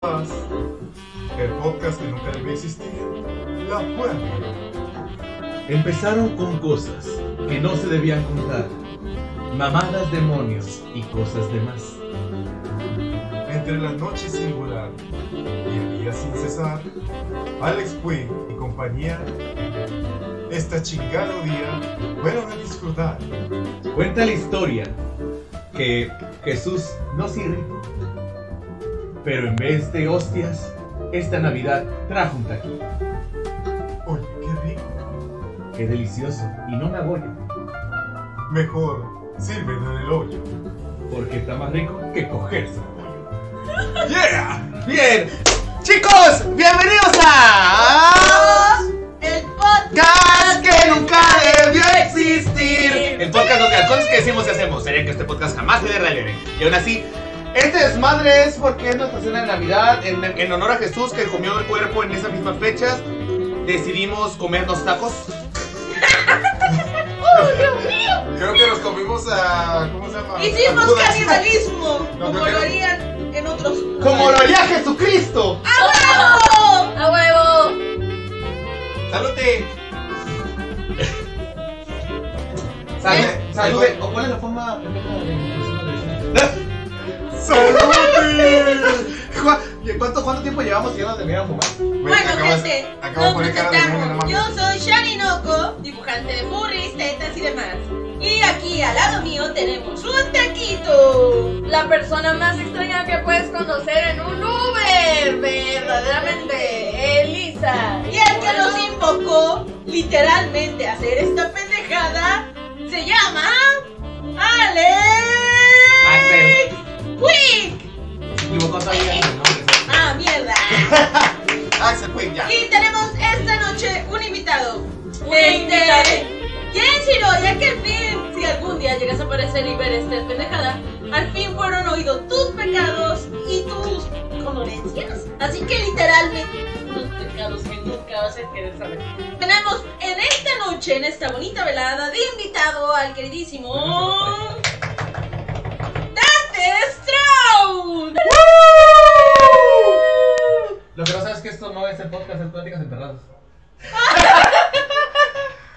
Más, el podcast que nunca debió existir, La Puerta. Empezaron con cosas que no se debían contar. Mamadas, demonios y cosas demás. Entre la noche singular y el día sin cesar, Alex Quinn y compañía, esta chingado día fueron a disfrutar. Cuenta la historia que Jesús no irritó. Pero en vez de hostias, esta Navidad trajo un taquito. Oye, qué rico. Qué delicioso. Y no me agollo, Mejor, sírvelo en el hoyo. porque está más rico que cogerse un pollo. ¡Yeah! Bien, chicos, bienvenidos a El podcast. Que nunca debió existir. El podcast donde las cosas que decimos y hacemos sería que este podcast jamás se releven. Y aún así, este desmadre es porque es nuestra cena de Navidad en, en honor a Jesús que comió el cuerpo en esas mismas fechas. Decidimos comernos tacos. Creo que nos comimos a. ¿Cómo se llama? Hicimos A canibalismo, No, como lo harían en otros Como lo haría Jesucristo. ¡Oh! ¡A huevo! Salute. Eh, Salute. ¿O ¿Cuál es la forma pendeja de ¿Cuánto, ¿Cuánto tiempo llevamos ya nos terminamos fumar? Bueno, acabas- gente, acabo nos no presentamos. Yo soy Shani Noko, dibujante de furries, tetas y demás. Y aquí al lado mío tenemos un taquito. La persona más extraña que puedes conocer en un Uber, verdaderamente, Elisa. Y el que nos invocó literalmente a hacer esta pendejada se llama Alex Axel. Quick. Se equivocó todavía en el nombre. Ah, mierda. Axel, Quick, ya. Y tenemos esta noche un invitado. Un Este. Kenshiro, ya que al fin, si algún día llegas a aparecer y ver esta pendejada, al fin fueron oídos tus pecados y tus condolencias. Así que literalmente tus pecados que nunca vas a querer saber. Tenemos en esta noche, en esta bonita velada, de invitado al queridísimo Dante Lo que no sabes es que esto no es el podcast, es Pláticas Enterradas.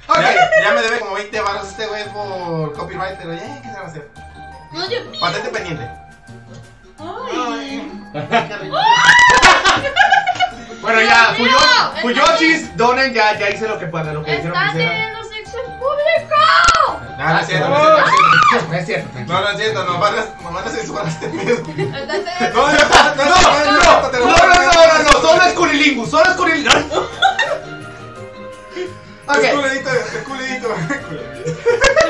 Ya, ya me debe como 20 baros este güey por copyright, pero ya, ¿qué se va a hacer? No, mío. Patente pendiente. Ay. Bueno, ya, Fuyoshis, donen, ya, ya hice lo que pueda, lo que dijeron que ¡Están público! No, no es cierto, no es cierto, No no es cierto, nos van a, nos van a censurar este teniendo- No, no, No, no, no, no, no, no, no, solo es curilingus, solo es curilingus. Es Ok, culidito, es culidito.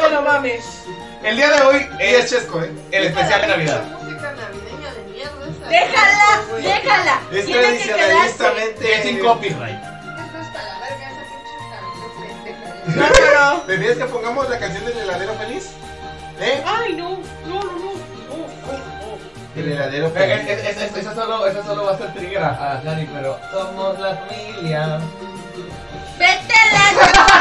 No, no mames. el día de hoy es es chesco, eh. el especial de Navidad. Déjala, déjala. Es Tiene que quedarse. Es sin copyright. No, pero. ¿Prefieres que pongamos la canción del heladero feliz? ¿Eh? Ay, no, no, no, no. no. El heladero Eh, feliz. eh, eh, eh, Esa solo, esa solo va a ser trigger a a Dani, pero somos la familia. Vete a la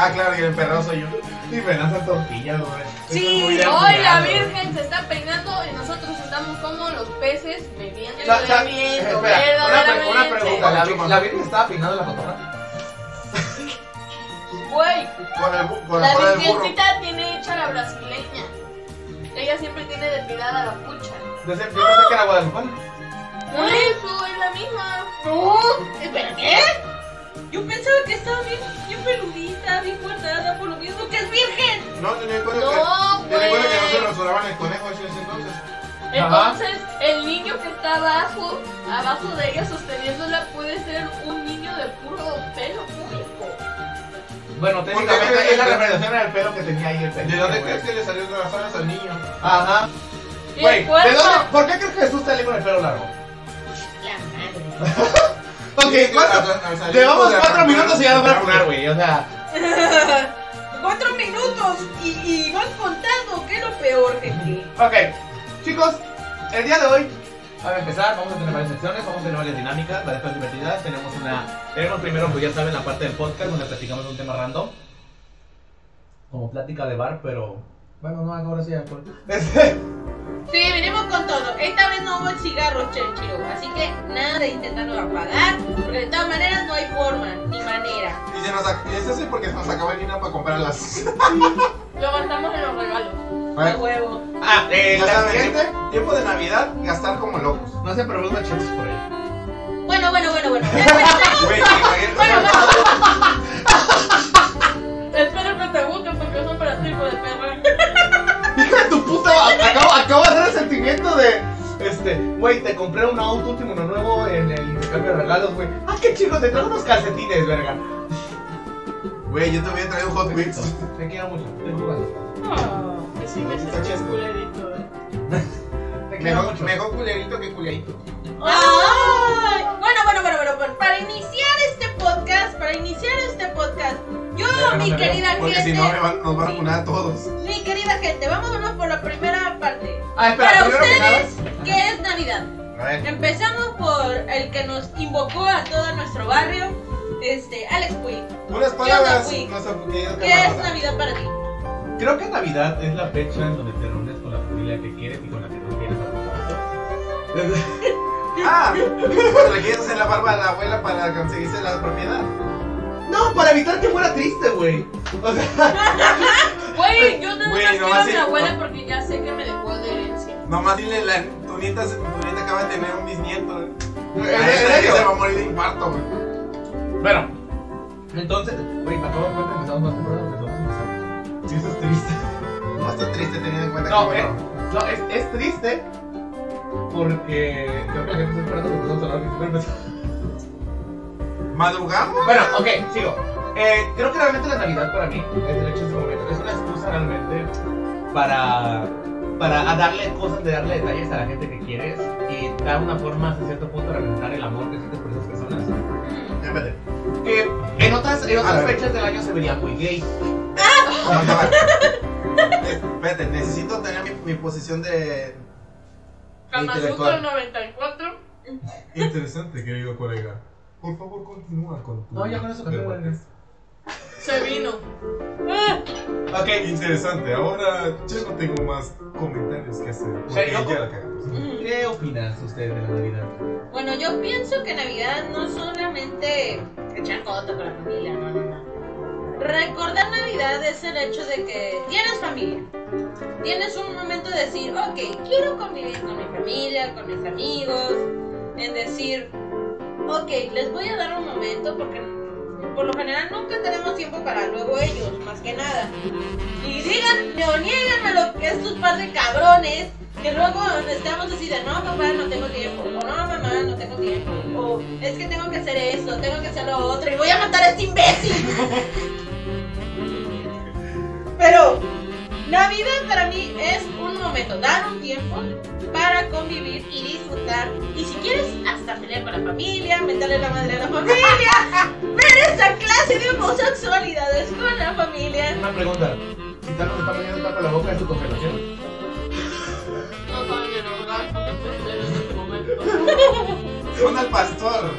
Ah, claro, y el perro soy yo. Y me lanzan tortillas, güey. Sí, Hoy la. Virgen se está peinando y nosotros estamos como los peces bebiendo sa- bebiendo, espera, una, pre- verdaderamente. una pregunta. ¿La, la Virgen estaba peinando la cotorra? Güey, Con el, bu- con la el, el virgencita tiene hecha la brasileña. Ella siempre tiene depilada la pucha. Yo sé- yo pensé que era guadalupana. Por eso es la misma. No, espera, ¿qué? Yo pensaba que estaba bien, bien peludita, bien guardada, por lo mismo que es virgen. No, ten en cuenta No, que. Ten en cuenta que no se rasuraban el conejo en ese entonces. Entonces, el niño que está abajo, abajo de ella sosteniéndola, puede ser un niño de puro pelo público. Bueno, técnicamente la representación del pelo que tenía ahí el ¿De pendejo, dónde crees que le salió las alas al niño? Ajá. Güey, ¿de? ¿Por qué crees que Jesús sale con el pelo largo? La madre. Ok, Sí, ¿cuánto? Llevamos cuatro minutos y ya nos van a funar, güey. O sea, Cuatro minutos y, y no han contado, que es lo peor, gente. ok. Chicos, el día de hoy, para empezar, vamos a tener varias secciones, vamos a tener varias dinámicas, varias cosas divertidas. Tenemos una. Tenemos primero, pues ya saben, la parte del podcast donde platicamos un tema random. Como plática de bar, pero. Bueno, no, ahora sí, ya. por- Este, Sí, venimos con todo. Esta vez no hubo cigarros, Chenchiro. Así que nada de intentarlo apagar. Porque de todas maneras no hay forma ni manera. Y se nos ac- es así porque se nos acabó el dinero para comprarlas. Lo gastamos en los regalos. A huevo. Ah, eh, Ya la saben, siguiente. tiempo de Navidad, gastar como locos. No se pregunta chistes por ahí. Bueno, bueno, bueno, bueno. Bueno, Espero que te gusten porque son para ti, hijo de perra. Puta, acabo, acabo de hacer el sentimiento de. Este, güey, te compré un auto último, uno nuevo en el intercambio de regalos, güey. Ah, qué chido, te traigo unos calcetines, verga. Güey, yo te voy a traer un Hot Wheels. Te quiero mucho, te juro. Oh, que sí me escuchas culerito, eh. Mejor, mejor culerito que culiadito. Ay. Bueno, bueno, bueno, bueno, bueno. Para iniciar este podcast, para iniciar este podcast, yo, Pero no mi veo, querida Porque gente, si no me van- nos van a funar a todos. mi querida gente, vámonos por la primera parte. Ah, espera, Para primero que nada. ustedes, ¿qué es Navidad? Empezamos por el que nos invocó a todo nuestro barrio, este, Alex Puig. Unas palabras. Querido ¿Qué es. Navidad para ti? Creo que Navidad es la fecha en donde te reúnes con la familia que quieres y con la que Ah, le quieres hacer la barba a la abuela para conseguirse la propiedad. No, para evitar que fuera triste, güey. O sea, Güey, yo nada Güey, más quiero a mi abuela no. porque ya sé que me dejó de herencia. Nomás dile, la, tu, nieta, tu nieta acaba de tener un bisnieto. eh. ¿en A serio? se va a morir de infarto, güey. Bueno, entonces, güey, acabo de dar cuenta que empezamos más temprano de lo que estamos empezando. Sí, eso es triste. No está triste teniendo en cuenta No, que eh, no es, es triste porque creo que la gente está esperando que. ¿Madrugamos? Bueno, ok, sigo. Eh, creo que realmente la Navidad para mí es el hecho de ese momento. Es una excusa realmente para, para a darle cosas, de darle detalles a la gente que quieres y dar una forma hasta cierto punto de representar el amor que sientes por esas personas. Espérate. Que en otras, en otras fechas del año se vería muy gay. Eh, Espérate, necesito tener mi, mi posición de. Kama Sutra Intelectual. 94. Interesante, querido colega. Por favor, continúa con tu. No, ya con eso que debate. Se vino. Ok, Interesante, ahora yo no tengo más comentarios que hacer. Porque ya la cagamos. ¿qué opinas usted de la Navidad? Bueno, yo pienso que Navidad no solamente echar fotos con la familia, no, no, no. Recordar Navidad es el hecho de que tienes familia. Tienes un momento de decir, ok, quiero convivir con mi familia, con mis amigos. En decir, ok, les voy a dar un momento porque por lo general nunca tenemos tiempo para luego ellos, más que nada. Y díganme o nieganme lo que estos par de cabrones que luego estamos así de no papá no tengo tiempo o no mamá no tengo tiempo o es que tengo que hacer esto tengo que hacer lo otro y voy a matar a este imbécil pero Navidad para mí es un momento dar un tiempo para convivir y disfrutar y si quieres hasta pelear con la familia meterle la madre a la familia ver esa clase de homosexualidades con la familia Una pregunta. Si tal te está poniendo tapa la boca es tu congelación. No saben el en este momento. Son al pastor.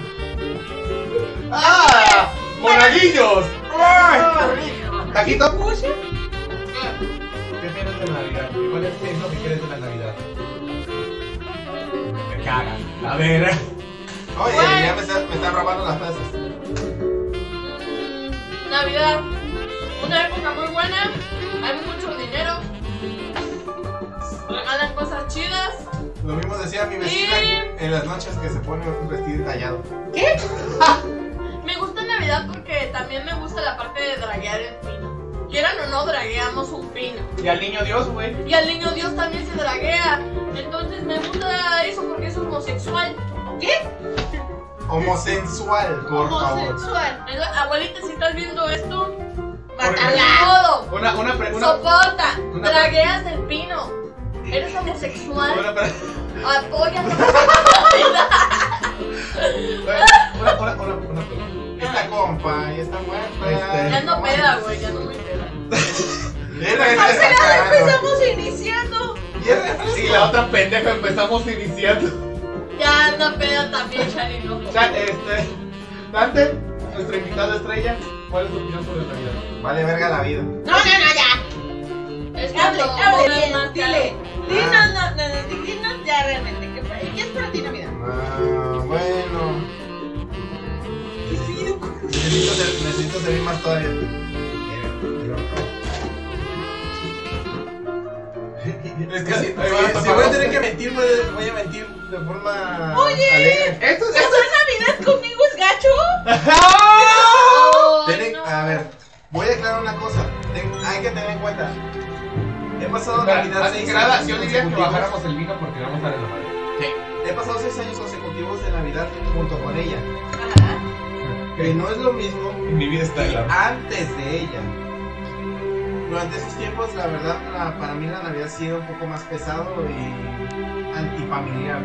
¡Ah! ¡Monaguillos! ¡Ay! ¿Taquito? ¿Qué piensas de la Navidad? ¿Cuál es qué es lo que quieres de la Navidad? Me caga. A ver. Oye, ya me están robando las fresas. Navidad. Una época muy buena. Hay mucho dinero. Regalan cosas chidas. Lo mismo decía mi vecina en las noches que se pone un vestido tallado. Me gusta Navidad porque también me gusta la parte de draguear el pino. Quieran o no, dragueamos un pino. Y al niño Dios, güey. Y al niño Dios también se draguea. Entonces me gusta eso porque es homosexual. Homosensual, por favor. homosexual Entonces, Abuelita, si estás viendo esto, Mátala. todo. Una, una, Soporta. una- Dragueas el pino. Eres homosexual. una, pre- Apoya la homosexualidad. una, una, una, una pregunta. Esta compa ya está muerta. Este- Ya no peda, güey. Ya no me Y la otra pendeja empezamos iniciando. Ya anda peda también, Shani, ¿no? O sea, este. Dante, nuestra invitada estrella, ¿cuál es tu opinión sobre la Navidad? Vale, verga la vida. no no no ya Es hable hable bien más dile caro. Dile, no, no, no, dinos ya realmente, ¿qué, ¿qué es para ti Navidad? Ah, bueno. Necesito ser, necesito servir más todavía. Es que si, si- si voy a tener que mentir, voy a- voy a mentir de forma alegre. Esto es. ¿Pasar Navidad conmigo es gacho? Oh, no. a ver, voy a aclarar una cosa. Ten- hay que tener en cuenta. He pasado Navidad seis años yo diría que bajáramos el vino porque vamos a la madre. He pasado seis años consecutivos de Navidad junto con ella. Ajá. Que no es lo mismo Mi vida está que antes de ella. Durante esos tiempos, la verdad, la- para mí la Navidad ha sido un poco más pesado y antifamiliar.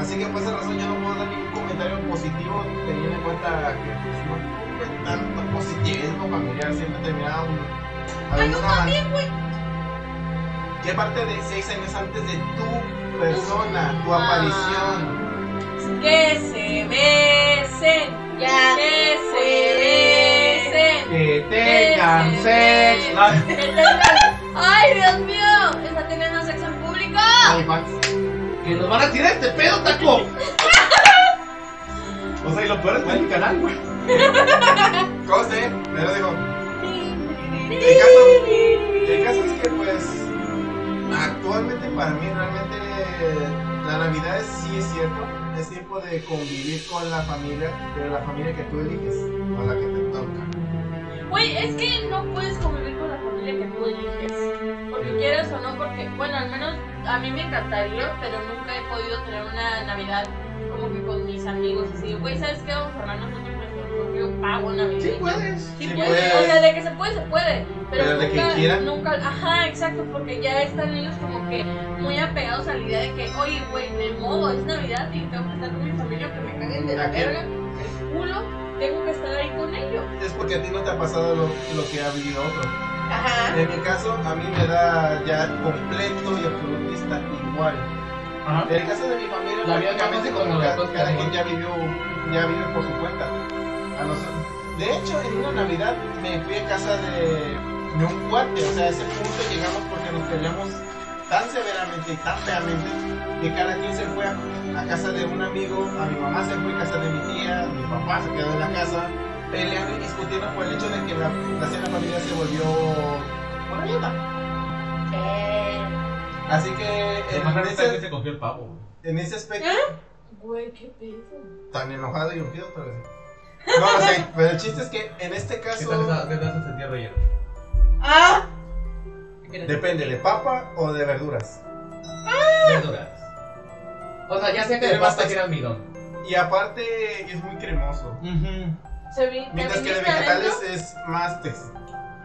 Así que por esa razón yo no puedo dar ningún comentario positivo teniendo en cuenta que pues, no tuve tanto positivismo familiar, siempre terminaba un, Ay, no alguna güey. ¿Qué parte de seis años antes de tu persona, tu Ah. aparición? Que se besen. Ya Que se besen. Que tengan sexo. Ay, Dios mío. ¿Está teniendo sexo en público? Que nos van a tirar este pedo, taco. O sea, y lo peor es que en mi canal, güey. Coste, me lo dijo. El caso, el caso es que pues actualmente para mí realmente la Navidad es- sí es cierto, es tiempo de convivir con la familia, pero la familia que tú eliges, no la que te toca. Güey, es que no puedes convivir con la familia que tú eliges. Porque quieras o no, porque, bueno, al menos a mí me encantaría, pero nunca he podido tener una Navidad como que con mis amigos. Así, güey, ¿sabes qué? Vamos a armar nosotros nuestro propio pavo navideño. Sí puedes. Sí Sí puede, puedes. o sea, de que se puede, se puede. Pero, Pero de que nunca, quieran. nunca, ajá, exacto, porque ya están ellos como que muy apegados a la idea de que, oye, güey, de modo, es Navidad y tengo que estar con mi familia, que me caguen de la verga, el culo, tengo que estar ahí con ellos. Es porque a ti no te ha pasado lo, lo que ha vivido otro. Ajá. En mi caso, a mí me da ya completo y absolutista igual. Ajá. En el caso de mi familia, La vida prácticamente como cada, cada que quien ya vivió, ya vive por su cuenta. A nosotros- de hecho, en una Navidad me fui a casa de, de un cuate, o sea, a ese punto llegamos porque nos peleamos tan severamente y tan feamente que cada quien se fue a, a casa de un amigo, a mi mamá se fue a casa de mi tía, mi papá se quedó en la casa, peleando y discutiendo por el hecho de que la, la cena familiar se volvió una mierda. Así que en que ese, se cogió el pavo. güey. en ese aspecto... Güey, qué pedo. tan enojado y ungido, pero sí. No lo sé, pero el chiste es que en este ¿Qué caso tal esa- qué tal se sentía relleno? Ah. Depende de papa o de verduras. Verduras. O sea, ya sé que de pasta bastante- que era almidón. Y aparte es muy cremoso. Se vi, Mientras ¿te que de viniste vegetales adentro? es más tex-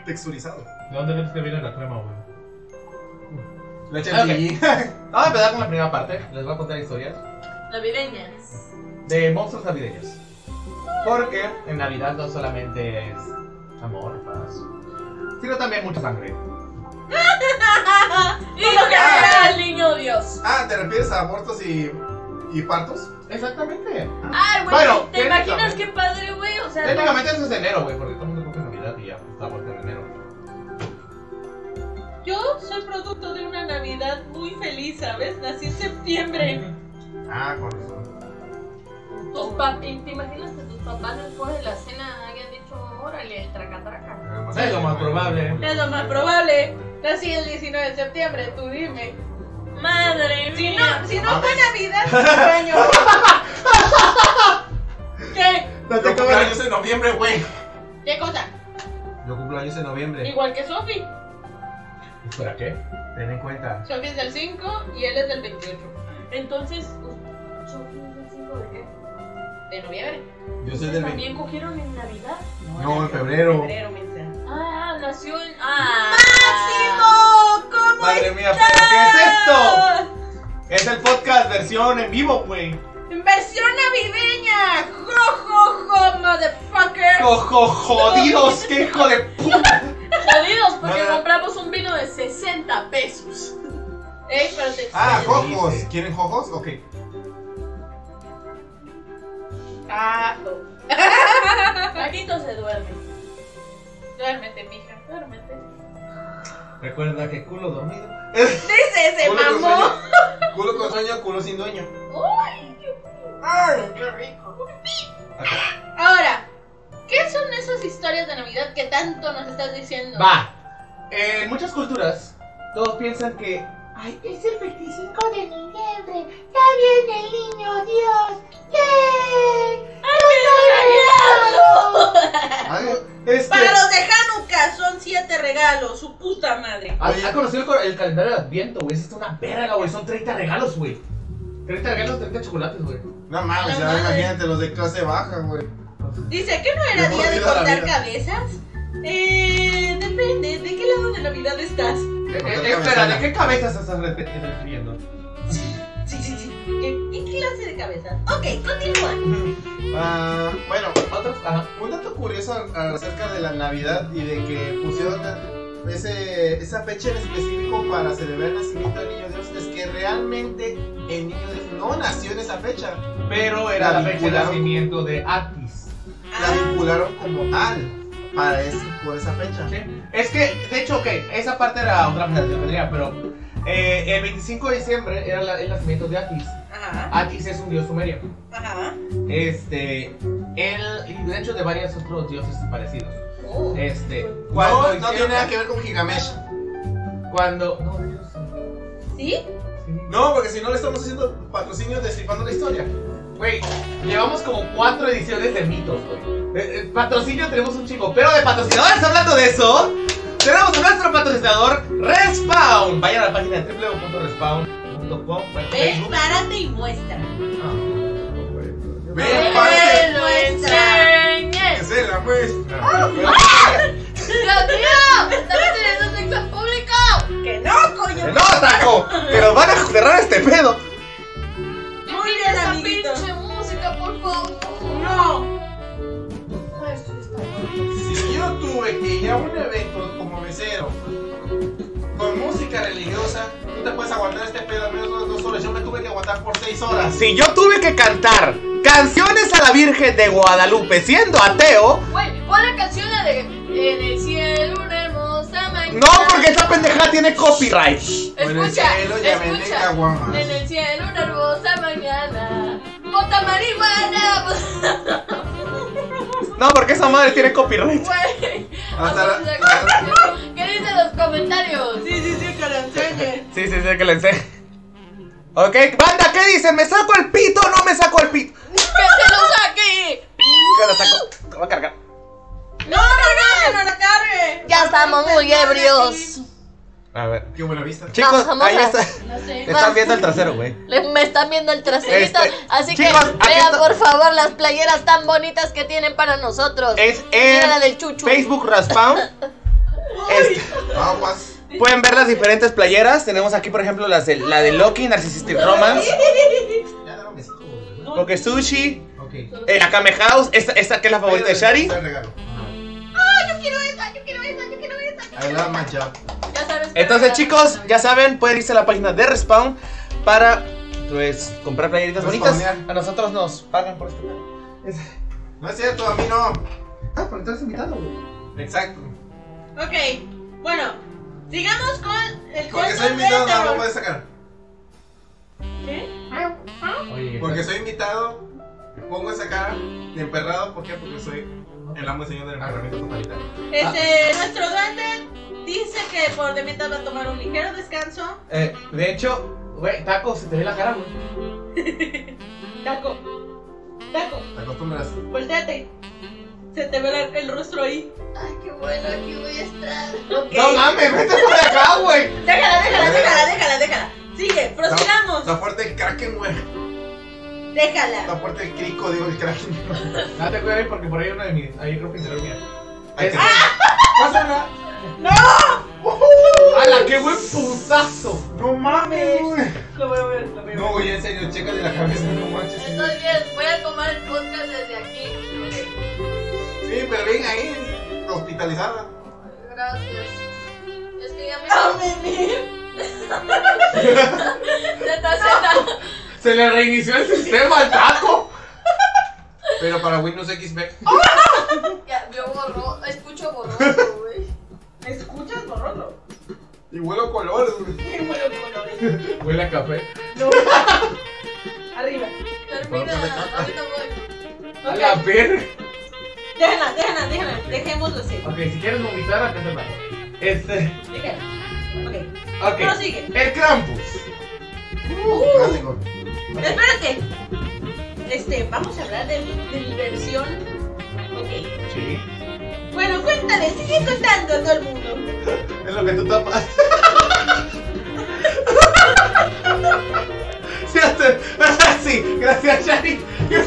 texturizado. ¿De dónde crees que viene la crema, güey? Ok. chantilly. Vamos a empezar con la primera parte. Les voy a contar historias Navideñas. de monstruos navideños. Porque en Navidad no solamente es amor, paz, sino también mucha sangre. Y lo que era el niño Dios. Ah, ¿te refieres a abortos y, y partos? Exactamente. Ay, güey, Bueno, ¿te imaginas qué padre, güey? O sea, Técnicamente eso es enero, güey, porque todo el mundo Navidad y ya pues, está vuelta en enero. Yo soy producto de una Navidad muy feliz, ¿sabes? Nací en septiembre. Ah, con razón. tus pap- ¿te imaginas que tus papás después de la cena órale, traca traca? Es lo más probable. Es lo más probable. Nací el 19 de septiembre, tú dime. Madre Si mía. no, si no fue Navidad, fue año. ¿Qué? Yo cumplo años en noviembre, güey. ¿Qué cosa? Yo cumplo años en noviembre. Igual que Sofi. ¿Espera qué? Ten en cuenta. Sofi es del 5 y él es del 28 Entonces, ¿Sofi es el 5 de qué? De noviembre. Yo soy ¿Ustedes del 20. también cogieron en Navidad? No, en febrero. febrero, mensa. Ah, nació en. Ah. ¡Máximo! ¿Cómo Madre mía, ¿pero qué es esto? Es el podcast versión en vivo, güey. En versión navideña. ¡Jo, jo, jo, motherfucker! Ojo, jodidos, qué hijo de puta. Jodidos porque No, no. compramos un vino de 60 pesos. Ey, pero te... Ah, jojos. ¿Quieren jojos? Ok. Ah. Paquito se duerme. Duérmete, mija, duérmete. Recuerda que culo dormido. Dice ese Culo de mamón. sueño. sueño, culo sin dueño. ¡Ay, qué rico! Ahora, ¿qué son esas historias de Navidad que tanto nos estás diciendo? Va. En muchas culturas, todos piensan que. Ay, es el 25 de noviembre. Ya viene el niño Dios. ¡Yay! Ay, este, Para los de Hanukkah son siete regalos, su puta madre. ¿Has, has conocido el, el calendario de Adviento, güey? Es una verga, güey. Son 30 regalos, güey. 30 regalos, 30 chocolates, güey. No mames, No imagínate los de clase baja, güey. Dice, ¿qué no era Me día de la cortar vida. cabezas? Eh, depende, ¿de qué lado de Navidad estás? Eh, eh, espera. ¿de qué cabezas estás re- refiriendo? Sí, sí, sí. ¿En qué clase de cabezas? Ok, continúa. Ah, bueno, ¿Otros? Ajá. un dato curioso acerca de la Navidad y de que pusieron ese, esa fecha en específico para celebrar el nacimiento del niño Dios es que realmente el niño Dios no nació en esa fecha. Pero era La la, fecha de nacimiento de Atis. La Ah, vincularon como tal para ese, por esa fecha. ¿sí? Es que, de hecho, ok, esa parte era otra tendría, pero eh, el 25 de diciembre era la- el nacimiento de Atis. Atis es un dios sumerio. ajá. Este, él, y de hecho de varios otros dioses parecidos. Oh. Este, No, cuando no hicieron- tiene nada que ver con Gigamesh. Cuando, no, Dios, ¿Sí? sí. No, porque si no le estamos haciendo patrocinio destripando la historia. Güey, llevamos como cuatro ediciones de mitos, güey. Eh, eh, patrocinio tenemos un chico, pero de patrocinadores hablando de eso, tenemos a nuestro patrocinador Respawn. Vayan a la página www.respawn.com. Ven, párate y muestra. Ah, Ven, ¡Que párate. lo Que enseñes! se la muestra. ¡Dios mío! ¡Estamos teniendo sexo público! ¡Que no, coño! ¡No, Taco! ¡Que nos van a cerrar este pedo! Muy bien, ¡Esa amiguito. pinche música, por favor! No. Si yo tuve que ir a un evento como mesero con música religiosa, tú te puedes aguantar este pedo al menos unas dos horas. Yo me tuve que aguantar por seis horas. Si yo tuve que cantar canciones a la Virgen de Guadalupe siendo ateo, Güey, pon la canción la de En el cielo no, porque esa pendejada tiene copyright. En el cielo ya escucha. caguamas. En el cielo una hermosa mañana. Bota marihuana. No, porque esa madre tiene copyright. Güey. Hasta la-. ¿Qué dicen los comentarios? Sí, sí, sí, que lo enseñe. Sí, sí, sí, que le enseñe. Ok, banda, ¿qué dicen? ¿Me saco el pito o no me saco el pito? ¡Que se lo saque! Que lo saco. Voy a cargar. No, no, no, no la cargue. Ya estamos muy ebrios. A ver. Qué buena vista. Chicos, vamos ahí a- está. No sé. Están viendo el trasero, güey. Le- Me están viendo el traserito, Este, así que chicos, aquí vean está- por favor las playeras tan bonitas que tienen para nosotros. Es Mira la en del chuchu. Facebook Raspawn. Este, Aguas. pueden ver las diferentes playeras. Tenemos aquí, por ejemplo, las de, la de Loki, Narcissistic Romance, Ya dame un besito, güey. Poke Sushi, Ok. eh, Akame House, esta, esta que es la favorita de Shari. Te regalo. Yo quiero esa, yo quiero esa, yo quiero esa. I love my job. Ya sabes. que Entonces, chicos, ya saben, pueden irse a la página de Respawn para pues comprar playeritas bonitas. A nosotros nos pagan por este. No es cierto, a mí no. Ah, pero tú eres invitado, güey. Exacto. Ok, bueno, sigamos con el Porque cuento soy invitado, de no lo terror. puedes sacar. ¿Qué? Oye, Porque soy invitado, pongo esa cara de emperrado. ¿Por qué? Porque soy el amo y señor del emperramiento totalitario. Este, nuestro duende dice que por de mientras va a tomar un ligero descanso. eh, de hecho, güey, taco, se te ve la cara, güey. Taco, taco, ¿Te acostumbras? volteate. Se te ve la- el rostro ahí. Ay, qué bueno, aquí voy a estar. Ok. No mames, vete por acá, güey. Déjala, déjala, déjala, déjala, déjala. Sigue, prosigamos. Está fuerte el kraken, güey. Déjala. Está fuerte el crico, digo, el kraken. Date cuidado ahí porque por ahí hay una de mis. Ahí creo que interior mía. Es- ¡Pásala! ¡No! ¡Hala, qué buen putazo! No mames. Lo voy a ver, lo voy a ver. No, en serio, chécale la cabeza, no manches. Estoy bien, voy a tomar el podcast desde aquí. Sí, pero bien ahí, hospitalizada. Gracias. Es que ya me. ¡Ah, Mimi! Zeta, zeta. Se le reinició el sistema al taco. Pero para Windows XP. Ya, yo borro, escucho borroso, güey. ¿Me escuchas, borroso? Y huelo colores, güey. Qué bueno colores. Huele a café. No. Arriba. Termina, ahorita voy. A la verga. Déjenla, déjenla, déjenla. Dejémoslo así. Ok, si quieres vomitar, acá te mando. Este. Déjenla. Ok. Ok. Prosigue. El Krampus. Clásico. Espérate. Este, vamos a hablar de, de mi versión. Ok. Sí. Bueno, cuéntale, sigue contando a todo el mundo. Es lo que tú tapas. Sí, hace- sí, gracias, Shari. Hazte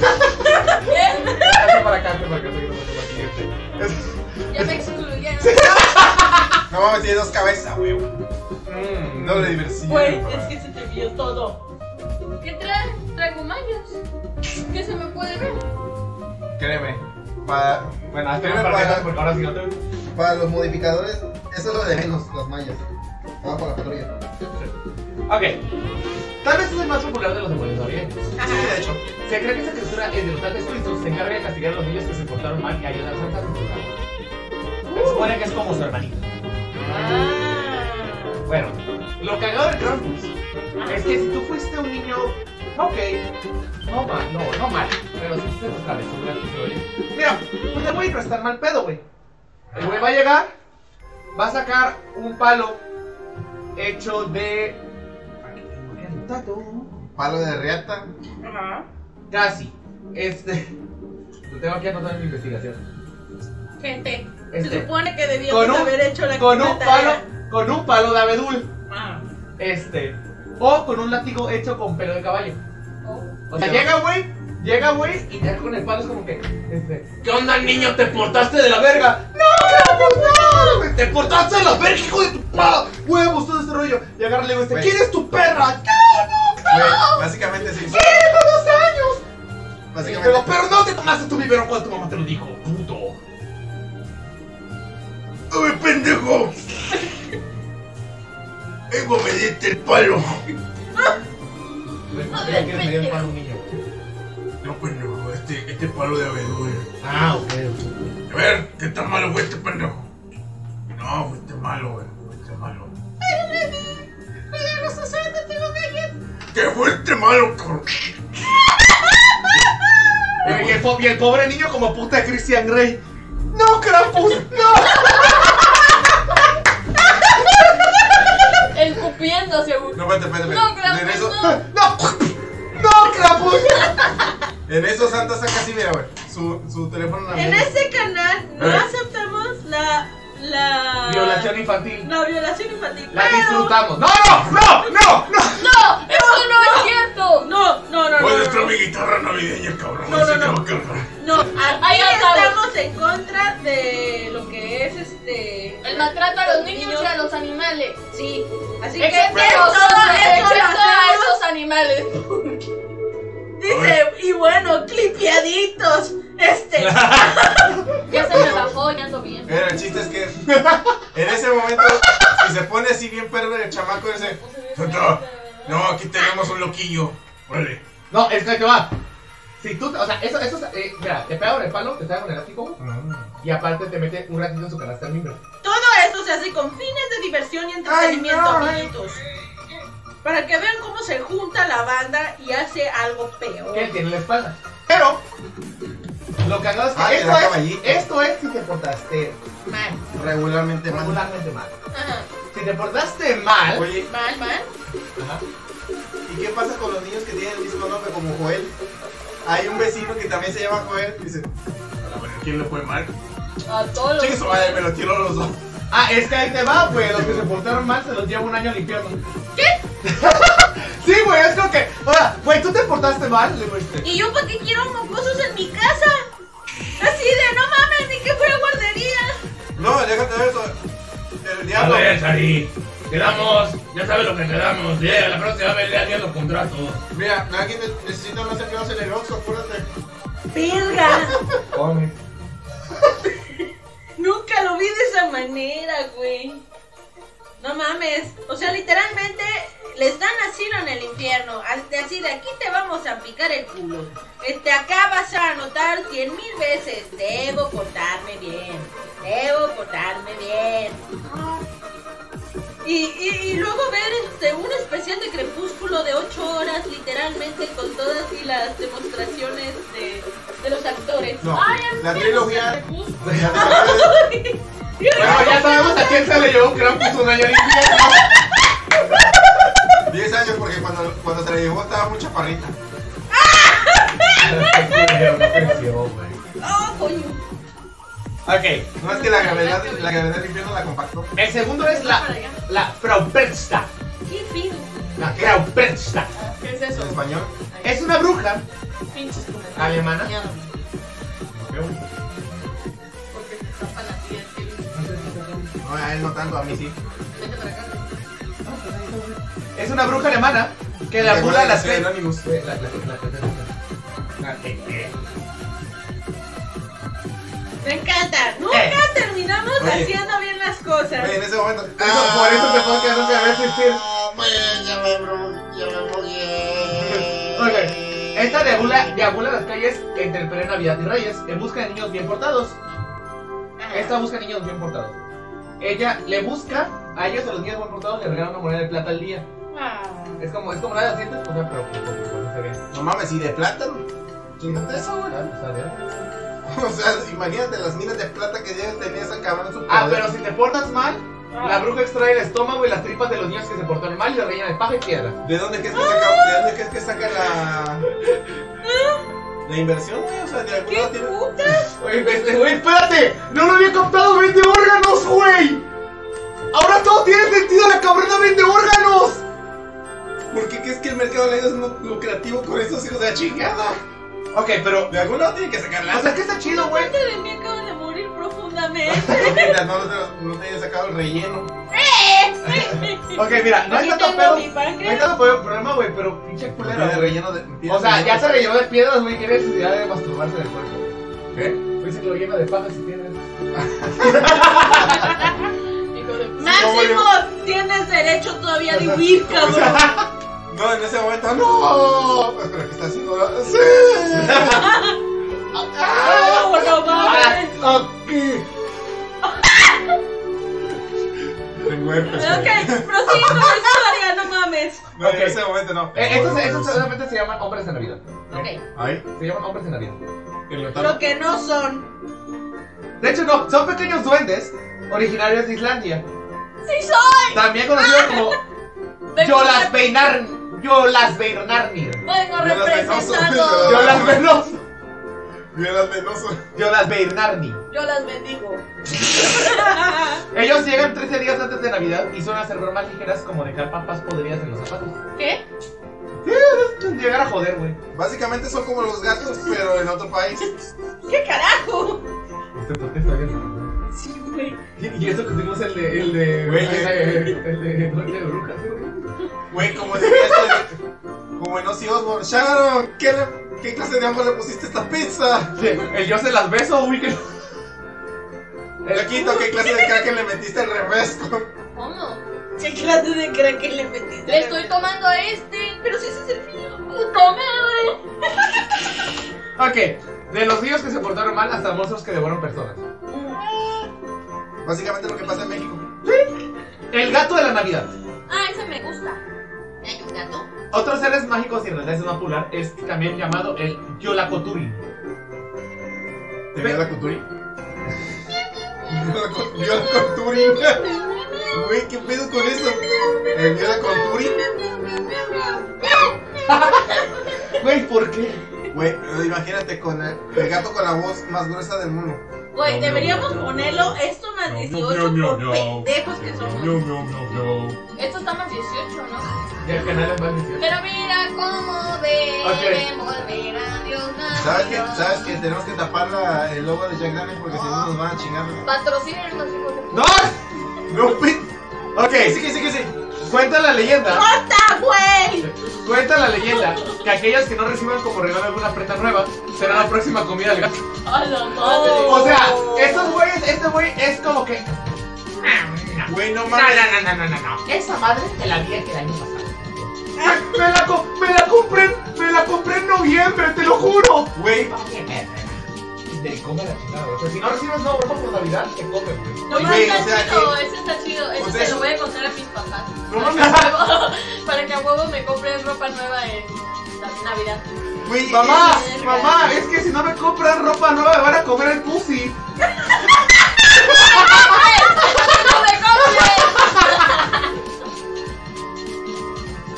para acá, hazte para acá, para Ya me excluyeron. No mames, tiene dos cabezas, güey. Mm, Doble diversión. Güey, papá. es que se te vio todo. ¿Qué trae? Traigo mayos. ¿Qué se me puede ver? Créeme. Para, Bueno, Créeme, para para- porque ahora sí no te para los modificadores, eso es lo de menos, las mallas. Vamos por la patrulla. Ok. Tal vez es el más popular de los demonios orientes. Ajá. Sí, de hecho. Se cree que esta criatura es de los tales Cristos se encarga de castigar a los niños que se portaron mal y ayudar a Santa a. Se supone que es como su hermanito. Ah. Bueno, lo cagado del Krampus es que si tú fuiste un niño, ok, no mal, no, no mal, pero si fuiste tus travesuras, mira, pues le voy a prestar mal pedo, güey. El güey va a llegar, va a sacar un palo hecho de. Palo de riata. Ajá. Casi. Este. Lo tengo aquí anotado en mi investigación. Gente, se Este. supone que debíamos un- haber hecho la Con un tarea. Palo. Con un palo de abedul. Ah. Este. O con un látigo hecho con pelo de caballo. Oh. O sea, llega, güey, llega, güey, y ya con el palo es como que, este, ¿qué onda, niño? ¿Te portaste de la verga? ¡No, no! güey! ¡Te portaste de la verga, hijo de tu pa! ¡Huevos, todo ese rollo! Y agarra y le digo, este. ¿quién es tu perra? ¡No, no, no! básicamente sí. ¡Tengo dos años! Básicamente. Pero, pero no te tomaste tu biberón cuando tu mamá te lo dijo, ¡Ay, pendejo! Vengo a medirte el palo. No, ¿Qué quieres medir el palo a un niño? No, pendejo, este, este palo de abedul. Ah, ok. A ver, ¿qué tan malo fue este pendejo? No, fuiste malo, güey. Fuiste malo. ¿Qué fuiste malo, cabrón? Y el pobre niño como puta de Christian Grey. ¡No, Krampus! ¡No! Escupiendo, seguro. No, espérate, espérate. No, espérate. en, Krampus, eso, no. ¡No! ¡No, Krampus! en eso Santa saca así, mira, güey. Su, su teléfono en la En este canal no Eh. aceptamos la. La. Violación infantil. La violación infantil. La pero- disfrutamos. ¡No, no! ¡No! ¡No! ¡No! ¡No! ¡Eso no es cierto! No, no, no, no. ¿Puedes no, traer no. mi guitarra navideña, cabrón? No, no, no. No, aquí Ahí estamos en contra de lo que es este. El maltrato a los niños y a los animales. Sí, así que Excepto, a esos animales. Dice, y bueno, clipeaditos. Este. Ya se me bajó, ya ando bien. Pero el chiste es que en ese momento, si se pone así bien perro el chamaco, dice: no, aquí tenemos un loquillo. Órale. No, es que te va. Si tú, o sea, eso, eso, eh, mira, te pega con el palo, te pega con el elástico y aparte te mete un ratito en su canasta de mimbre. Todo esto se hace con fines de diversión y entretenimiento, Ay, no, amiguitos. Para que vean cómo se junta la banda y hace algo peor. que él tiene en la espalda. Pero, lo que hagas es que Ah, te esto, es, esto es si te portaste mal, regularmente mal. regularmente mal. Ajá. Si te portaste mal, Oye, Mal, mal. ajá, ¿y qué pasa con los niños que tienen el mismo nombre como Joel? Hay un vecino que también se llama Joel. Dice: A ver, ¿quién le fue mal? A todos los. Su madre, me lo tiro los dos. Ah, es que ahí te va, güey. Los que se portaron mal se los lleva un año al infierno. ¿Qué? sí, güey, es como que. Ahora, güey, tú te portaste mal, le este. ¿Y yo para qué quiero mocosos en mi casa? De, no mames, ni que fuera guardería. No, déjate de eso. El diablo. Sari. Quedamos, ya sabes lo que quedamos. Yeah, la próxima vez le los contratos. Mira, alguien ne- necesita más empleados en el Oxxo, acuérdate. Verga. Come. Nunca lo vi de esa manera, güey. No mames. O sea, literalmente les dan asilo en el infierno. Así de aquí te vamos a picar el culo. Este, acá vas a anotar cien mil veces. Debo portarme bien. Debo portarme bien. Y, y, y luego ver este, un especial de Crepúsculo de 8 horas, literalmente, con todas y las demostraciones de, de los actores. No, Ay, la trilogía. la Bueno, ya sabemos a quién se le llevó un gran puto daño al infierno. 10 años porque cuando, cuando se la llevó estaba muy chaparrita. No. ¡Oh, coño! Ok, No es que la gravedad, la gravedad del infierno la compactó. el segundo es la, la Fraupersta. ¡Qué! La Fraupersta. ¿Qué es En eso? español. Es una bruja Pinches comentarios. alemana. Porque se tapan así, a él no tanto, a mí sí. Es una bruja alemana que le ¿Te abula acuerdas las? La- la- la- la- Me encanta. Nunca Eh. terminamos Oye. haciendo bien las cosas. Oye, en ese momento. Eso- por eso te puedo quedar nunca va a existir. Ya me bro- ya me. Ok, esta deambula, deambula las calles entre el periodo de Navidad y Reyes en busca de niños bien portados. Esta busca niños bien portados. Ella le busca a ellos, a los niños bien portados, le regala una moneda de plata al día. Ah. Es como, es como la de las dientes, o sea, pero pues, pues, pues, no se ve. No mames, y de plátano. Chingate eso, güey. Ah, a ver. O sea, imagínate las minas de plata que debe tener esa cabrón en su Ah, poder. pero si te portas mal, la bruja extrae el estómago y las tripas de los niños que se portaron mal y lo rellena de paja y piedra. ¿De dónde crees que saca, de dónde crees que saca la. La inversión, güey? O sea, de algún ¡Qué tiene. putas! Este, güey, espérate, no lo había captado, vende órganos, güey. Ahora todo tiene sentido, la cabrona vende órganos. ¿Por qué crees que el mercado negro es lu- lucrativo con estos hijos de la chingada? Ok, pero, De algún lado tiene que sacar o la. sea, que está chido, güey. Profundamente. Mientras no, te- no te hayan sacado el relleno. Ok, mira, no hay tanto pedo, no hay tanto pedo- problema, güey, pero pinche culera, güey. relleno de. O sea, ya de- se rellenó de piedras, güey, tiene necesidad de masturbarse del cuerpo. ¿Qué? Pues se lo llena de pajas y piedras. Hijo de Máximo, tienes derecho todavía de huir, cabrón. No, en ese momento, no. Pero ¿qué está haciendo? ¡Sí! ¡Oh, no mames! Aquí. Ok, prosigue con la historia, no mames. No, en ese momento no. Eh, estos, estos solamente se llaman hombres de Navidad. Ok. Ahí. Se llaman hombres de Navidad. Lo que no son. De hecho, no, son pequeños duendes originarios de Islandia. ¡Sí soy! También conocidos como Vengo Yolas rep- Beinar. Yolas Beinarnir. Las representando. Yolas Venoso. Violas venoso. Yolas Beinarni. Yo las bendigo. Ellos llegan 13 días antes de Navidad y suelen hacer bromas ligeras como dejar papas podridas en los zapatos. ¿Qué? Llegar a joder, güey. Básicamente son como los gatos, pero en otro país. ¿Qué carajo? Este está bien. Sí, güey. Y eso que tuvimos el de. El de. Güey, el de. El de. Noche de brujas, güey. Güey, como este. Como en Ozzy Osbourne. Sharon, ¿qué, le- ¿qué clase de hambre le pusiste a esta pizza? Sí, El yo se las beso, uy, que. El quito, ¿qué clase de crack le metiste al refresco? ¿Cómo? ¿Qué clase de crack le metiste? Le estoy tomando este. Pero si ese es el mío. ¡Puta madre! Ok, de los niños que se portaron mal hasta monstruos que devoran personas. Básicamente lo que pasa en México. El gato de la Navidad. Ah, ese me gusta. ¿Hay un gato? Otros seres mágicos irlandeses más popular es también llamado el Yolakoturi. ¿Te vio la Cuturi? ¿Vio la Cuturi? Güey, ¿qué pedo con eso? ¿El vio la? Güey, ¿por qué? Güey, imagínate con el, el gato con la voz más gruesa del mundo. Güey, deberíamos ponerlo esto más 18 por pendejos que somos. Esto está más 18, ¿no? El canal es más 18. Pero mira cómo deben volver a Dios ¿Sabes qué? ¿Sabes qué? Tenemos que tapar la- el logo de Jack Daniels porque si no nos van a chingar. Patrocinen los hijos de ¡No! No, pit. Ok, Sí, que sí, que sí. cuenta la leyenda. ¡Corta, güey! Cuenta la leyenda que aquellos que no reciban como regalo alguna prenda nueva será la próxima comida del gato. ¡A la madre! O sea, estos güeyes, este güey es como que. Güey, no No, mames. no, no, no, no, no. Esa madre te la vi el año pasado. Me, me la, co- me la compré, me la compré en noviembre, te lo juro. Güey, te come la chingada. O sea, si no recibes nueva ropa por Navidad, te come, güey. No, Güey, está o sea, chido, ese está chido. Ese o sea, se lo voy a contar a mis papás. No para, mames. que a huevo, para que a huevo me compren ropa nueva en la Navidad. Güey, Mamá, es- mamá, es que si no me compran ropa nueva me van a comer el pussy. ¡No me compren!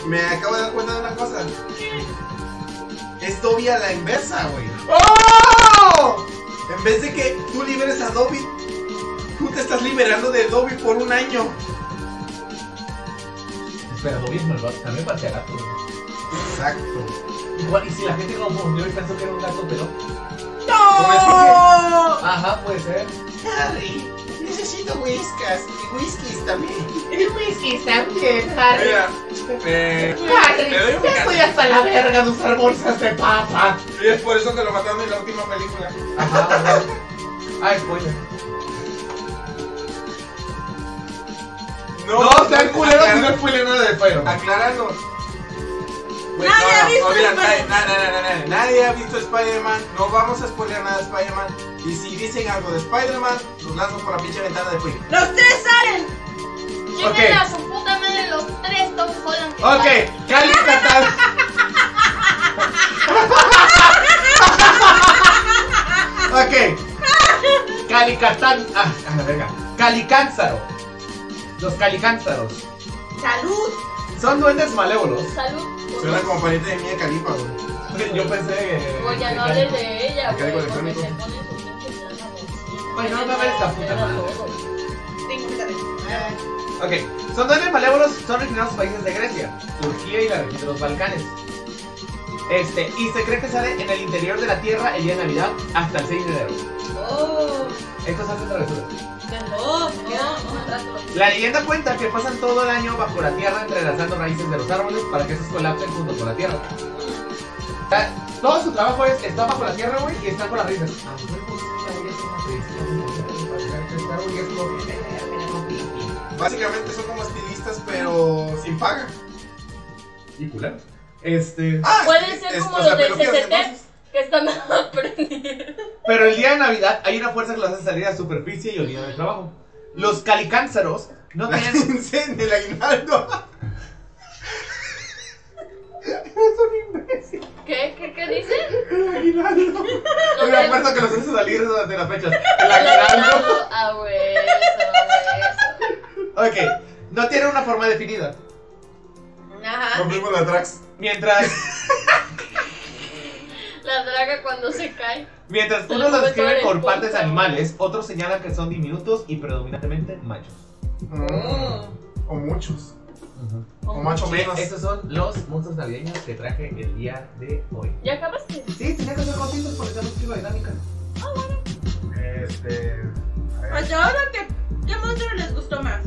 Me acabo de dar cuenta de una cosa. Es Dobby a la inversa, güey. ¡Oh! En vez de que tú liberes a Dobby, tú te estás liberando de Dobby por un año. Espera, Dobby es malvado, también parece a gato. Exacto. Igual, y si la gente confundió y pensó que era un gato pelón. ¡No! Ajá, puede ser. Harry, necesito whiskas y whiskies también. Whisky también, Harry. Mira, eh, Harry, te la verga de usar bolsas de papa. Y es por eso que lo mataron en la última película. Ajá, ajá. Ah, spoiler. No, sean culeros y no spoiler nada de Spider-Man. Aclarando. Güey, Nadie ha visto mira, Spider-Man. nadie, nadie, nadie, nadie, nadie ha visto Spider-Man. No vamos a spoiler nada de Spider-Man. Y si dicen algo de Spider-Man, los lanzo por la pinche ventana de Queen. Los tres salen. Lleguen a su puta madre los tres Tom Holland. Ok. Cali Catán. ok. Calicatán. Ah, a la verga. Calicánzaro. Los calicánzaros. Salud. Son duendes malévolos. Salud. Suena como pariente de Mía Califa, güey. Yo pensé que. Oye, ya no hables de ella, güey, porque se pone Güey, no hables esta puta. Ok, son duendes malévolos, son originados de países de Grecia, Turquía y la región de los Balcanes. Este, y se cree que sale en el interior de la Tierra el día de Navidad hasta el 6 de enero. Oh. Estos hacen travesuras. Oh, No, La leyenda cuenta que pasan todo el año bajo la tierra entrelazando raíces de los árboles para que estos colapsen junto con la tierra. Todo su trabajo es estar bajo la tierra, güey, y estar con las raíces. Básicamente son como estilistas, pero sin paga. Y culero. Este. Ah, Puede ser es- como o sea, los del peluqueros, CCT que están aprendiendo. Pero el día de Navidad hay una fuerza que los hace salir a superficie y olvidan el trabajo. Los calicánzaros no La tienen. En el aguinaldo. ¿Qué? ¿Qué, qué dice? El aguinaldo. No me- la fuerza que los hace salir de las fechas. El aguinaldo. aguinaldo a hueso, a hueso. Ok, no tiene una forma definida. Ajá. Rompimos la Drax. Mientras, La draga cuando se cae. mientras unos todo describen por partes animales, otros señalan que son diminutos y predominantemente machos. Oh. O muchos. O macho menos. Estos son los monstruos navideños que traje el día de hoy. ¿Ya acabaste? Sí, tenía que hacer cositas porque tenemos que ir a dinámica. Este. a ver. Pues ahora, ¿qué, ¿qué monstruo les gustó más?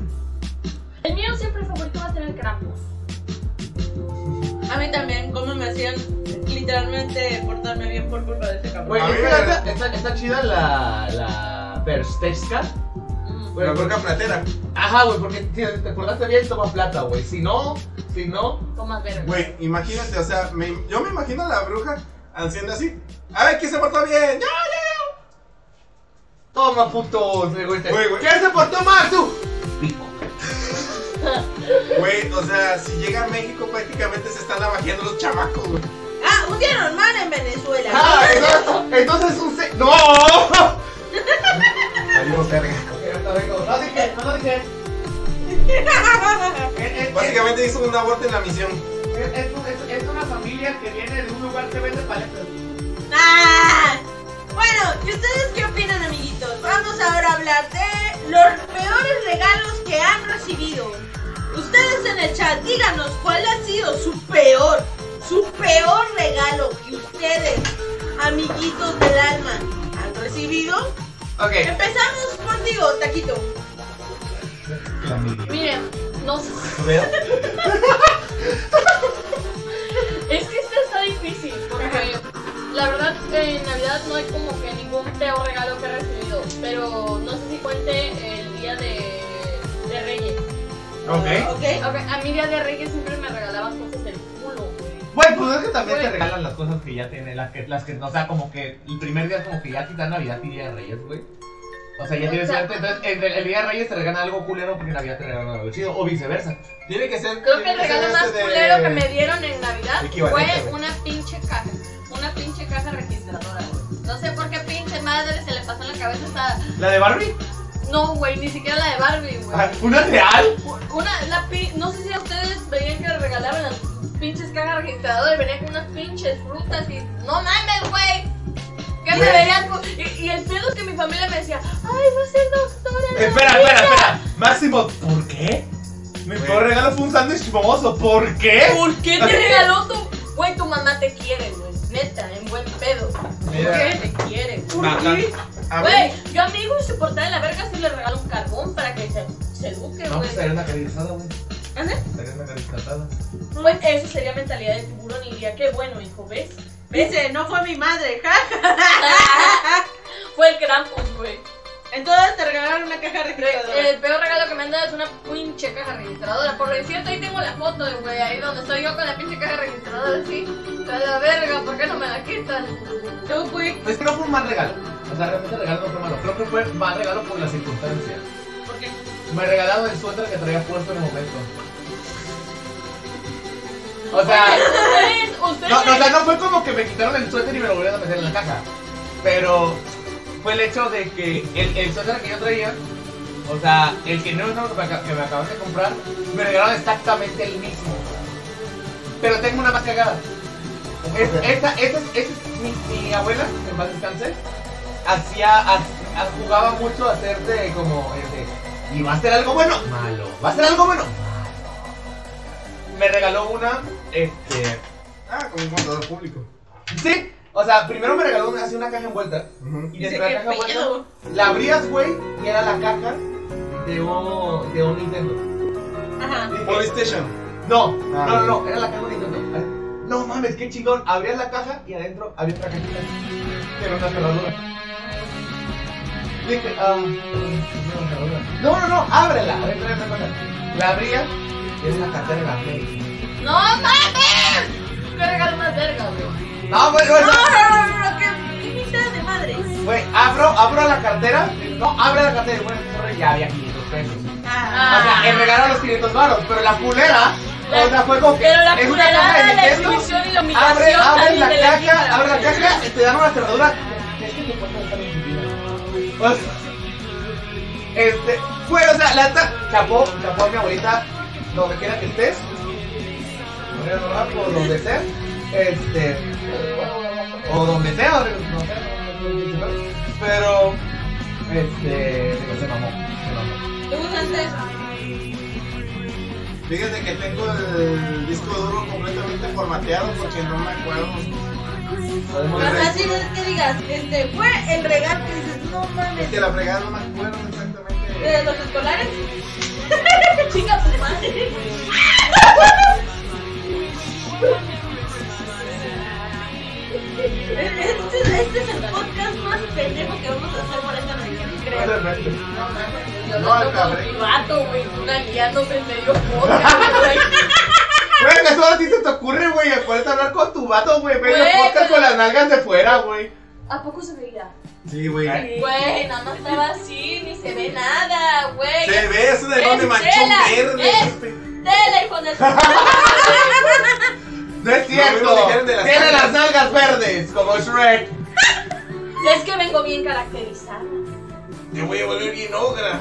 El mío siempre favorito va a ser el Krampus. A mí también, cómo me hacían literalmente portarme bien por culpa de este cabrón. Que neta está, está chida la, la Perstechka. Mm. La bruja platera. Ajá, güey, porque si te acordaste bien, toma plata, güey. Si no, si no, Tomas verga. Güey, imagínate, o sea, me- yo me imagino a la bruja haciendo así. A ver, ¿quién se portó bien? ¡Ya! toma putos, güey. Güey, güey. ¿Quién se portó mal, tú? Pico. Güey, o sea, si llega a México prácticamente se están navajeando los chamacos, güey. Ah, un día normal en Venezuela. Ah, entonces, entonces un se... ¡No! Salimos verga. Básicamente hizo un aborto en la misión. es- es- es- es una familia que viene de un lugar que vende paletas. Ah, bueno, ¿y ustedes qué opinan, amiguitos? Vamos ahora a hablar de los peores regalos que han recibido. Ustedes en el chat, díganos cuál ha sido su peor, su peor regalo que ustedes, amiguitos del alma, han recibido. Ok. Empezamos contigo, Taquito. Miren, no sé. ¿Veo? Es que esta está difícil. Porque la verdad, en Navidad no hay como que ningún peor regalo que he recibido. Pero no sé si cuente el día de, de Reyes. Ok. Ok. Ok, a mí día de Reyes siempre me regalaban cosas del culo. Güey, pues es que también te regalan las cosas que ya tienen, las que, las que, o sea, como que el primer día es como que ya dan Navidad y Día de Reyes, güey. O sea, ya tienes suerte, entonces el, el Día de Reyes te regalan algo culero porque Navidad te regalan algo chido, o viceversa. Tiene que ser. Creo que el regalo más de- culero que me dieron en Navidad fue güey. una pinche caja. Una pinche caja registradora, güey. No sé por qué pinche madre se le pasó en la cabeza esa. ¿La de Barbie? No, güey, ni siquiera la de Barbie, güey. Ah, ¿Una real? Una, la pi- no sé si a ustedes veían que le regalaban las pinches cajas registradoras y venían con unas pinches frutas y. ¡No mames, güey! ¿Qué me Güey. veían? con- Y, y el pedo que mi familia me decía, ¡ay, va a ser doctora! la Espera, niña". espera, espera. Máximo, ¿por qué? Mi Güey. peor regalo fue un sándwich famoso, ¿por qué? ¿Por qué te regaló tu.? Güey, tu mamá te quiere, güey. Neta, en buen pedo. ¿Por Mira. qué te quiere? ¿Por la- qué? a Güey, ver, yo a mi hijo insoportable de la verga sí le regalo un carbón para que se, se eduque, No, güey. pues sería una cariñosada, güey. ¿Ande? Sería una cariñosada. Pues eso sería mentalidad de tiburón y diría, qué bueno, hijo, ¿ves? Dice, no fue mi madre, ja. Fue el Krampus, güey. Entonces te regalaron una caja registradora. El peor regalo que me han dado es una pinche caja registradora. Por cierto, ahí tengo la foto, güey, ahí donde estoy yo con la pinche caja registradora, así. A la verga, ¿por qué no me la quitan? Tú, güey. Pues que no fue un mal regalo. O sea, realmente el regalo no fue malo. Creo que fue mal regalo por las circunstancias. ¿Por qué? Me regalaron el suéter que traía puesto en el momento. O sea, ustedes, ustedes. no, no, o sea, no fue como que me quitaron el suéter y me lo volvieron a meter en la caja. Pero fue el hecho de que el, el suéter que yo traía, o sea, el que no no, que me aca- que me acaban de comprar, me regalaron exactamente el mismo. Pero tengo una más cagada. Es, esta, esta, es- esta es mi, mi abuela, en paz descanse, hacía, ha- ha- jugaba mucho a hacerte como, este, y va a ser algo bueno, malo, va a ser algo bueno, malo. Me regaló una, este, Ah, como un contador público. sí, o sea, primero me regaló una, así una caja envuelta, Ujú. y dentro de la caja envuelta, la abrías, güey, y era la caja de un, de un Nintendo. Ajá. PlayStation. No, Ah. no, no, no, era la caja de Nintendo. No mames, qué chingón. Abrías la caja y adentro había otra cajita. Que era una cerradura. Dije, ah. No, no, no, ábrela. A ver, trae otra cosa. La abría y es una cartera de la Play. ¡No mames! ¿Qué regalo más verga, güey? No, güey, No, güey, no, no, no, no, qué qué mitad de madres. güey, abro, abro la cartera. No, abre la cartera bueno, sorry, ya había 500 pesos. Ah. O sea, el regalo a los 500 baros, pero la culera, La- o sea, fue como que Pero la es una caja de Nintendo. Abre, abre la caja, abre la caja y te dan una cerradura. Es que te estar en tu vida. Este, fue, o sea, la chapó, chapó a mi abuelita, donde quiera que estés. Por donde sea. Este, o donde sea, no sé, pero, este, se mamó, se mamó. ¿Tú usaste eso? Fíjate que tengo el disco duro completamente formateado porque no me acuerdo. Así no es que digas, este, fue el regalo que dices, no mames. Es que la fregada no me acuerdo exactamente. ¿De los escolares? Chinga tu madre. Este, este es el podcast más pendejo que vamos a hacer por esta Navidad, creo. No No, mi vato, güey, una guiándome en medio podcast, güey. Güey, eso a ti se te ocurre, güey, puedes hablar con tu vato, güey, medio podcast con las nalgas de fuera, güey. ¿A poco se veía? Sí, güey. Güey, nada más estaba así, ni se ve nada, güey. Se ve, es un de donde tela, verde. es- Tela, hijo de No es cierto. dijeron de las Tiene nalgas. las nalgas verdes, como Shrek. Es que vengo bien caracterizada. Te voy a volver bien ogra.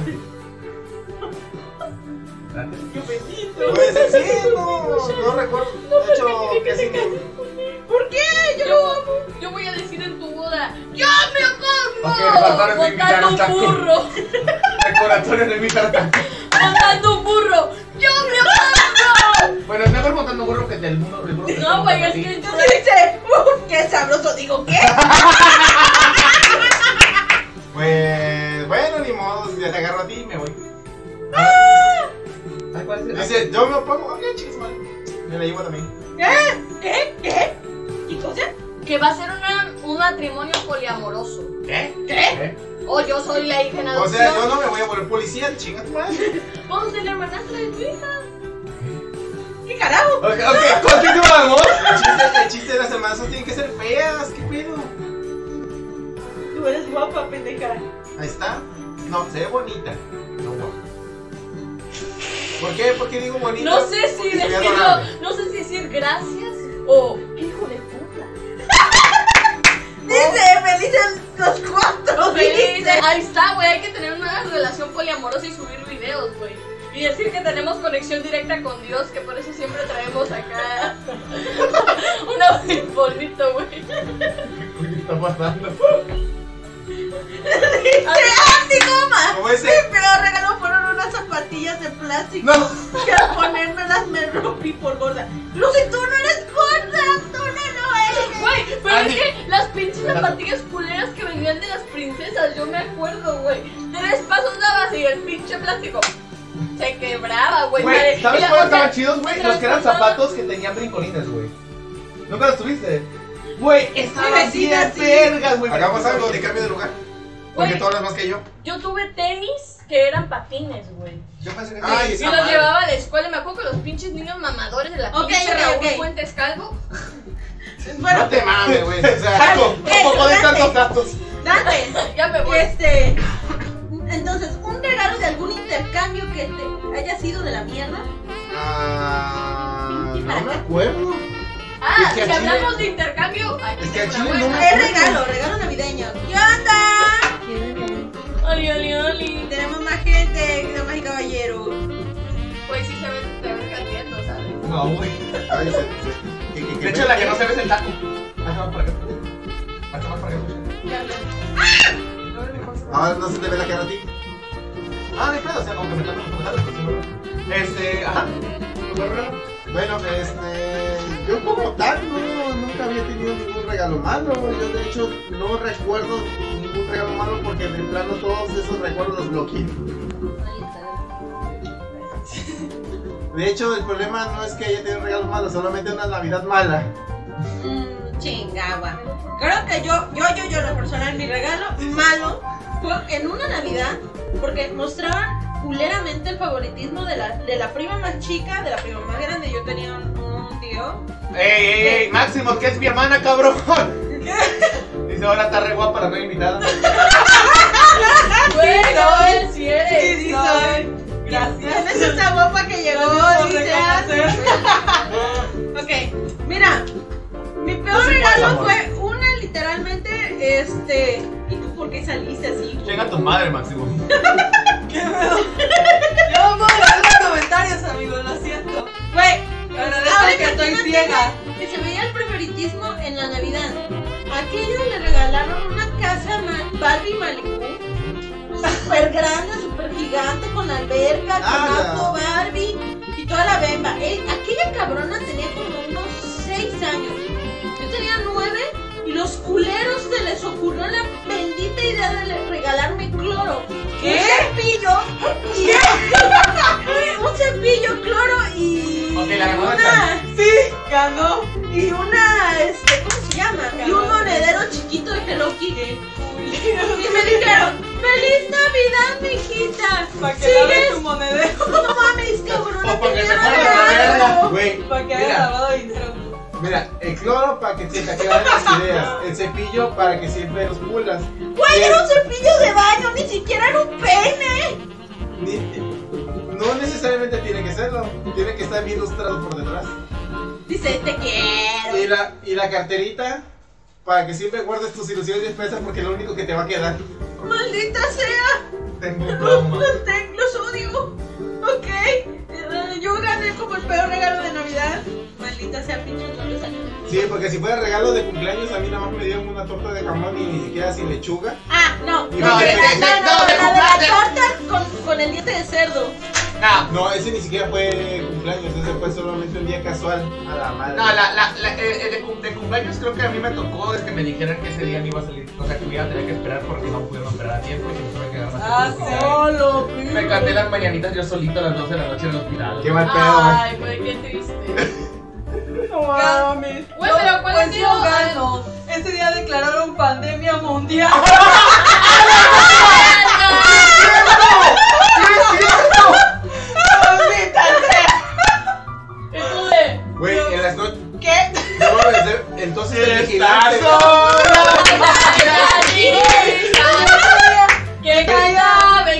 ¡Qué bendito! Pues sí, no, no recuerdo. De hecho, que sí. ¿Por qué? Yo Yo, lo amo. yo voy a decir en tu boda, ¡Yo me acuerdo! a Montando un burro, Decoratorio de mi tarta. montando un burro, ¡Yo me acuerdo! Bueno, es mejor montando burro que del mundo. burro que No, güey, es que yo Entonces dice. ¡Qué sabroso! Digo, ¿qué? Pues bueno, ni modo, ya te agarro a ti y me voy. Ay, ¿cuál es? Dice, yo me opongo, ok, chicos, vale. Me la llevo también. ¿Qué? ¿Qué? ¿Qué? ¿Y cosa? Que va a ser una, un matrimonio poliamoroso. ¿Qué? ¿Qué? O yo soy la hija en O sea, yo no me voy a volver policía, chinga tu madre. Vamos a ser la hermanastra de tu hija. ¿Qué carajo? Ok, ok, continuamos. El chiste, el chiste de las hermanas no tienen que ser feas, qué pedo. Tú eres guapa, pendeja. Ahí está. No, se ve bonita. No guapa. ¿Por qué? ¿Por qué digo bonita? No sé si Porque decir, no, sé si decir gracias o hijo de puta. Dice, oh. felices los cuatro. Felices. Ahí está, güey. Hay que tener una relación poliamorosa y subir videos, güey. Y decir que tenemos conexión directa con Dios, que por eso siempre traemos acá un polvito, güey. ¿Qué está pasando? ¡Andy Goma! Como ese. Mi peor regalo fueron unas zapatillas de plástico. No. Que al ponérmelas me rompí por gorda. Lucy, tú no eres gorda. Tú no lo eres. Güey, pero Andy. es que las pinches zapatillas culeras que venían de las princesas, yo me acuerdo, güey. Tres pasos dabas y el pinche plástico se quebraba, güey. ¿sabes cuáles estaban chidos, güey? Los que eran zapatos que tenían brincolines, güey. ¿Nunca los tuviste? Güey, estaban bien sí. vergas, güey. Hagamos algo de cambio de lugar. Porque tú hablas más que yo. Yo tuve tenis que eran patines, güey. Yo pensé que Ay, Y los madre. llevaba a la escuela. y Me acuerdo que los pinches niños mamadores de la Ok, pinche ok, Raúl ok. Fuentes Calvo. Bueno, No te mames, güey. O sea, Taco, Eso, tampoco de tantos datos. Dante. ya me voy. Este. Entonces, un regalo de algún intercambio que te haya sido de la mierda. Ah, no me acuerdo. Ah, es que a si Chile- hablamos de intercambio, aquí es que a tengo Chile una no me- Es regalo, regalo navideño. ¿Qué onda? Oli, oli, oli. Tenemos más gente, damas y caballeros. Pues sí se ve, te ves caliendo, ¿sabes? No, güey. Se- se- De hecho, la que no se ve es el taco. Más para acá. Más para acá. Ya hablé. Ahora no se te ve la cara a ti. Ah, hay pedo, o sea, como que me pero sí, ¿verdad? Este, ajá. ¿Cuál regalo? Bueno, este. Yo como tal no, nunca había tenido ningún regalo malo. Yo de hecho no recuerdo ningún regalo malo porque de plano todos esos recuerdos los bloqueé. De hecho, el problema no es que haya tenido regalos malos, solamente una Navidad mala. Mmm, chingagua. Creo que yo, yo, yo, yo, lo personal, mi regalo malo fue en una Navidad porque mostraban culeramente el favoritismo de la, de la prima más chica, de la prima más grande. Yo tenía un, un tío. ¡Ey, ey, ey! Máximo, que es mi hermana, cabrón. Dice, ahora está re guapa la nueva invitada. No, él sí eres. Sí, no. soy. Gracias. Es esa guapa que llegó, dice. Ok, mira, mi peor regalo fue una literalmente, este, ¿y tú por qué saliste así? Llega tu madre, Máximo. Yo no puedo leer los comentarios, amigos, lo siento. Güey, Agradezco que estoy ciega. Que se veía el preferitismo en la Navidad. A aquello le regalaron una casa Barbie Malibu. Súper grande, súper gigante, con alberca, con ¡Hala! auto Barbie y toda la bemba. Él- aquella cabrona tenía como unos 6 años. Tenía 9 y los culeros se les ocurrió la bendita idea de regalarme cloro. ¿Qué? Un cepillo. Y un cepillo, cloro y. Ok, la ganó una, Sí, ganó. y una, este, ¿cómo se llama? Y un monedero chiquito de Hello Kitty. Y me dijeron, ¡Feliz Navidad, mijita! Para que ¿Sigues? tu monedero. No mames, cabrón. O para que se. Güey, Para que haya lavado dinero. Mira, el cloro para que se te las ideas, el cepillo para que siempre los pulas. Güey, era un cepillo de baño, ni siquiera era un peine. Ni- No necesariamente tiene que serlo, tiene que estar bien ilustrado por detrás. Dice, te quiero. Y la, y la carterita para que siempre guardes tus ilusiones y esperanzas porque es lo único que te va a quedar. Maldita sea. Tengo un los odio. Ok. Eh, Yo gané como el peor regalo de Navidad. Maldita sea, pinche salió. Sí, porque si fuera regalo de cumpleaños, a mí nada más me dieron una torta de jamón y ni siquiera sin lechuga. Ah, no. No, no, la de la torta con, con el diente de cerdo. No, No, ese ni siquiera fue cumpleaños, ese fue solamente un día casual a la madre. no, la, la, la, eh, eh, de, cum- de cumpleaños creo que a mí me tocó es que me dijeran que ese día no iba a salir. O sea, que iba a tener que esperar porque no pudieron esperar a tiempo y me tuve que quedar más Ah, solo. Me canté las mañanitas yo solito a las 12 de la noche en el hospital. Qué mal pedo. Ay, güey, qué triste. No mames. Güey, pero ¿cuál pues es. Ese día declararon pandemia mundial.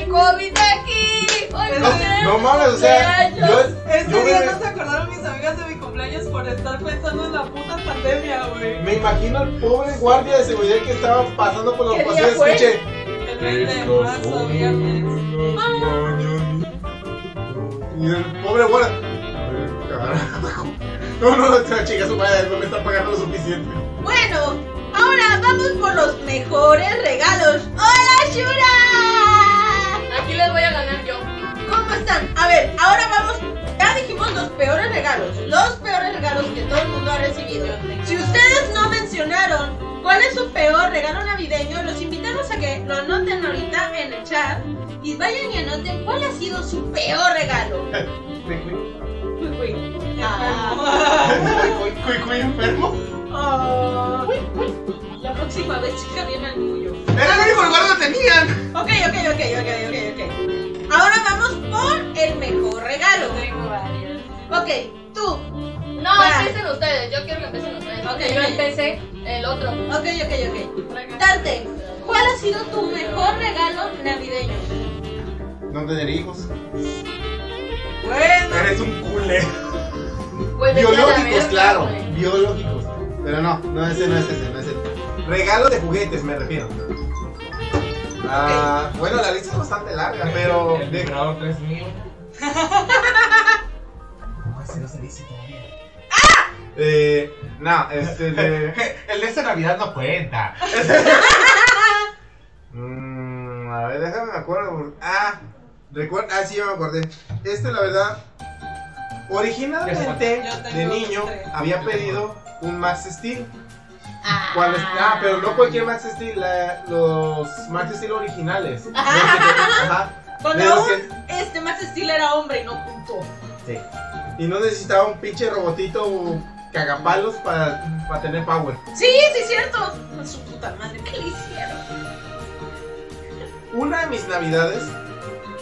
COVID aquí. No, mames, este día no se acordaron mis amigas de mi cumpleaños por estar pensando en la puta pandemia, güey. Me imagino al pobre guardia de seguridad que estaba pasando por los pasillos escuché. El 20 de marzo, viernes. Pobre guardia. Ay, carajo. No, no, esta chica su madre no me está pagando lo suficiente. Bueno, ahora vamos por los mejores regalos. ¡Hola, Shura! Aquí les voy a ganar yo. ¿Cómo están? A ver, ahora vamos. Ya dijimos los peores regalos. Los peores regalos que todo el mundo ha recibido. Si ustedes no mencionaron cuál es su peor regalo navideño, los invitamos a que lo anoten ahorita en el chat. Y vayan y anoten cuál ha sido su peor regalo. Uy, uy. Ah. Cuy, cuy, enfermo. La próxima vez chica viene al tuyo. Era el único lugar donde tenían. Ok, ok, ok, ok, ok, ok. Ahora vamos por el mejor regalo. Tengo varios. Ok, tú. No, Va. empiecen ustedes. Yo quiero que empiecen ustedes. Ok, yo empecé el otro. Ok, ok, ok. Darte, ¿cuál ha sido tu mejor regalo navideño? No tener hijos. Bueno. Eres un culé. Pues Biológicos, claro. güey. Biológicos. Pero no, no ese, no es ese, no es ese. Regalo de juguetes, me refiero. Ah, bueno, la lista es bastante larga, pero. El de- vibrador 3000. No, ese no se dice todavía. Eh, no, este de. El de esta Navidad no cuenta. Mm, a ver, déjame me acuerdo. Ah, recuerda. Ah, sí, ya me acordé. Este, la verdad. Originalmente, de niño, tres. había pedido un Max Steel. Cuando, ah, pero no cualquier Max Steel, la- los Max Steel originales. Ajá. Cuando De los aún que- este Max Steel era hombre y no puto. Sí. Y no necesitaba un pinche robotito cagapalos para, para tener power. Sí, sí, cierto. Su puta madre, ¿qué le hicieron? Una de mis navidades,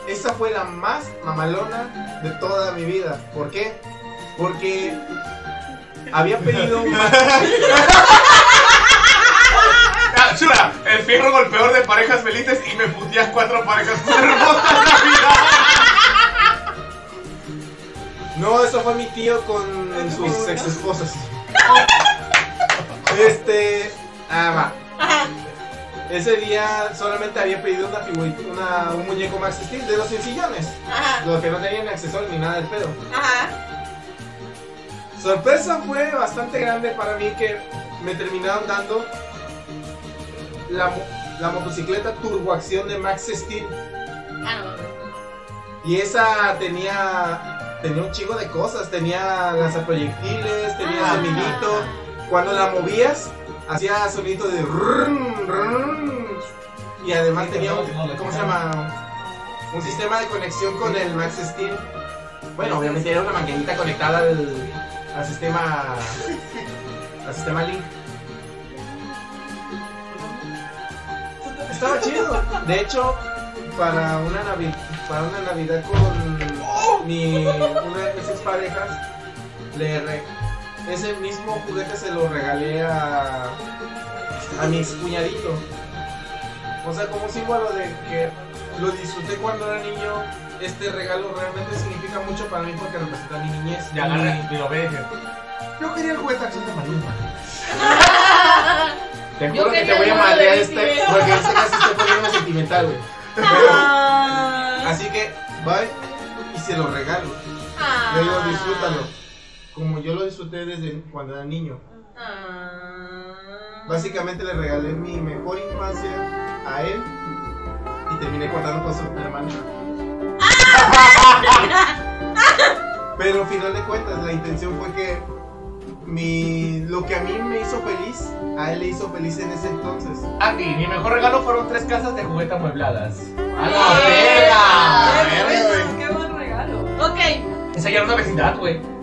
esa fue la más mamalona de toda mi vida. ¿Por qué? Porque había pedido un Ah, chula, el fierro golpeador de parejas felices y me puteas cuatro parejas hermosa Navidad. No, eso fue mi tío con sus ex esposas. Este. Ah, va. Ese día solamente había pedido una figurita, una, un muñeco Max Steel de los sencillones. Ajá, Los que no tenían accesorios ni nada del pedo. ajá. Sorpresa fue bastante grande para mí que me terminaron dando la, la motocicleta turboacción de Max Steel. Ah, no. Y esa tenía, tenía un chingo de cosas. Tenía lanzaproyectiles, tenía Ah. sonidito. Cuando la movías, hacía sonido de... rrrn. Y además tenía un, ¿cómo se llama? Un sistema de conexión con el Max Steel. Bueno, obviamente era una maquinita conectada al, al sistema... Al sistema Link. Estaba chido. De hecho, para una Navidad, para una Navidad con mi, una de mis parejas, le re- ese mismo juguete se lo regalé a, a mi cuñadito. O sea, como símbolo de que lo disfruté cuando era niño. Este regalo realmente significa mucho para mí porque representa mi niñez. Y agarra y lo ve y dice, Yo quería el juguete acción de Maluma. Te juro que te voy a madrear este, porque este casi estoy poniendo sentimental, güey. Ah, Así que, bye, y se lo regalo. ah. Yo digo, disfrútalo. Como yo lo disfruté desde cuando era niño. Ah. Básicamente le regalé mi mejor infancia a él y terminé contando con su hermano. Pero al final de cuentas, la intención fue que mi, lo que a mí me hizo feliz, a él le hizo feliz en ese entonces. Andy, mi mejor regalo fueron tres casas de juguete amuebladas. ¡A la ¡Ah! verga! Qué verga, güey! bueno, qué buen regalo. Ok, Esa ya era una vecindad, güey.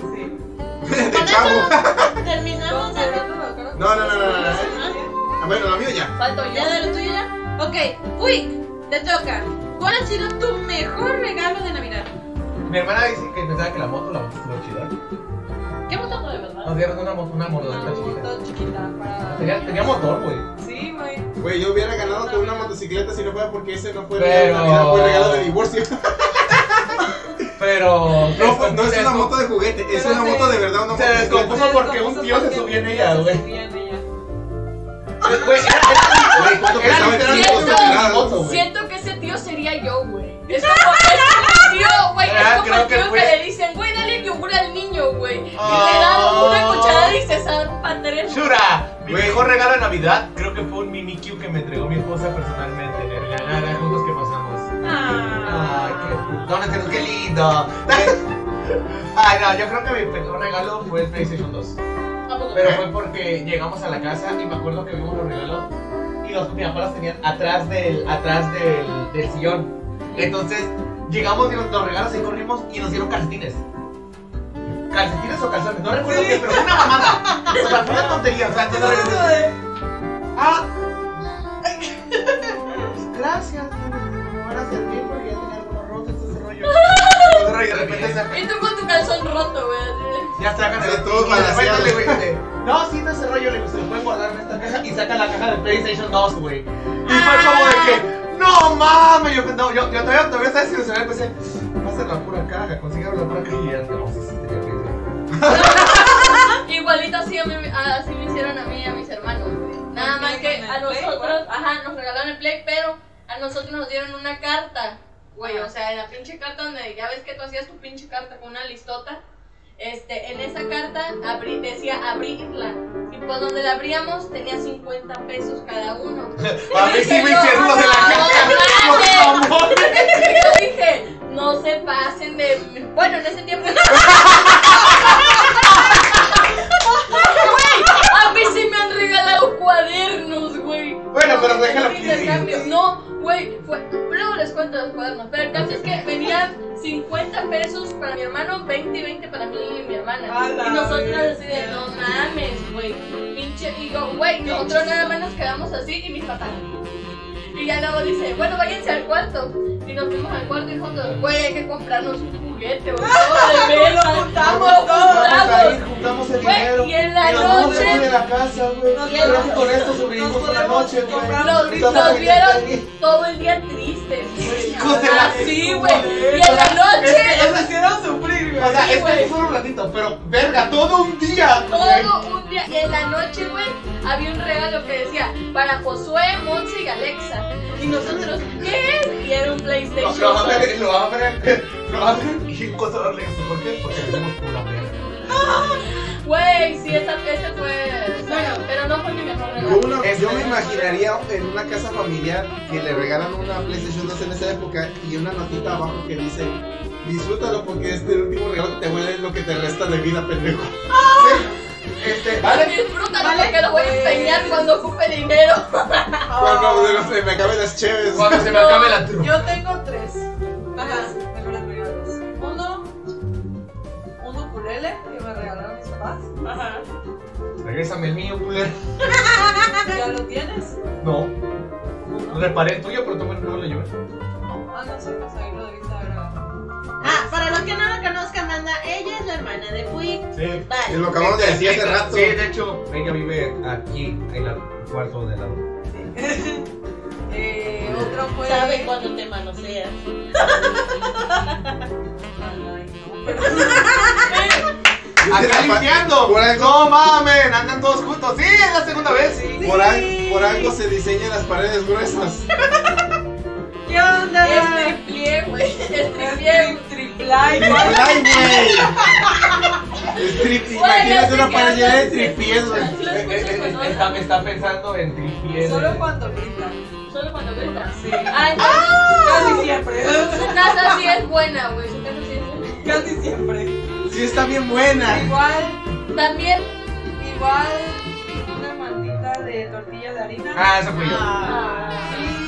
De con chavo. eso terminamos de No, no, no, no, no, no. Ah, Bueno, lo mío ya. Falto yo. ¿Ya de lo tuyo ya? Ok, Quick, te toca. ¿Cuál ha sido tu mejor regalo de Navidad? Mi hermana dice que pensaba que la moto, la moto estuvo chida. ¿Qué moto de verdad? Nos dieron una moto, una moto Una chiquita. moto chiquita para. Tenía, tenía motor, güey. Sí, güey. Güey, yo hubiera ganado con una motocicleta si no fuera porque ese no fue Pero- regalo de Navidad, fue regalo de divorcio. Pero. No, pues, no es se una moto de juguete, es una se- moto de verdad, una Se moto de descompuso porque un tío se subió en ella, güey. subía en ella. Güey, era- era- Güey, ¿cuánto era pesaba el Siento-. Siento que ese tío sería yo, güey. Es como, es como el tío, güey. Es como el que tío que, le dicen, güey, dale yogur al niño, güey. Y le dan una cucharada y se zampa tres. Shura, mi mejor regalo de Navidad creo que fue un mini que me entregó mi esposa personalmente en el ganar juntos que pasamos. Ah. Ay, no, no, entiendo, qué lindo. Ay, no, yo creo que mi mejor regalo fue el PlayStation 2. ¿A poco? Pero fue porque llegamos a la casa y me acuerdo que vimos los regalos y los mi papá los tenían atrás del, atrás del, del sillón. Entonces llegamos y los, los regalos y corrimos y nos dieron calcetines. ¿Calcetines o calzones? No recuerdo qué, pero fue una mamada. O sea, fue una tontería. O sea, te lo Ah. Gracias. Y de repente saca- Y tú con tu calzón roto, güey. ya sacan el y de balanceados. le güey, No, sí, no ese rollo, le digo, se lo pueden guardar en esta caja y saca la caja del PlayStation 2, güey. Y fue como de que, no mames, yo, no, yo, yo todavía, todavía estaba desilusionado, empecé, va a ser la pura caja, consiguieron la pura caja y ya, no, sí, sí, tenía PlayStation. Igualito así, a mí- así me hicieron a mí y a mis hermanos, güey. Nada más que a nosotros, ajá, nos regalaron el Play, pero a nosotros nos dieron una carta, güey. O sea, en la pinche carta donde ya ves que tú hacías tu pinche carta con una listota. Este, en esa carta abrí- decía abrirla. Y pues donde la abríamos tenía 50 pesos cada uno. A mí sí me hicieron los de la ¡No caja. mames! Por favor. Yo dije, no se pasen de. Bueno, en ese tiempo. Güey, a mí sí me han regalado cuadernos. Bueno, pero déjalo aquí. No, güey, fue. Luego les cuento los cuadernos. Pero el caso es que venían 50 pesos para mi hermano, 20 y 20 para mí y mi hermana. Y nosotros así de, no mames, güey. Pinche. Y yo, güey, nosotros nada más nos quedamos así y mis papás. Y ya luego dice, bueno, váyanse al cuarto. Y nos fuimos al cuarto y juntos, güey, hay que comprarnos un juguete, güey. todo de Lo juntamos todo. Vamos a juntamos. el Güey, dinero. y en la nos vamos noche- de la casa, güey. Nos Creo que podemos- con esto sobrevivimos nos podemos noche, güey. Nos, nos en el vieron todo el día tristes. Hijos de la- Sí, güey. Y en la Es noche, que- Nos hicieron sufrir, güey. O sea, Sí, es güey. que fue un ratito, pero verga, todo un día. güey. todo un día. Y en la noche, güey, había un regalo que decía para Josué, Monse y Alexa. Y nosotros, ¿qué es? Y era un PlayStation. lo abren, lo abren, lo abren y dice, ¿por qué? Porque hicimos por la verga. Güey, sí, esa, ese fue. Bueno, pero no fue mi mejor Yo, regalo. una- yo me imaginaría en una casa familiar que le regalan una PlayStation 2 en esa época y una notita abajo que dice disfrútalo porque este es el último regalo que te huele lo que te resta de vida, pendejo. Este, ¿vale? Disfrútalo Vale, porque lo voy a pues. empeñar cuando ocupe dinero. Cuando se me- acaben las cheves. Cuando se me acabe la tru. Yo tengo tres. Ajá. Mejores regalos. Uno, un ukulele que me regalaron mis papás. Ajá. Regrésame el mío, culero. ¿Ya lo tienes? No, reparé el tuyo, pero tú me no lo llevé. Ah, no sé, pues ahí lo debiste que no la conozcan, Amanda, ella es la hermana de Puig. Sí. Vale. Es lo que acabamos de decir hace rato. Sí, de hecho, ella vive aquí, en el cuarto de lado. Eh, otro fue. Sabe cuando te manoseas. Ay, no, pero- Acá limpiando. Por algo, No mames, andan todos juntos. Sí, es la segunda vez. Sí. por, al- por algo se diseñan las paredes gruesas. ¿Qué onda? Es triplié, güey. Es triplié. ¡Ay, güey! Imagínate una pared llena de tripies, güey. Eh, eh, eh, Está, pensando en tripié. Solo cuando grita. Solo cuando grita. Sí. Ah, entonces, Casi siempre. su casa sí es buena, güey. Su casa sí es buena. Casi siempre. Sí, está bien buena. Igual, También. igual una mantita de tortilla de harina. Ah, eso fui yo. Ah.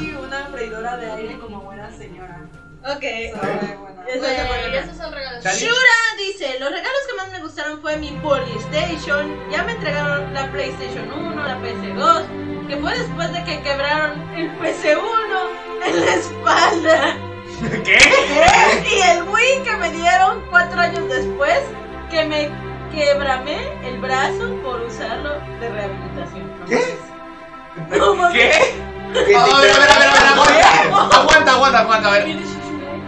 Y una freidora de aire como buena señora. Ok. Sabe buena. Eso esos son regalos. Shura dice, los regalos que más me gustaron fue mi Polystation, ya me entregaron la PlayStation 1, la PS2, que fue después de que quebraron el PS1 en la espalda. ¿Qué? Y el Wii que me dieron cuatro años después, que me quebramé el brazo por usarlo de rehabilitación. ¿Qué? Mames. ¿Qué? Que A ver, a ver, a ver, a ver, aguanta. Aguanta, aguanta, aguanta, a ver.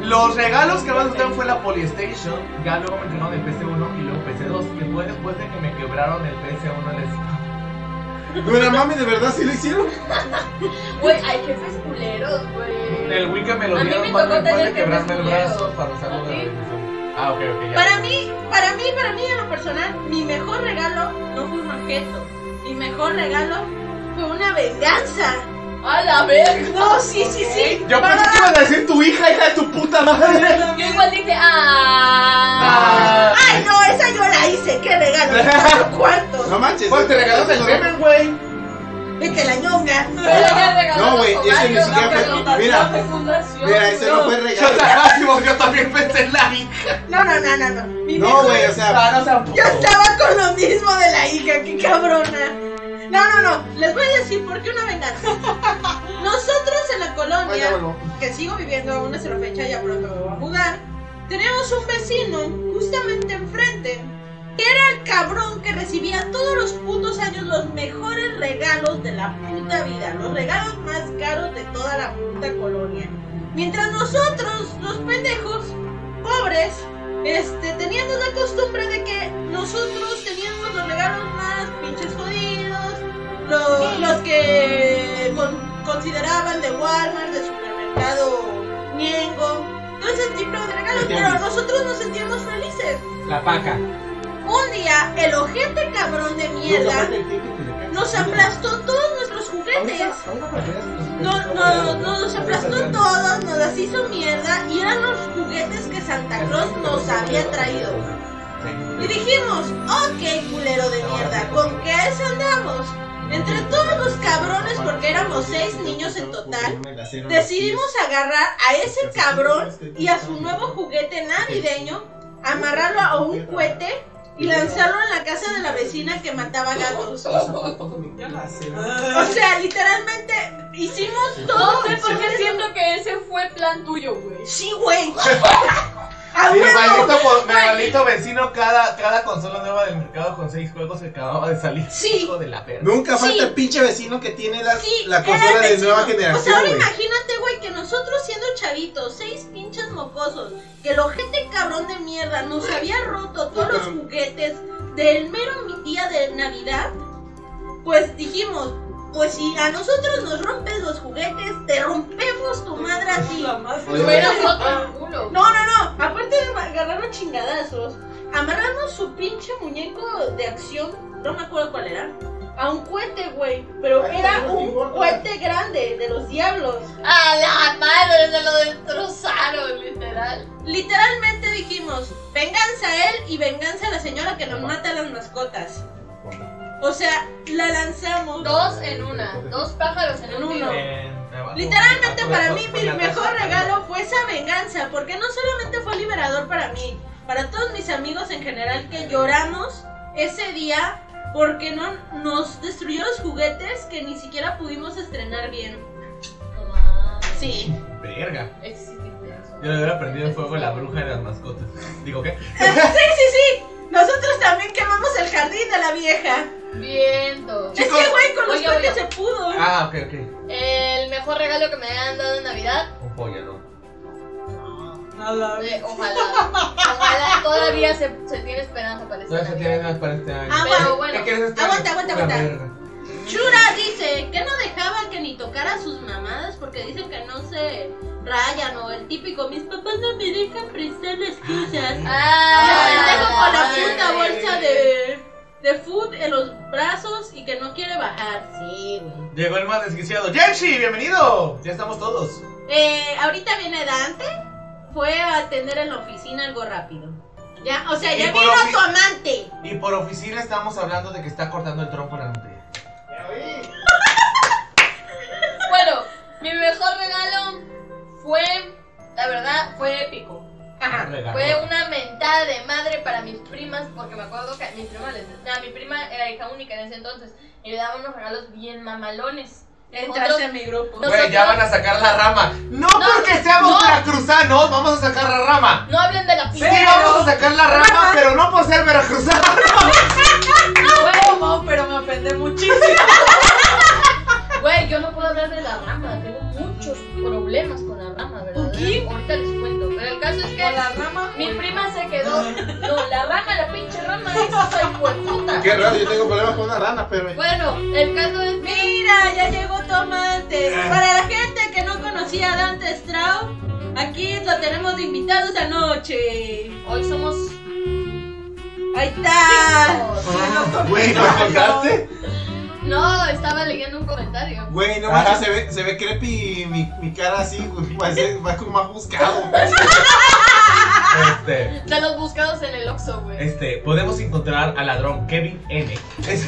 Los regalos que más me gustaron fue la Polystation. Ya luego me entregaron el PC1 y luego PC2. Que fue después de que me quebraron el PC1 les... Pero mami, ¿de verdad sí lo hicieron? Güey, hay jefes culeros, güey. El Wii que me lo A mí dieron me tocó después de tener quebrarme el brazo para usarlo la Ah, ok, ok. Ya. Para mí, para mí, para mí en lo personal, mi mejor regalo no fue un objeto. Mi mejor regalo fue una venganza. A la verga. No, sí, sí, sí. Yo pensé que ibas a decir tu hija, hija de tu puta madre. Yo igual dije, ah. Ay, no, esa yo la hice. ¿Qué regalo? Cuartos. No manches. Pues te regalaron el Semen, güey. Vete la ñonga. No, güey, ese ni siquiera fue. Mira, mira, ese no fue Yo, regalo. también- yo también pensé en la hija. No, no, no, no, no. Mi No, güey, o sea. Ah, no Yo estaba con lo mismo de la hija, qué cabrona. No, no, no. Les voy a decir por qué una venganza. Nosotros en la colonia, que sigo viviendo aún hasta la fecha, ya pronto me voy a mudar, tenemos un vecino justamente enfrente. que Era el cabrón que recibía todos los putos años los mejores regalos de la puta vida, los regalos más caros de toda la puta colonia. Mientras nosotros, los pendejos, pobres, este, teníamos la costumbre de que nosotros teníamos los regalos más pinches jodidos, los, los que con- consideraban de Walmart, de supermercado Ñengo, todo ese tipo de regalos, pero nosotros nos sentíamos felices. La paca. Un día, el ojete cabrón de mierda nos aplastó todos nuestros juguetes. No, no, no, nos aplastó todos, nos las hizo mierda y eran los juguetes que Santa Claus nos había traído. Y dijimos, ok, culero de mierda, ¿con qué andamos? Entre todos los cabrones, porque éramos seis niños en total, decidimos agarrar a ese cabrón y a su nuevo juguete navideño, amarrarlo a un cohete y lanzarlo en la casa de la vecina que mataba gatos. O sea, literalmente hicimos todo. No sé por qué siento que ese fue plan tuyo, güey. Sí, güey. Mi maldito, po- mi maldito vecino, cada, cada consola nueva del mercado con seis juegos que acababa de salir. Sí. Hijo de la perra. Nunca falta Sí. el pinche vecino que tiene la, Sí, la era consola el de vecino. nueva O sea, generación, ahora güey. imagínate, güey, que nosotros siendo chavitos, seis pinches mocosos, que el ojete cabrón de mierda nos había roto todos los juguetes del mero mi- día de Navidad, pues dijimos, pues si a nosotros nos rompes los juguetes, te rompemos tu madre a ti. No, no, no. Aparte de agarrarlo chingadazos, amarramos su pinche muñeco de acción, no me acuerdo cuál era, a un cohete, güey. Pero era un cohete grande de los diablos. A la madre, se lo destrozaron, literal. Literalmente dijimos, venganza a él y venganza a la señora que nos mata a las mascotas. O sea, la lanzamos. Dos en una, dos pájaros en En un uno. Literalmente para mí mi mejor regalo fue esa venganza, porque no solamente fue liberador para mí, para todos mis amigos en general que lloramos ese día porque no nos destruyó los juguetes que ni siquiera pudimos estrenar bien. Sí. Verga. Yo le hubiera prendido en fuego la bruja de las mascotas. Digo, ¿qué? sí, sí, sí. Nosotros también quemamos el jardín de la vieja. Viento. Es que, güey, con los cohetes oye. se pudo. Ah, ok, ok. El mejor regalo que me han dado en Navidad, Un pollo, ¿no? eh, ojalá. Ojalá todavía se, se tiene esperanza para esta eso Navidad. tiene más para este año. Ah, Pero bueno. bueno, ¿Qué quieres este Aguanta, año? aguanta, Una aguanta. verga. Chura dice que no dejaba que ni tocara sus mamadas porque dicen que no se rayan o el típico, mis papás no me dejan prestarles cosas. Ah, Y el pendejo con la puta bolsa de, de food en los brazos y que no quiere bajar. Sí, güey. Llegó el más desquiciado. ¡Jenshi! ¡Bienvenido! Ya estamos todos. Eh, ahorita viene Dante. Fue a atender en la oficina algo rápido. Ya, o sea, Y ya por vino ofi- su amante. Y por oficina estamos hablando de que está cortando el trompo en la nutria. Bueno, mi mejor regalo fue, la verdad, fue épico. Ajá. Fue una mentada de madre para mis primas, porque me acuerdo que mi prima, les, a mi prima era hija única en ese entonces, y le daban unos regalos bien mamalones. Entraste en mi grupo. No. Güey, ya van a sacar la rama. No, porque seamos no. veracruzanos, vamos a sacar la rama. No hablen de la Sí, pizza. vamos a sacar la rama, pero no por ser veracruzanos. No, pero me apendé muchísimo. Güey, yo no puedo hablar de la rama, tengo muchos problemas con la rama, ¿verdad? ¿Por qué? Ahorita Mi prima se quedó. No, la rana, la pinche rana, esa puta. Qué raro, yo tengo problemas con una rana, pero. Bueno, el caso es que. Mira, ya llegó Tomate. Para la gente que no conocía a Dante Straub, aquí lo tenemos de invitados anoche. Hoy somos. Ahí está. Güey, ¿lo contaste? No, estaba leyendo un comentario. Güey, no manches, se ve, se ve creepy mi, mi cara así, güey. Parece, va como más buscado. Este, De los buscados en el Oxxo, güey. este, podemos encontrar al ladrón Kevin N. Es-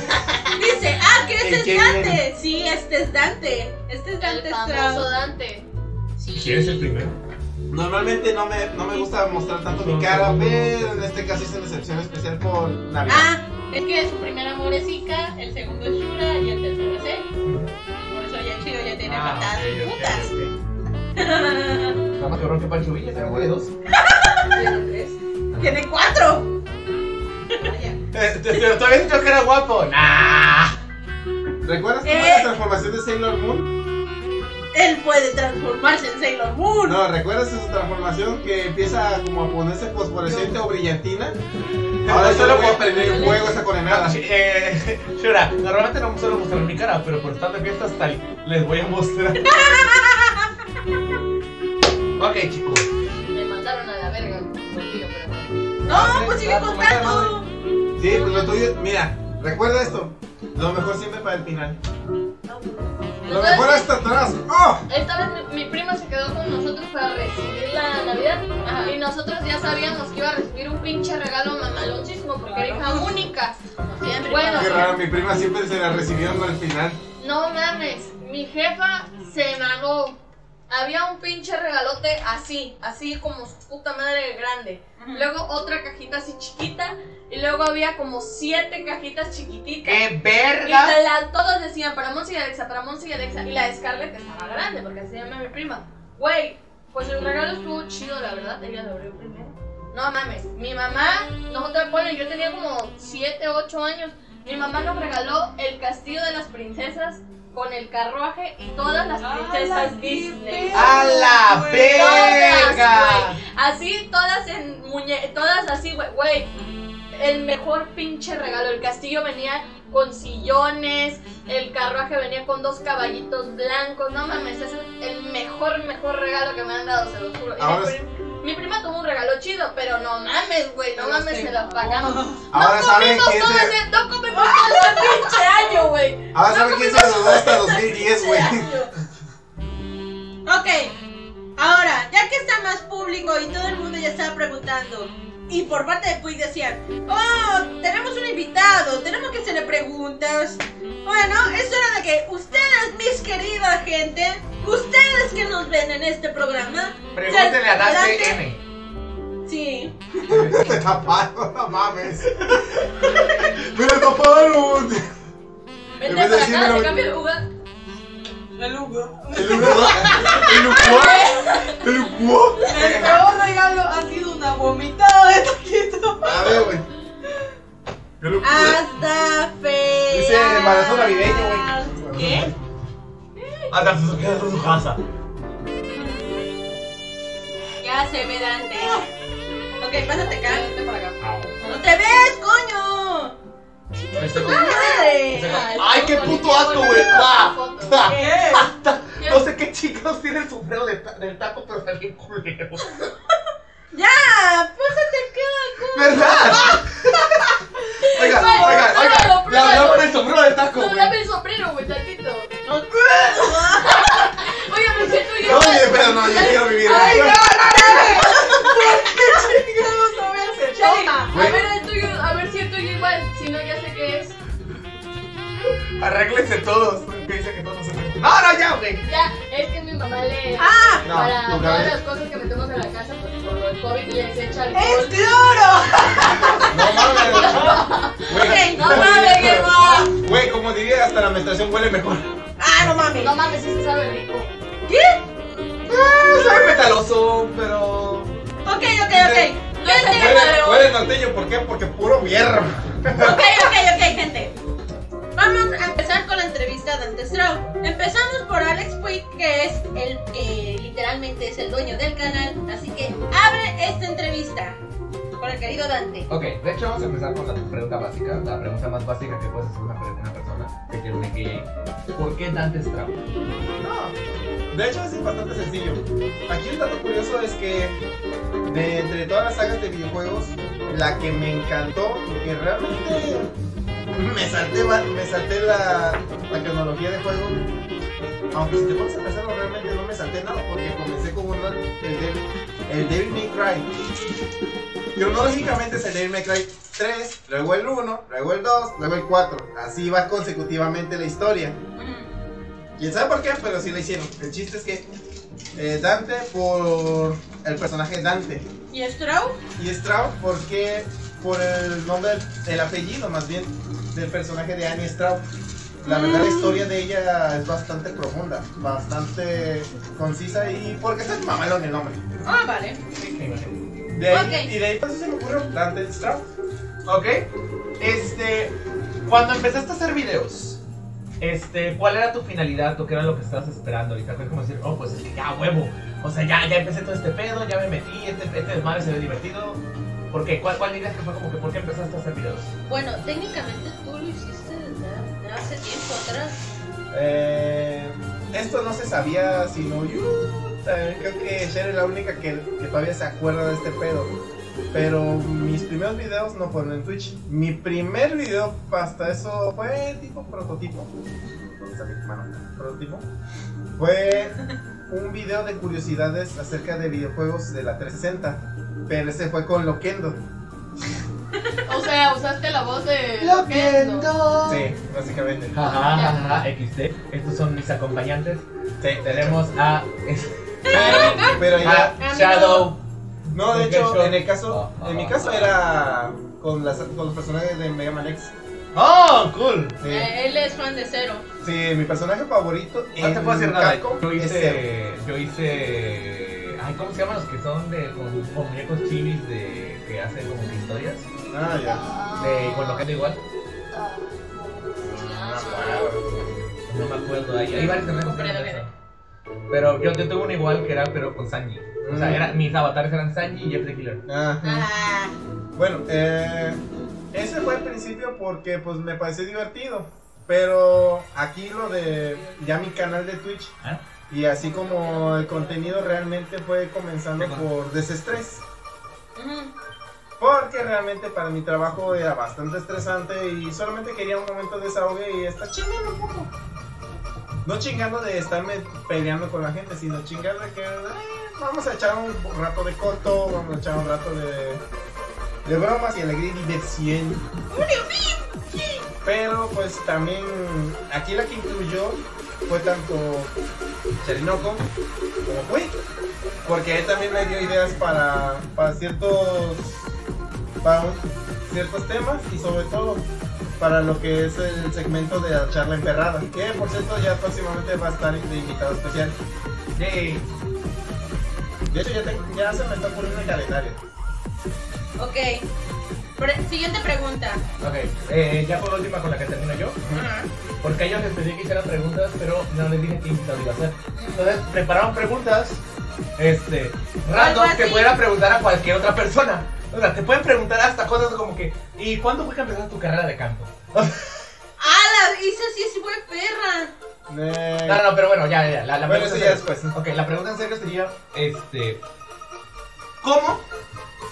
Dice, ah, que este ¿El es quién? Dante. Sí, este es Dante. Este es Dante El famoso Straub. Dante. Sí. ¿Quién es el primero? Normalmente no me, no me gusta mostrar tanto mi cara, pero en este caso hice una excepción especial por Navidad. Ah, Es que su primer amor es Ika, el segundo es Shura y el tercero es él. por eso ya chido ya tiene Ah, patadas y ok, ok, putas. ok. Está más cabrón que Pancho Villa, pero tiene dos. Tiene tres. Tiene cuatro. Vaya. Eh, te- te- ¿Todavía dicho que era guapo? Nah. ¿Recuerdas cómo Eh. es la transformación de Sailor Moon? Él puede transformarse en Sailor Moon. No, ¿recuerdas su transformación que empieza como a ponerse fosforescente o brillantina? Ahora solo puedo prender en fuego esa condenada. Eh, Shura, normalmente no suelo mostrar mi cara, pero por estar de fiesta hasta les voy a mostrar. ok, chicos. Me mandaron a la verga contigo, pero bueno. No, pues sigue tu madre, contando. Sí, pues lo tuyo. Mira, recuerda esto. Lo mejor siempre para el final. Lo mejor hasta atrás. ¡Oh! Esta vez mi, mi prima se quedó con nosotros para recibir la Navidad y nosotros ya sabíamos que iba a recibir un pinche regalo mamaloncísimo porque era hija única. Bueno, Qué raro, mi prima siempre se la recibieron al final. no mames, mi jefa se mamó. Había un pinche regalote así, así como su puta madre grande. Luego otra cajita así chiquita y luego había como siete cajitas chiquititas. ¡Qué Y verga! de la- todos decían para Monsi y Alexa, para Monsi y Alexa. Y la de Scarlett estaba grande porque así se llama mi prima. Güey, pues el regalo estuvo chido, la verdad. Ella lo abrió primero. No mames, mi mamá, nosotros, bueno, yo tenía como 7, 8 años. Mi mamá nos regaló el castillo de las princesas con el carruaje y todas las princesas Disney. ¡A la verga! Así, todas en muñe... Todas así, güey. El mejor pinche regalo. El castillo venía con sillones, el carruaje venía con dos caballitos blancos. No mames, ese es el mejor, mejor regalo que me han dado, se lo juro. Ahora mi, prima tuvo un regalo chido, pero no mames, güey, no mames, se lo pagamos. Ahora no saben quién todo se. ese, no comimos todo ese pinche año, güey. Ahora no saben quién se lo hasta 2010, güey. Ok, ahora, ya que está más público y todo el mundo ya estaba preguntando, y por parte de Puig decían, oh, tenemos un invitado, tenemos que hacerle preguntas. Bueno, es hora de que ustedes, mis querida gente, ustedes que nos ven en este programa, Pregúntele a Dante Adelante. N. sí, Te taparon, no mames. ¡Me lo taparon! En Vente para acá, te cambio de lugar. El Hugo. El Hugo. El Hugo. El peor regalo ha sido una vomitada de taquito. A ver, güey. El hasta fe. Dice embarazo navideño, güey. ¿Qué? Hasta su, hasta su casa. Ya se ve Dante. Ok, pásate acá. Vente para acá. ¡No te ves, coño! Me estoy con- ¡Madre! ¡Ay, qué puto asco, güey! ¡Ah! ¡Ah! ¿Qué? No sé qué chicos tiene el sombrero de ta- del taco, pero está bien culero. ¡Ya! ¡Pásate acá, ¿Verdad? Oigan, Güey, oigan, pruébalo, oigan. Le pruébalo. habló por el sombrero del taco, No, dame el sombrero, güey, tantito. Oye, me siento yo. No, oye, pero no, yo quiero vivir. ¡Ay, no, no, no! ¿Qué chingados no voy a hacer? Toma. A ver el tuyo, a ver si el tuyo igual, si no ya sé qué es. Arréglense todos. Que dice que todos se No, no, ya, güey. Ya, es que mi mamá le. ¡Ah! No, para todas las cosas que metemos en la casa, pues por del COVID les echa ¡Es alcohol. cloro! No mames. Güey, No mames, no. Güey, como diría, hasta la menstruación huele mejor. ¡Ah, no mames! No mames, sí se sabe rico. Ah, Sabe metaloso, pero. Ok, ok, ok. Es Huele, huele norteño, ¿por qué? Porque puro hierro. ok, ok, ok, gente. Vamos a empezar con la entrevista entrevista a Dante Straub. Empezamos por Alex Puig, que es el, eh, literalmente es el dueño del canal, así que abre esta entrevista con el querido Dante. Ok, de hecho vamos a empezar con la pregunta básica, la pregunta más básica que puedes hacer una, una persona que quiere un AKA. ¿Por qué Dante Straub? No, de hecho es bastante sencillo. Aquí un dato curioso es que de entre todas las sagas de videojuegos, la que me encantó, que realmente me salté, me salté la, la cronología de juego. Aunque si te pones a pensarlo, realmente no me salté nada porque comencé con uno, el, Devil, el Devil May Cry. Cronológicamente es el Devil May Cry 3, luego el 1, luego el 2, luego el 4. Así va consecutivamente la historia. Quién sabe por qué, pero sí la hicieron. El chiste es que eh, Dante por el personaje Dante ¿Y Straub? y Straub porque por el nombre, el apellido más bien del personaje de Annie Straub. La verdad la historia de ella es bastante profunda, bastante concisa y porque está mamalón el nombre. Ah, vale. De ahí, Ok. Y de ahí pues se me ocurrió Dante Straub. Ok, este, cuando empezaste a hacer videos, este, ¿cuál era tu finalidad o qué era lo que estabas esperando ahorita? Fue como decir, oh, pues es que ya huevo, o sea, ya, ya empecé todo este pedo, ya me metí, este, este desmadre se ve divertido. ¿Por qué? ¿Cuál, cuál dirías que fue como que por qué empezaste a hacer videos? Bueno, técnicamente tú lo hiciste desde hace tiempo atrás. Eh, esto no se sabía sino yo. Creo que Sher es la única que, que todavía se acuerda de este pedo. Pero mis primeros videos no fueron en Twitch. Mi primer video hasta eso fue tipo prototipo. ¿Dónde está mi mano? Prototipo. Fue un video de curiosidades acerca de videojuegos de la 360. Pero ese fue con Loquendo. O sea, usaste la voz de Loquendo. Sí, básicamente. Jaja, jaja, XD. Estos son mis acompañantes. Sí, Tenemos a, Pero, pero ya. a Shadow. No, de ¿De qué hecho, en el caso, Ah, en mi ah, caso ah. era con, las, con los personajes de Mega Man X. ¡Oh, cool! Sí, Eh, él es fan de Cero. sí, mi personaje favorito No te puedo decir nada. Capcom Yo es Zero. hice. Yo hice. Ay, ¿cómo se llaman los que son de con, con muñecos chivis de que hacen como que historias? Ah, ya. De con lo que igual. No me acuerdo. Hay, hay varios que me Pero, eso. Pero yo, yo tuve uno igual que era pero con Sanji. O sea, Mm. era, mis avatares eran Sanji y Jeffrey Killer. Ah, Ah, Bueno, eh, ese fue al principio porque pues me pareció divertido. Pero aquí lo de ya mi canal de Twitch ¿Ah? y así como el contenido realmente fue comenzando por desestrés. Porque realmente para mi trabajo era bastante estresante y solamente quería un momento de desahogue y estar chingando un poco. No chingando de estarme peleando con la gente, sino chingar de que eh, vamos a echar un rato de coto, vamos a echar un rato de, de bromas y alegría y diversión. Pero pues también aquí la que incluyó fue tanto Cherinoco como Quick. Porque él también me dio ideas para, para ciertos para ciertos temas y sobre todo para lo que es el segmento de la charla emperrada. Que por cierto ya próximamente va a estar de invitado especial. Yay. De hecho ya, ya se me está poniendo el calendario. Ok. Pre- siguiente pregunta. Ok, eh, ya por última con la que termino yo. Porque a ellos les pedí que hicieran preguntas, pero no les dije qué invitado iba a hacer. Entonces prepararon preguntas, este, random que pudieran preguntar a cualquier otra persona. O sea, te pueden preguntar hasta cosas como que, ¿y cuándo fue que empezaste tu carrera de canto? ¡Ah, la hice así, sí fue perra! No, no, pero bueno, ya, ya, la, la bueno, pregunta eso ya después. Ok, la pregunta en serio sería, este, ¿cómo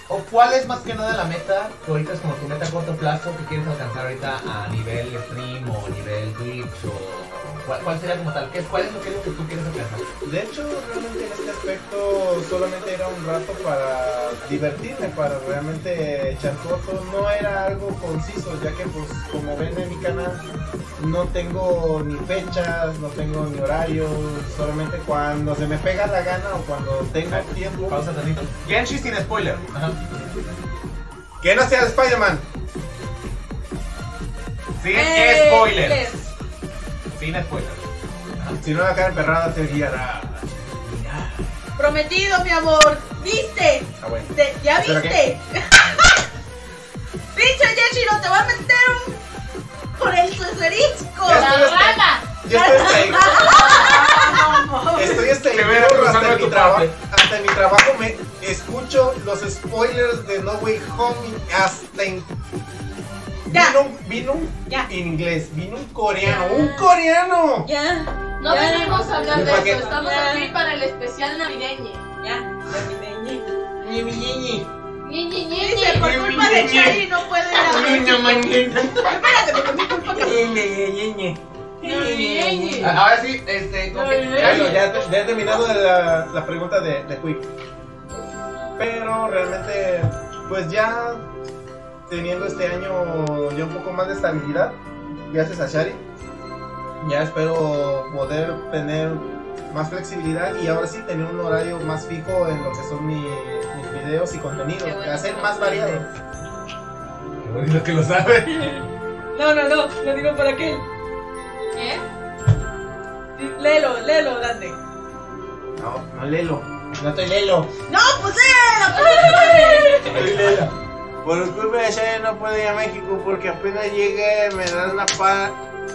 o cuál es más que nada la meta que ahorita es como tu meta a corto plazo que quieres alcanzar ahorita a nivel stream o nivel Twitch o cuál, cuál sería como tal? ¿Qué, ¿Cuál es lo que, es lo que tú quieres alcanzar? De hecho, realmente en este aspecto solamente era un rato para divertirme, para realmente echar fotos. No era algo conciso, ya que pues como ven en mi canal no tengo ni fechas, no tengo ni horarios, solamente cuando se me pega la gana o cuando tengo tiempo. Pausa tantito. Genshi sin spoiler. Ajá. Que no sea de Spider-Man. Sin Eh, spoilers. Les- Sin spoilers. Si no la cara emperrada te guiará. Prometido, mi amor. ¿Viste? Ah, bueno. Te- ¿Ya ¿Pero viste? Pinche Yashiro, te voy a meter un... Por el ceserisco. Ya ¡La estoy rana! yo estoy hasta ahí. Estoy hasta ahí. Hasta, en tu mi trabajo, hasta en mi trabajo me escucho los spoilers de No Way Home y hasta en. Ya. Vino, vino un Ya. inglés, vino un coreano, un coreano. Ya. No Ya. venimos a hablar de eso, estamos Ya. aquí para el especial navideño. Ya. Ñi, Ñi, Dice, por culpa de Chari no puede ir a Niño, mañana. Espérate, porque mi culpa que... Ñi, ñi, ñi, ñi. Ñi, ñi. A- Ahora sí, este. ¿con qué- Bueno, ya, ya he terminado la, la pregunta de, de Quick. Pero realmente, pues ya teniendo este año ya un poco más de estabilidad, gracias a Shari, ya espero poder tener más flexibilidad y ahora sí tener un horario más fijo en lo que son mi- mis videos y contenidos, Qué bueno. hacer más variado. Qué bonito que lo sabe. No, no, no, lo digo para qué. ¿Qué? Léelo, léelo, Dante. No, no lelo, no estoy lelo. No, pues léelo, Estoy lela. Por culpa de Shari no puedo ir a México porque apenas llegué me dan una, pa-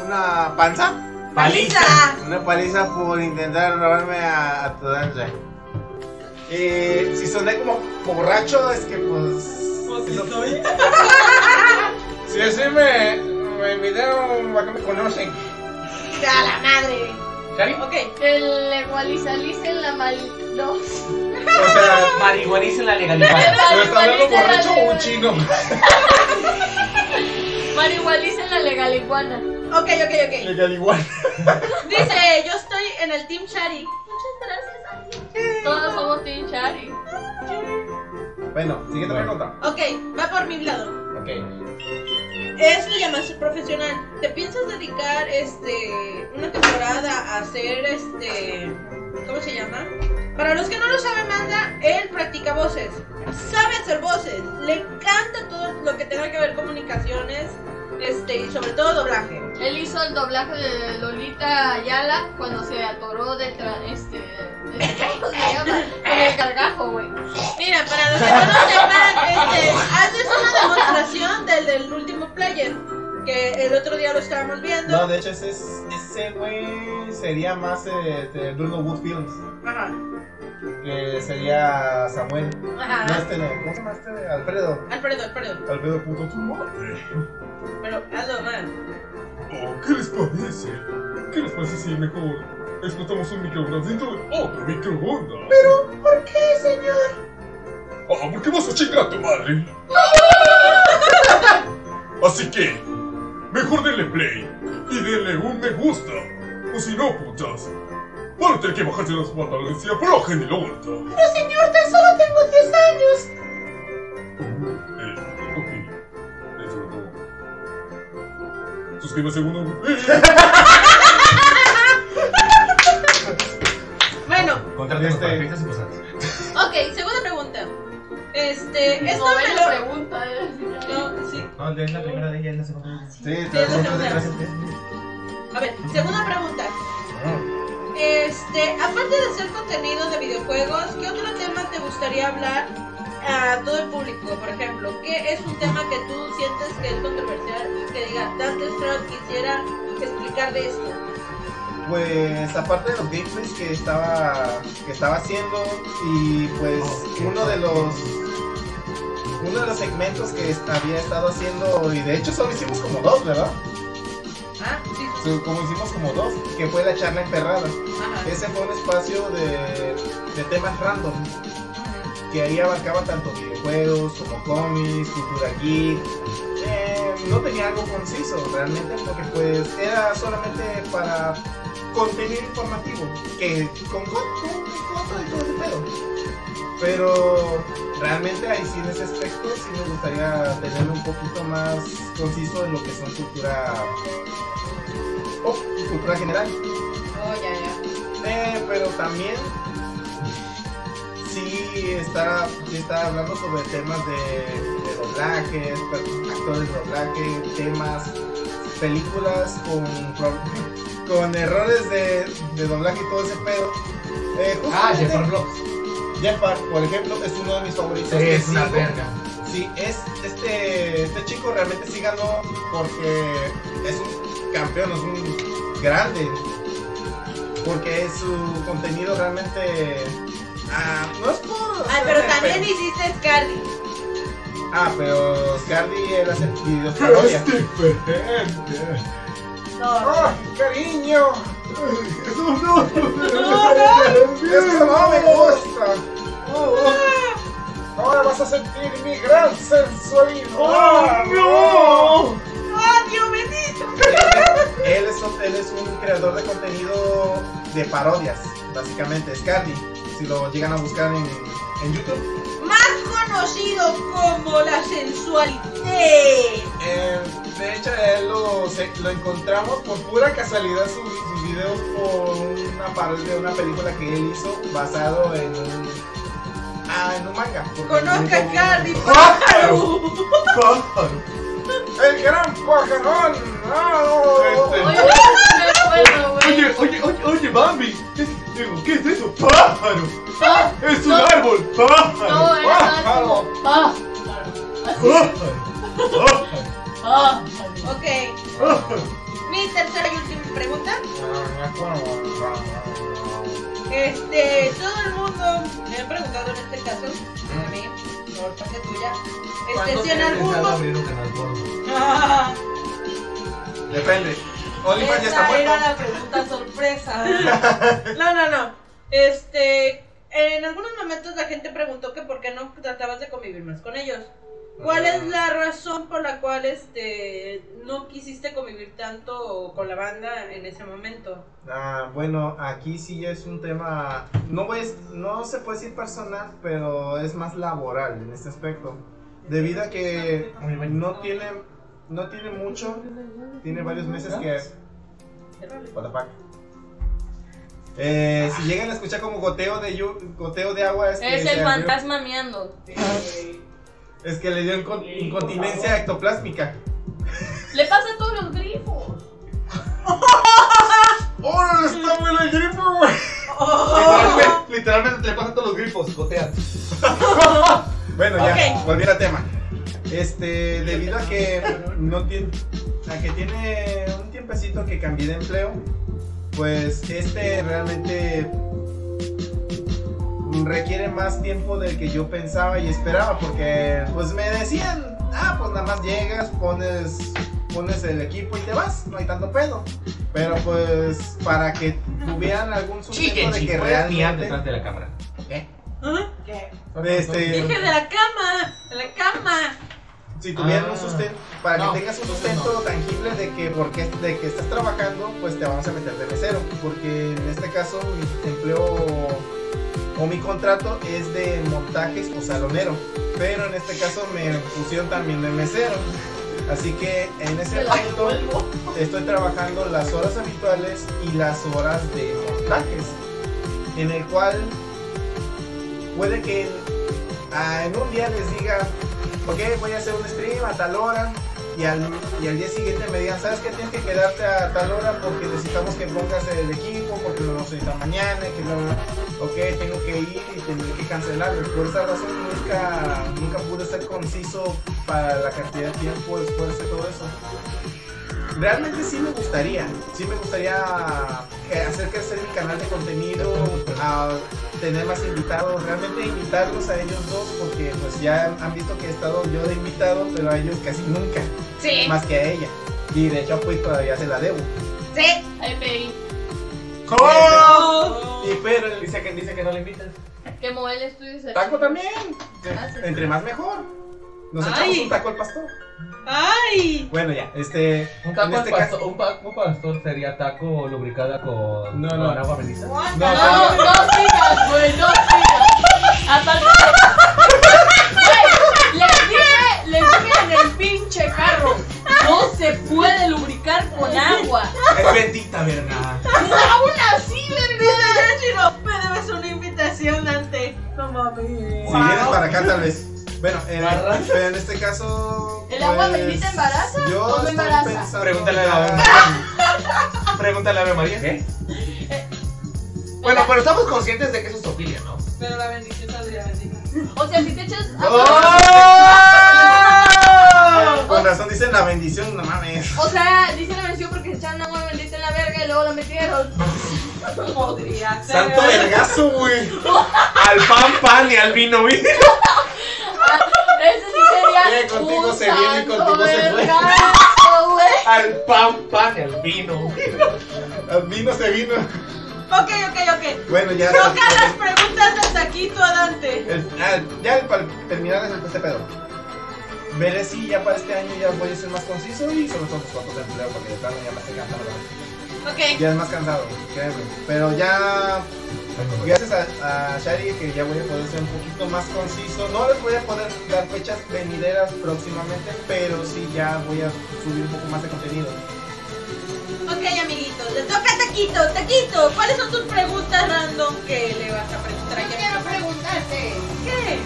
una panza. Paliza. Una paliza por intentar robarme a, a tu danza. Eh, si soné como borracho, es que pues. eso- Si así me, me invitaron, ¿para qué me conocen? A la madre. ¿Shari? Ok. Que le igualizalicen la mal... No. O sea, Marihuanicen la legalidad. ¿me está hablando borracho o un chino? Marihualicen la legal iguana. Ok, ok, ok. Legal igual. Dice, yo estoy en el Team Shari. Muchas gracias. Todos somos Team Shari. Bueno, siguiente pregunta. Ok, va por mi lado. Ok. Esto ya más profesional. ¿Te piensas dedicar este una temporada a hacer este ¿cómo se llama? Para los que no lo saben, manda, él practica voces. Sabe hacer voces. Le encanta todo lo que tenga que ver comunicaciones, este y sobre todo doblaje. Él hizo el doblaje de Lolita Ayala cuando se atoró de este, de- ¿cómo se llama? Con el gargajo, güey. Mira, para los que no lo sepan, este, haces una demostración del del último player que el otro día lo estábamos viendo. No, de hecho, ese, es- ese güey sería más eh, de Bruno Wood Films. Ajá. Que sería Samuel. No Ajá. este, ¿cómo se llama este? Alfredo. Alfredo, Alfredo. Alfredo puto tu madre. Pero hazlo. Oh, ¿Qué les parece? ¿Qué les parece si mejor explotamos un microondas dentro de otro microondas? ¿Pero por qué, señor? Ah, porque vas a chingar a tu madre. Así que, mejor denle play y denle un me gusta. O si no, putas, van a tener que bajarse los pantalones y aflojen el orto. Pero señor, tan solo tengo 10 años. Eh, ok. Eso es todo. Suscríbase a uno. Bueno, Contraten Este- y ok, segunda pregunta. Este, esto No me me lo. pregunta. No, sí. No, es la primera de ella, es la segunda. Sí, Sí, te- es la segunda. A ver, segunda pregunta. Este, aparte de hacer contenido de videojuegos, ¿qué otro tema te gustaría hablar a todo el público? Por ejemplo, ¿qué es un tema que tú sientes que es controversial y que diga, Dante Stroll quisiera explicar de esto? Pues aparte de los gameplays que estaba que estaba haciendo y pues uno de los uno de los segmentos que había estado haciendo y de hecho solo hicimos como dos, ¿verdad? Ah, sí, Sí, Como hicimos como dos, que fue la charla emperrada. ajá. Ese fue un espacio de, de temas random que ahí abarcaba tanto videojuegos como cómics, cultura geek. Eh, no tenía algo conciso realmente porque pues era solamente para contenido informativo que con con- con foto y todo ese pedo. Pero realmente ahí sí en ese aspecto sí me gustaría tenerlo un poquito más conciso en lo que son cultura pop y cultura general. Oh, ya, ya. Eh, pero también sí está, sí está hablando sobre temas de, de doblajes, actores de doblaje, temas, películas con, con errores de, de doblaje y todo ese pedo. Eh, Ah, Jeffar Vlogs. Jeffar, por ejemplo, es uno de mis favoritos. Sí, es una sigo. verga. Sí, es este, este chico realmente sí ganó porque es un campeón, es un grande. Porque su contenido realmente. Ah, no es por. Ay, pero también hiciste Scardi. Ah, pero Scardi era hacer videos parodia. No, ¡Ah, cariño! Eso no. ¡Esto no me gusta! Ahora vas a sentir mi gran sensualidad. ¡Oh, no! ¡Ah, Dios bendito! Él es, un, él es un creador de contenido de parodias, básicamente, Scardi. Si lo llegan a buscar en, en YouTube. Más conocido como la sensualidad. Eh, de hecho, él lo, se- lo encontramos por pura casualidad sus, sus videos por una parodia de una película que él hizo basado en un, ah, en un manga. Conozca a pájaro. ¡El gran pajarón! Acuerdo, güey. Oye, oye, oye, oye, Bambi. ¿Qué, digo, ¿qué es eso? ¡Pájaro! Ah, ¡Es un No. árbol! ¡Pájaro! No, era pájaro. Ah. ¡Pájaro! Ah, Ok, ¡Pájaro! mi tercera y última pregunta. Este, todo el mundo me ha preguntado en este caso, a mí, por parte tuya. Este, si en algún momento. un Depende. Oliver ya está Esa era muerto. la pregunta sorpresa. No, no, no. Este, en algunos momentos la gente preguntó que por qué no tratabas de convivir más con ellos. ¿Cuál es la razón por la cual este no quisiste convivir tanto con la banda en ese momento? Ah, bueno, aquí sí ya es un tema, no, voy a- no se puede decir personal, pero es más laboral en este aspecto. Debido a que no tiene, no tiene mucho, tiene varios meses que... What the fuck? Eh, si llegan a escuchar como goteo de, llu- goteo de agua es que, Es el abrió- fantasma meando. es que le dio incon- incontinencia ectoplásmica. Le pasa a todos los grifos. ¡Órale, está bueno el grifo, güey! Literalmente, literalmente le pasa a todos los grifos, gotean. Bueno, ya, Ok. volviendo al tema. Este, debido a que no tiene, a que tiene un tiempecito que cambié de empleo, pues este realmente requiere más tiempo del que yo pensaba y esperaba, porque pues me decían, ah, pues nada más llegas, pones, pones el equipo y te vas, no hay tanto pedo. Pero pues para que tuvieran algún sustento de que realmente, detrás de la cámara. ¿Qué? este, Dije de la cama, de la cama. Si tuvieran Ah. un sustento, para No, que tengas un sustento tangible de que porque de que estás trabajando, pues te vamos a meter de mesero, porque en este caso mi empleo o mi contrato es de montajes o salonero, pero en este caso me pusieron también de mesero. Así que en ese punto estoy trabajando las horas habituales y las horas de montajes, en el cual puede que ah, en un día les diga, ok, voy a hacer un stream a tal hora. Y al, y al día siguiente me digan, ¿sabes qué? Tienes que quedarte a tal hora porque necesitamos que pongas el equipo, porque lo vamos a necesitar mañana, que bla". Ok, tengo que ir y tendré que cancelarlo. Por esa razón nunca, nunca pude ser conciso para la cantidad de tiempo después de todo eso. Realmente sí me gustaría, sí me gustaría hacer crecer mi canal de contenido, a tener más invitados, realmente invitarlos a ellos dos porque pues ya han visto que he estado yo de invitado, pero a ellos casi nunca, Sí, más que a ella. Y de hecho pues todavía se la debo. sí. Ahí pedí. Y pero Dice que, dice que no le invitas. Que mueve el estudio se taco también, Ah, entre más mejor. Nos echamos Ay. un taco al pastor. ¡Ay! Bueno ya, este... Un taco en este al pastor, caso- un, pa- un pastor sería taco lubricada con, No, con no. agua bendita. No, No, no sigas, güey, no sigas. Aparte. Güey, les dije, les dije en el pinche carro. No se puede lubricar con agua. Es bendita, ¿verdad? Aún así, verga. Me debes una invitación ante. No mames. Si vienes para acá tal vez. Bueno, en, Barra. pero en este caso... ¿El agua pues, bendita embaraza Yo o no estoy embaraza? pensando Pregúntale a la Pregúntale a Ave María. ¿Qué? Bueno, pero estamos conscientes de que eso es zoofilia, ¿no? Pero la bendición saldría bendita. O sea, si te echas ¡Oh! Con razón dicen la bendición, no mames. O sea, dice la mención porque se echan agua bendita en la verga y luego lo metieron. Podría ser. Santo vergazo, güey. Al pan, pan y al vino, vino. Ese sí sería. Eh, contigo un se viene y contigo se fue. Al pan, pan al vino. Al vino se vino. Ok, ok, ok. Bueno, ya. Toca las preguntas de Taquito a Dante. El- ah, ya para terminar este pedo. Veré si ya para este año ya voy a ser más conciso y sobre todo pues cuántos de empleo porque de plano ya me estoy cansando. Ok. Ya es más cansado, créeme. Pero ya gracias a, a Shari que ya voy a poder ser un poquito más conciso. No les voy a poder dar fechas venideras próximamente, pero sí ya voy a subir un poco más de contenido. Ok, amiguitos. Le toca a Taquito. Taquito, ¿cuáles son tus preguntas random que le vas a preguntar a Quiero preguntarte, ¿Qué?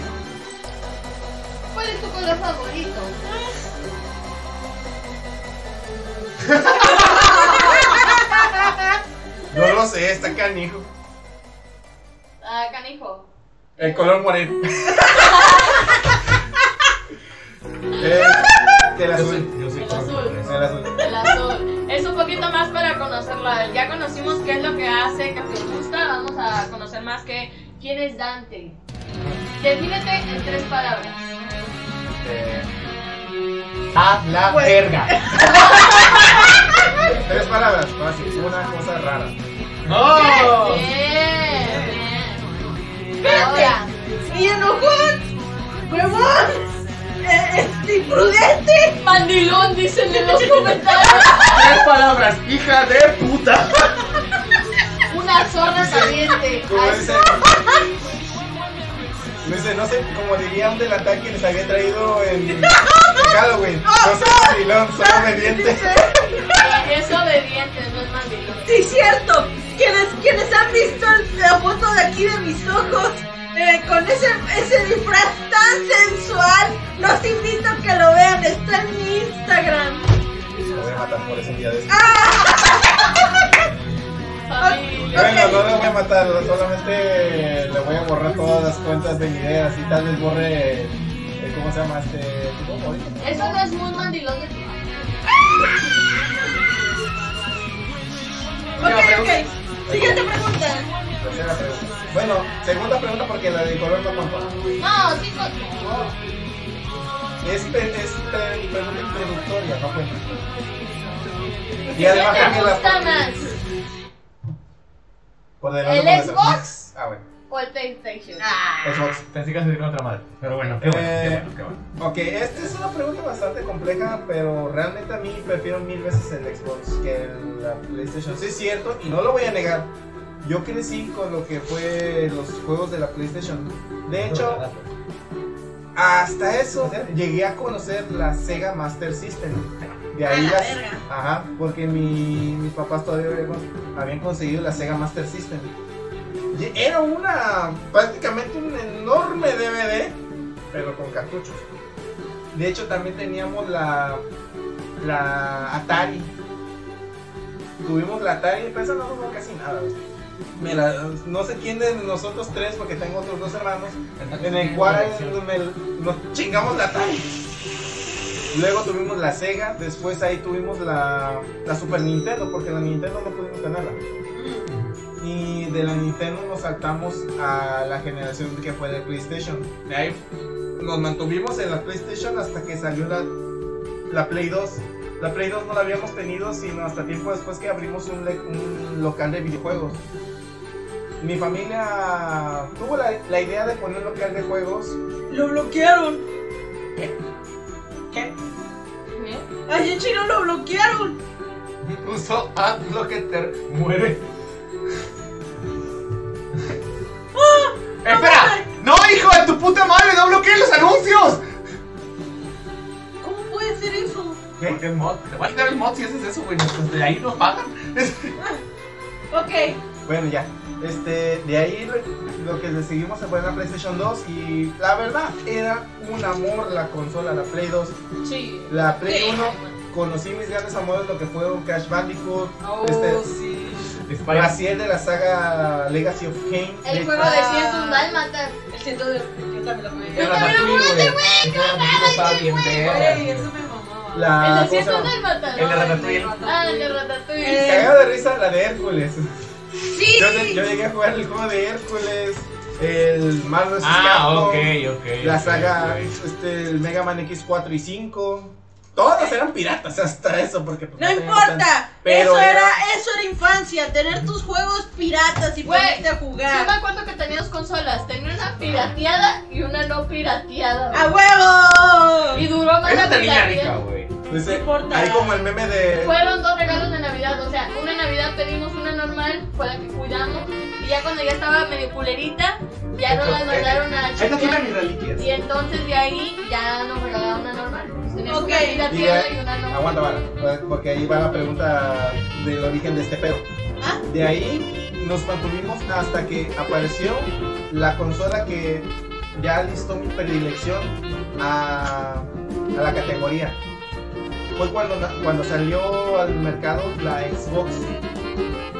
¿cuál es tu color favorito? No lo sé, está canijo. Ah, canijo. El color moreno. eh, el azul. Yo soy El azul. El azul. El azul. Es un poquito más para conocerla. Ya conocimos qué es lo que hace, qué te gusta. Vamos a conocer más que quién es Dante. Defínete en tres palabras. Eh, A la verga. tres palabras, fácil. Una cosa rara. ¡No! Bien, Ahora, ¡Y enojón! ¡Huevón! Eh, ¡Es imprudente! mandilón, dicen en los comentarios. Tres palabras, hija de puta. Una zorra caliente. Como dice, dice, no sé, como diría un delantal que les había traído en, en Halloween. No soy mandilón, soy obediente. Es obediente, no es mandilón. Sí, cierto. Quienes, quienes han visto la foto de aquí de mis ojos eh, con ese, ese disfraz tan sensual, los invito a que lo vean. Está en mi Instagram. Lo voy a matar por ese día de. Bueno, no lo voy a matar, solamente le voy a borrar todas las cuentas de ideas y tal vez borre. eh, ¿Cómo se llama este? Eso no es muy mandilón de tu parte. Ok, ok. Siguiente pregunta. Tercera pregunta. Bueno, segunda pregunta porque la de color no contó. No, sí contó. Es, es pregunta introductoria, no cuenta. Y ¿Qué además gusta más? Por delante, ¿El por. Xbox? Ah, bueno. ¿O el PlayStation? Xbox. Pensé que decir otra madre. Pero bueno, qué bueno, qué Eh, bueno, qué bueno. Ok, esta es una pregunta bastante compleja, pero realmente a mí prefiero mil veces el Xbox que el- la PlayStation. Sí, es cierto, y no lo voy a negar. Yo crecí con lo que fue los juegos de la PlayStation. De hecho, hasta eso llegué a conocer la Sega Master System. De ahí A la las. verga. Ajá, porque mi- mis papás todavía habían, habían conseguido la Sega Master System. Y era una. prácticamente un enorme DVD, pero con cartuchos. De hecho, también teníamos la. la Atari. Tuvimos la Atari, pero esa no casi nada. Me la- no sé quién de nosotros tres, porque tengo otros dos hermanos, en el cual me- nos chingamos la Atari. Luego tuvimos la Sega, después ahí tuvimos la, la Super Nintendo, porque la Nintendo no pudimos tenerla. Y de la Nintendo nos saltamos a la generación que fue de PlayStation. De ahí nos mantuvimos en la PlayStation hasta que salió la, la Play 2. La Play 2 no la habíamos tenido sino hasta tiempo después que abrimos un, un local de videojuegos. Mi familia tuvo la, la idea de poner un local de juegos. Lo bloquearon. ¿Qué? ¿Bien? Allí en Chino lo bloquearon. Puso Adblocker muere. ¡Espera! ¡No, hijo de tu puta madre! ¡No bloquees los anuncios! ¿Cómo puede ser eso? Porque el mod, te voy a quitar el mod si haces eso, güey. De ahí nos pagan. Ok. Bueno, ya. Este, de ahí lo, que le seguimos fue la PlayStation 2 y la verdad era un amor la consola, la Play 2. Sí. La Play Sí. 1 conocí mis grandes amores, lo que fue Crash Bandicoot, Oh, este, sí. Raciel de la saga Legacy of Kane. El de- juego de cientos dálmatas. El ciento de. Yo también lo jugué. Yo también lo jugué, güey. Eso me mamaba. La, El ¿cómo se llama? del matador. El de Ratatouille. Ah, el de Ratatouille. Cagado de risa la de Hércules. Sí. Yo, yo llegué a jugar el juego de Hércules, el Marvel. Ah, Capcom, ok, ok. la saga, este, el Mega Man X4 y 5. Todos eran piratas hasta eso, porque pues, No importa. Pero eso era, eso era infancia, tener tus juegos piratas y ponerte a Yo me jugar. acuerdo que tenía dos consolas. Tenía una pirateada y una no pirateada. ¡A huevo! Y duró más Esa la de niña rica, pirateada. Dice, No importa. hay como el meme de. Fueron dos regalos de Navidad, o sea, una Navidad pedimos una normal, fue la que cuidamos, y ya cuando ya estaba medio culerita, ya nos la mandaron a Ahí te tienen chequear, mis reliquias. y entonces de ahí ya nos regalaron una normal. Pues Ok. una Y y una normal. Aguanta, vara, porque ahí va la pregunta del origen de este pedo. Ah. De ahí nos mantuvimos hasta que apareció la consola que ya listó mi predilección a, a la categoría. Fue cuando, cuando salió al mercado la Xbox.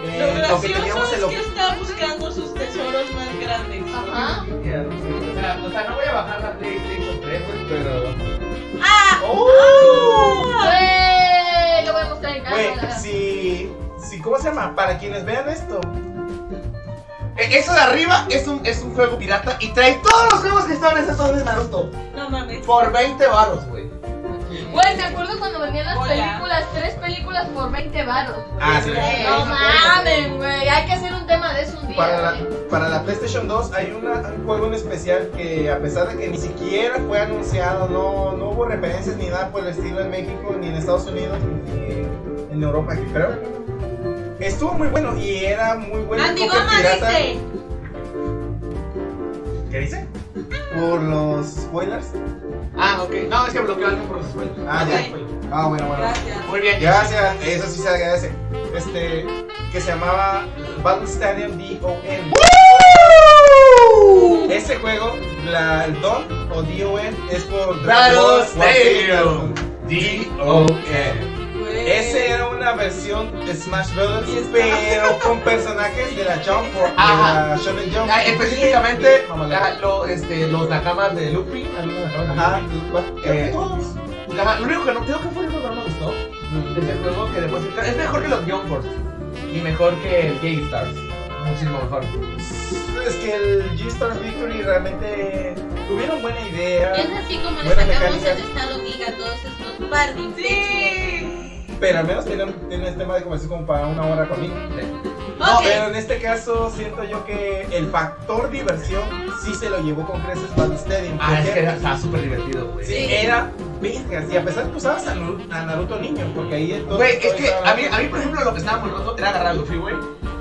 Eh, Lo aunque gracioso teníamos es el que está buscando sus tesoros más grandes. Ajá. O sea, o sea, no voy a bajar la PlayStation 3, güey, pero. ¡Ah! ¡Oh! ¡Güey! Lo voy a mostrar en casa. Verdad. si, si, ¿cómo se llama? Para quienes vean esto, Eh, Eso de arriba es un, es un juego pirata y trae todos los juegos que estaban en ese juego de Naruto. No mames. Por 20 baros, güey. Güey, me acuerdo cuando vendían las Hola. películas, tres películas por 20 baros. Ah, sí. No mames, güey. Hay que hacer un tema de eso un día. Para la, para la PlayStation 2 hay una- un juego en especial que a pesar de que ni siquiera fue anunciado, no, no hubo referencias ni nada por el estilo en México, ni en Estados Unidos, ni en Europa, creo. Estuvo muy bueno y era muy bueno. Andy dice. ¿Qué dice? Por los spoilers. Ah, ok. No, es que bloqueó a alguien por los spoilers. Ah, ya. Ah, bueno, bueno. Gracias. Muy bien. Gracias, eso sí se agradece. Este, que se llamaba Battle Stadium DON. Ese juego, la, el DON o DON es por Battle Ball Stadium. D-O-N. Ese era una versión de Smash está- pero con personajes de la Jump Force, de Ajá. la Shonen Jump. Ah, específicamente, Mamalón. ah, lo, este, los nakamas de Luffy. Ajá, Luffy. creo que Eh, todos. Ajá, Lo único que no creo que fue el juego que no me gustó. Es el juego que después es mejor que los Young Force y mejor que el Gay Stars. Muchísimo mejor. Es que el G-Stars Victory realmente tuvieron buena idea. Es así como le sacamos mecánicas. el estado giga a todos estos imbéciles. Sí. Pero al menos tienen, tienen tema de conversación como para una hora conmigo. Ok. Pero en este caso siento yo que el factor diversión sí se lo llevó con creces Battle Stadium. Ah, es que era- estaba súper divertido, güey. sí, era vergas. Y a pesar de que usabas a Naruto, a Naruto niño, porque ahí es todo- Güey, es que a mí, a mí, por ejemplo, lo que estaba muy roto era agarrar a Luffy, güey.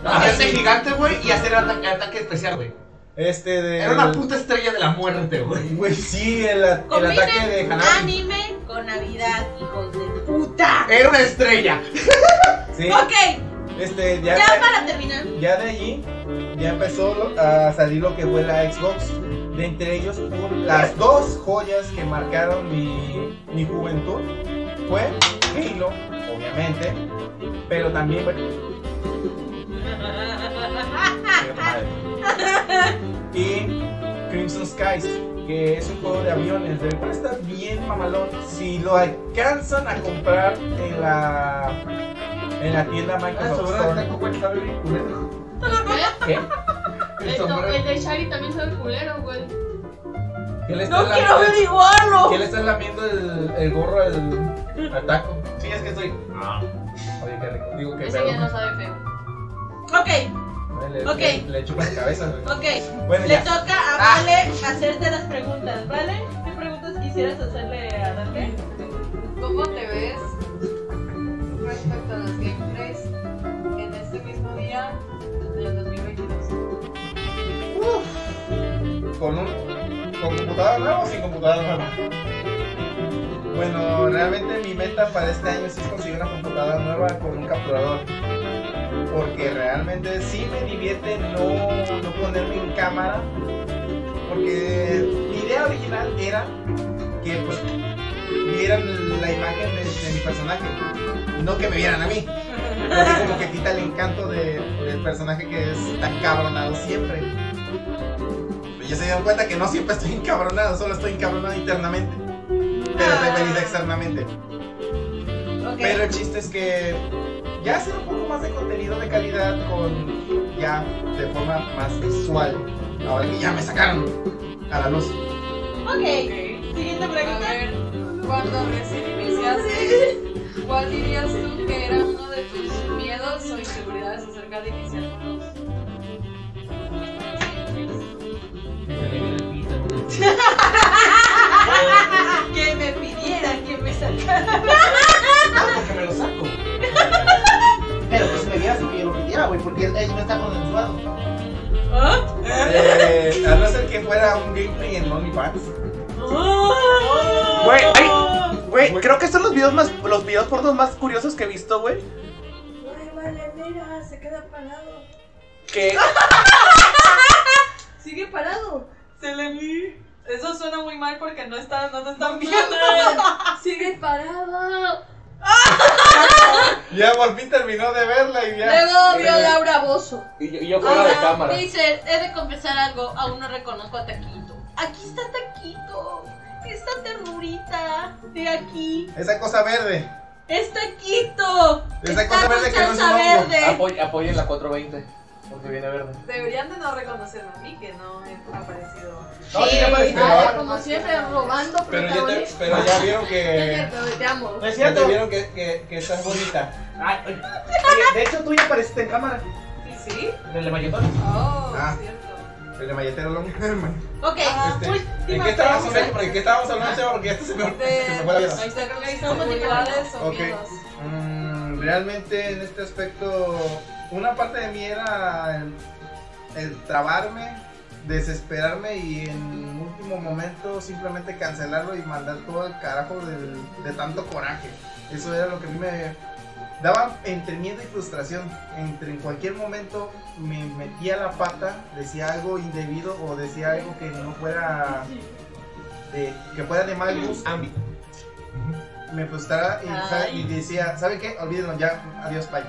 Ah, Hacerse sí. gigante, güey, y hacer ataque, ataque especial, güey. Este de. Era una puta estrella de la muerte, güey. Güey, sí, el, ataque de Hanabi. anime con Navidad, hijos de puta. Era una estrella. Sí, Ok, este, ya, ya de, para terminar. ya de allí ya empezó lo- a salir lo que fue la Xbox. De entre ellos, un- las dos joyas que marcaron mi, mi juventud fue Halo, obviamente, pero también, bueno, y Crimson Skies, que es un juego de aviones, del cual está bien mamalón. Si lo alcanzan a comprar en la en la tienda Microsoft Store. ¿Qué? El, de Shari también sabe culero, güey. ¿Qué le No quiero averiguarlo. ¿Qué le estás lamiendo el, el gorro al, al taco? Sí, es que estoy. Oye, qué rico. Digo que Ese pedo. ya no sabe feo. Ok, Le, Ok. le, le chupa la cabeza, ok. Bueno, Le ya. toca a Ah. Vale hacerte las preguntas, ¿vale? ¿Qué preguntas quisieras hacerle a Dante? ¿Cómo te ves respecto a los gameplays en este mismo día del 2022? ¿Con un con computadora nueva o sin computadora nueva? Bueno, realmente mi meta para este año es conseguir una computadora nueva con un capturador. Porque realmente sí me divierte no, no ponerme en cámara. Porque mi idea original era que pues vieran la imagen de, de mi personaje. No que me vieran a mí. Porque como que quita el encanto de- del personaje que es tan cabronado siempre. Pero ya se dieron cuenta que no siempre estoy encabronado, solo estoy encabronado internamente. Pero estoy feliz externamente. Ok. Pero el chiste es que ya hacer un poco más de contenido de calidad con ya de forma más visual. Ahora que ya me sacaron a la luz. Ok. Siguiente A pregunta. ver, cuando recién iniciaste, ¿cuál dirías tú que era uno de tus miedos o inseguridades acerca de iniciar con los Que me pidieran que me sacara. Ah, porque me lo saco. Vieras que yo lo pidiera, güey, porque él, él no está consensuado. ¿Ah? Eh, a no ser que fuera un gameplay en OnlyFans. Güey, ay, güey, creo que estos son los videos más, los videos pornos más curiosos que he visto, güey. Ay, vale, mira, se queda parado. Que Sigue parado. Se le vi. Eso suena muy mal porque no, está, no te están viendo. Sigue parado. Ya por fin terminó de verla y ya. Luego vio a Laura Bozo. y yo, y yo fuera de Ahora, cámara. Dice, he de confesar algo, aún no reconozco a Taquito. Aquí está Taquito. Esta ternurita de aquí. Esa cosa verde. Es Taquito. Esa está cosa verde que no es un hongo. Apoy- apoyen la 420, porque viene verde. Deberían de no reconocerme a mí que no he aparecido. No, sí, ya apareció. Ah, como siempre, robando Pero ya, te- protagonistas. pero ya vieron Es que. cierto, te amo. No es Ya cierto. vieron que, que, que estás bonita. Ay, oye, de hecho, tú ya apareciste en cámara. ¿Sí? ¿Sí? En el de Mayotón. Oh, Ah. cierto. El de Malletero Long Herman. Ok, Este, última ¿En qué estábamos hablando? ¿En qué estábamos hablando? Porque esto se me, se me fue la vida. De inseguridades o Ok. miedos. Mm, realmente en este aspecto, una parte de mí era el, el trabarme, desesperarme y en último momento simplemente cancelarlo y mandar todo el carajo del- de tanto coraje. Eso era lo que a mí me daba entre miedo y frustración. Entre en cualquier momento me metía la pata, decía algo indebido o decía algo que no fuera de, que fuera de mal gusto me frustraba y, y decía, ¿sabe qué? Olvídenlo ya, adiós, bye.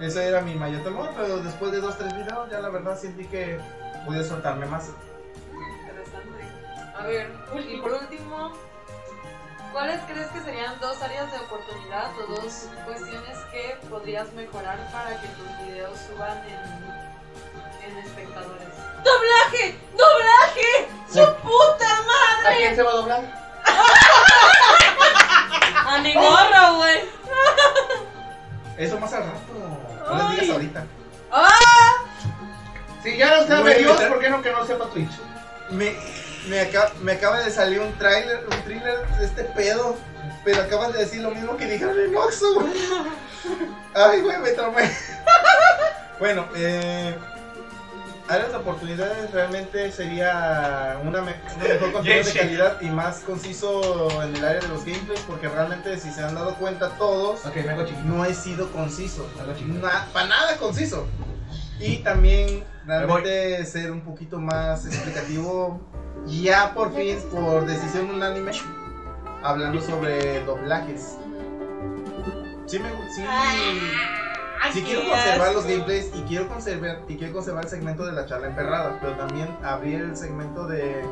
Ese era mi mayor temor, pero después de dos, tres videos ya la verdad sentí que pude soltarme más. Interesante. A ver, y por último, ¿cuáles crees que serían dos áreas de oportunidad o dos cuestiones que podrías mejorar para que tus videos suban en, en espectadores? ¡Doblaje! ¡Doblaje! ¡Su puta ¿A madre! quién se va a doblar? ¡A mi morro, güey! Eso más al rato. No les digas ahorita. Si ya no sabe Dios, ¿por qué no que no sepa Twitch? Me, me, acaba, me acaba de salir un tráiler, un thriller de este pedo. Pero acaban de decir lo mismo que dijeron en Oxxo, güey. Ay, güey, me traumé. bueno, eh. Áreas de oportunidades realmente sería una, me- una mejor contenido de calidad y más conciso en el área de los gameplays, porque realmente si se han dado cuenta todos, me hago no he sido conciso. Para nada conciso. Y también realmente ser un poquito más explicativo, ya por fin, por decisión unánime, hablando sobre doblajes. Sí, me, sí, sí quiero conservar los gameplays y quiero conservar, y quiero conservar el segmento de la charla emperrada, pero también abrir el segmento de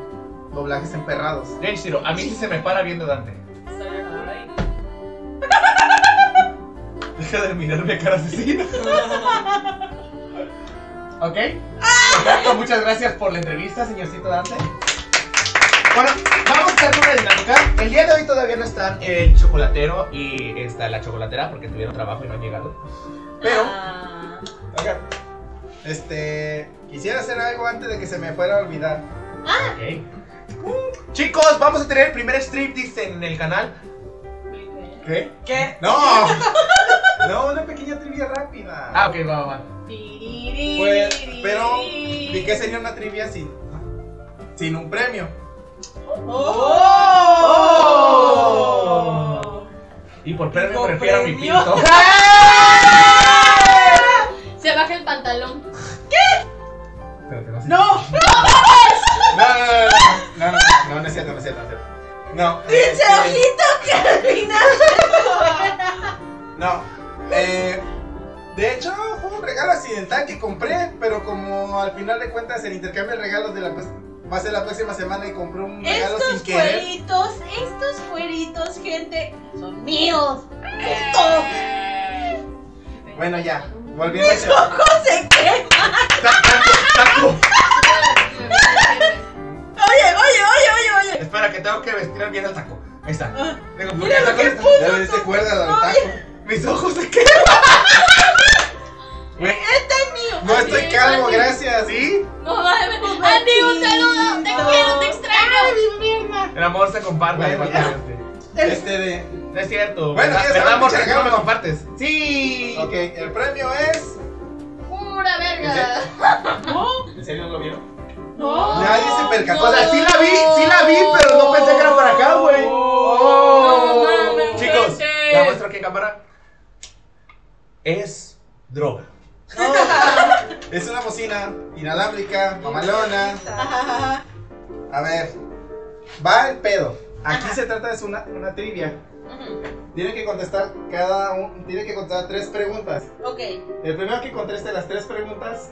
doblajes emperrados. Genshiro, a mí sí se me para viendo Dante. Deja de mirarme cara asesina. ¿Ok? Perfecto, muchas gracias por la entrevista, señorcito Dante. Bueno, vamos a hacer una dinámica. El día de hoy todavía no están el chocolatero y está la chocolatera porque tuvieron trabajo y no han llegado. Pero, Ah. Oigan, este, quisiera hacer algo antes de que se me fuera a olvidar. ok. Chicos, vamos a tener el primer striptease en el canal. ¿Qué? ¿Qué? ¡No! No, una pequeña trivia rápida. Ah, ok, va, va. Pues, pero, ¿y qué sería una trivia sin, sin un premio? ¡Oh! Y por premio me refiero premio? a mi pito. Se baja el pantalón. ¿Qué? Espérate, no sé. ¡No! ¡No! No, no, no, no, no, no No, no es cierto, no es cierto, no es cierto. No. Eh, ¡Pinche ojito, Carolina! No. Eh, de hecho, fue un regalo accidental que compré, pero como al final de cuentas el intercambio de regalos de la va a ser la próxima semana y compré un regalo sin Estos querer. cueritos, estos cueritos, gente, son míos. ¡Puto! Bueno, ya. Volviendo ¡Mis a ojos se queman! Taco. Oye, oye, oye, oye, oye. Espera, que tengo que vestir bien el taco. Ahí está. Ah. Digo, ¿por Mira qué el lo taco que está- puso. Ya le diste cuerda al taco. Mis ojos se quedan. Este es mío. No estoy calvo, gracias. ¿Sí? No mames. Andy, un saludo. Te quiero, te extraño. El amor se comparte. Bueno, que este. Este de. No es cierto. Bueno, ya ¿Verdad, saben, amor? pinche ¿Por qué no me compartes? Sí. Ok, el premio es. Pura verga. ¿En serio no lo vieron? No. Nadie se percató. O sea, sí la vi, sí la vi, pero no pensé que era para acá, güey. No mames, Chicos, la muestro aquí en cámara. Es droga. Es una bocina inalámbrica, mamalona. A ver, va el pedo. Aquí se trata de una, una trivia. Tiene que contestar cada un, tiene que contestar tres preguntas. Ok. El primero que conteste las tres preguntas,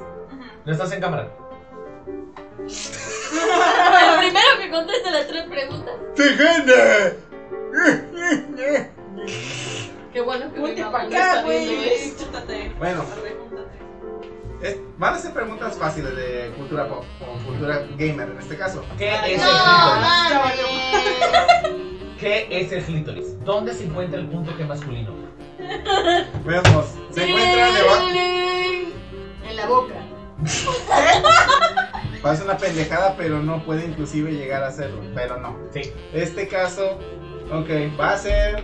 No estás en cámara. El primero que conteste las tres preguntas. ¡Se gana! Qué bueno que Ponte acá, güey. bueno, es- van a ser preguntas fáciles de cultura pop o cultura gamer en este caso. ¿Qué es el clítoris? ¿Qué es el clítoris? ¿Dónde se encuentra el punto G masculino? Vemos, se encuentra debajo. En la boca. Parece una pendejada, pero no puede inclusive llegar a hacerlo. Pero no. Sí. Este caso, ok, va a ser.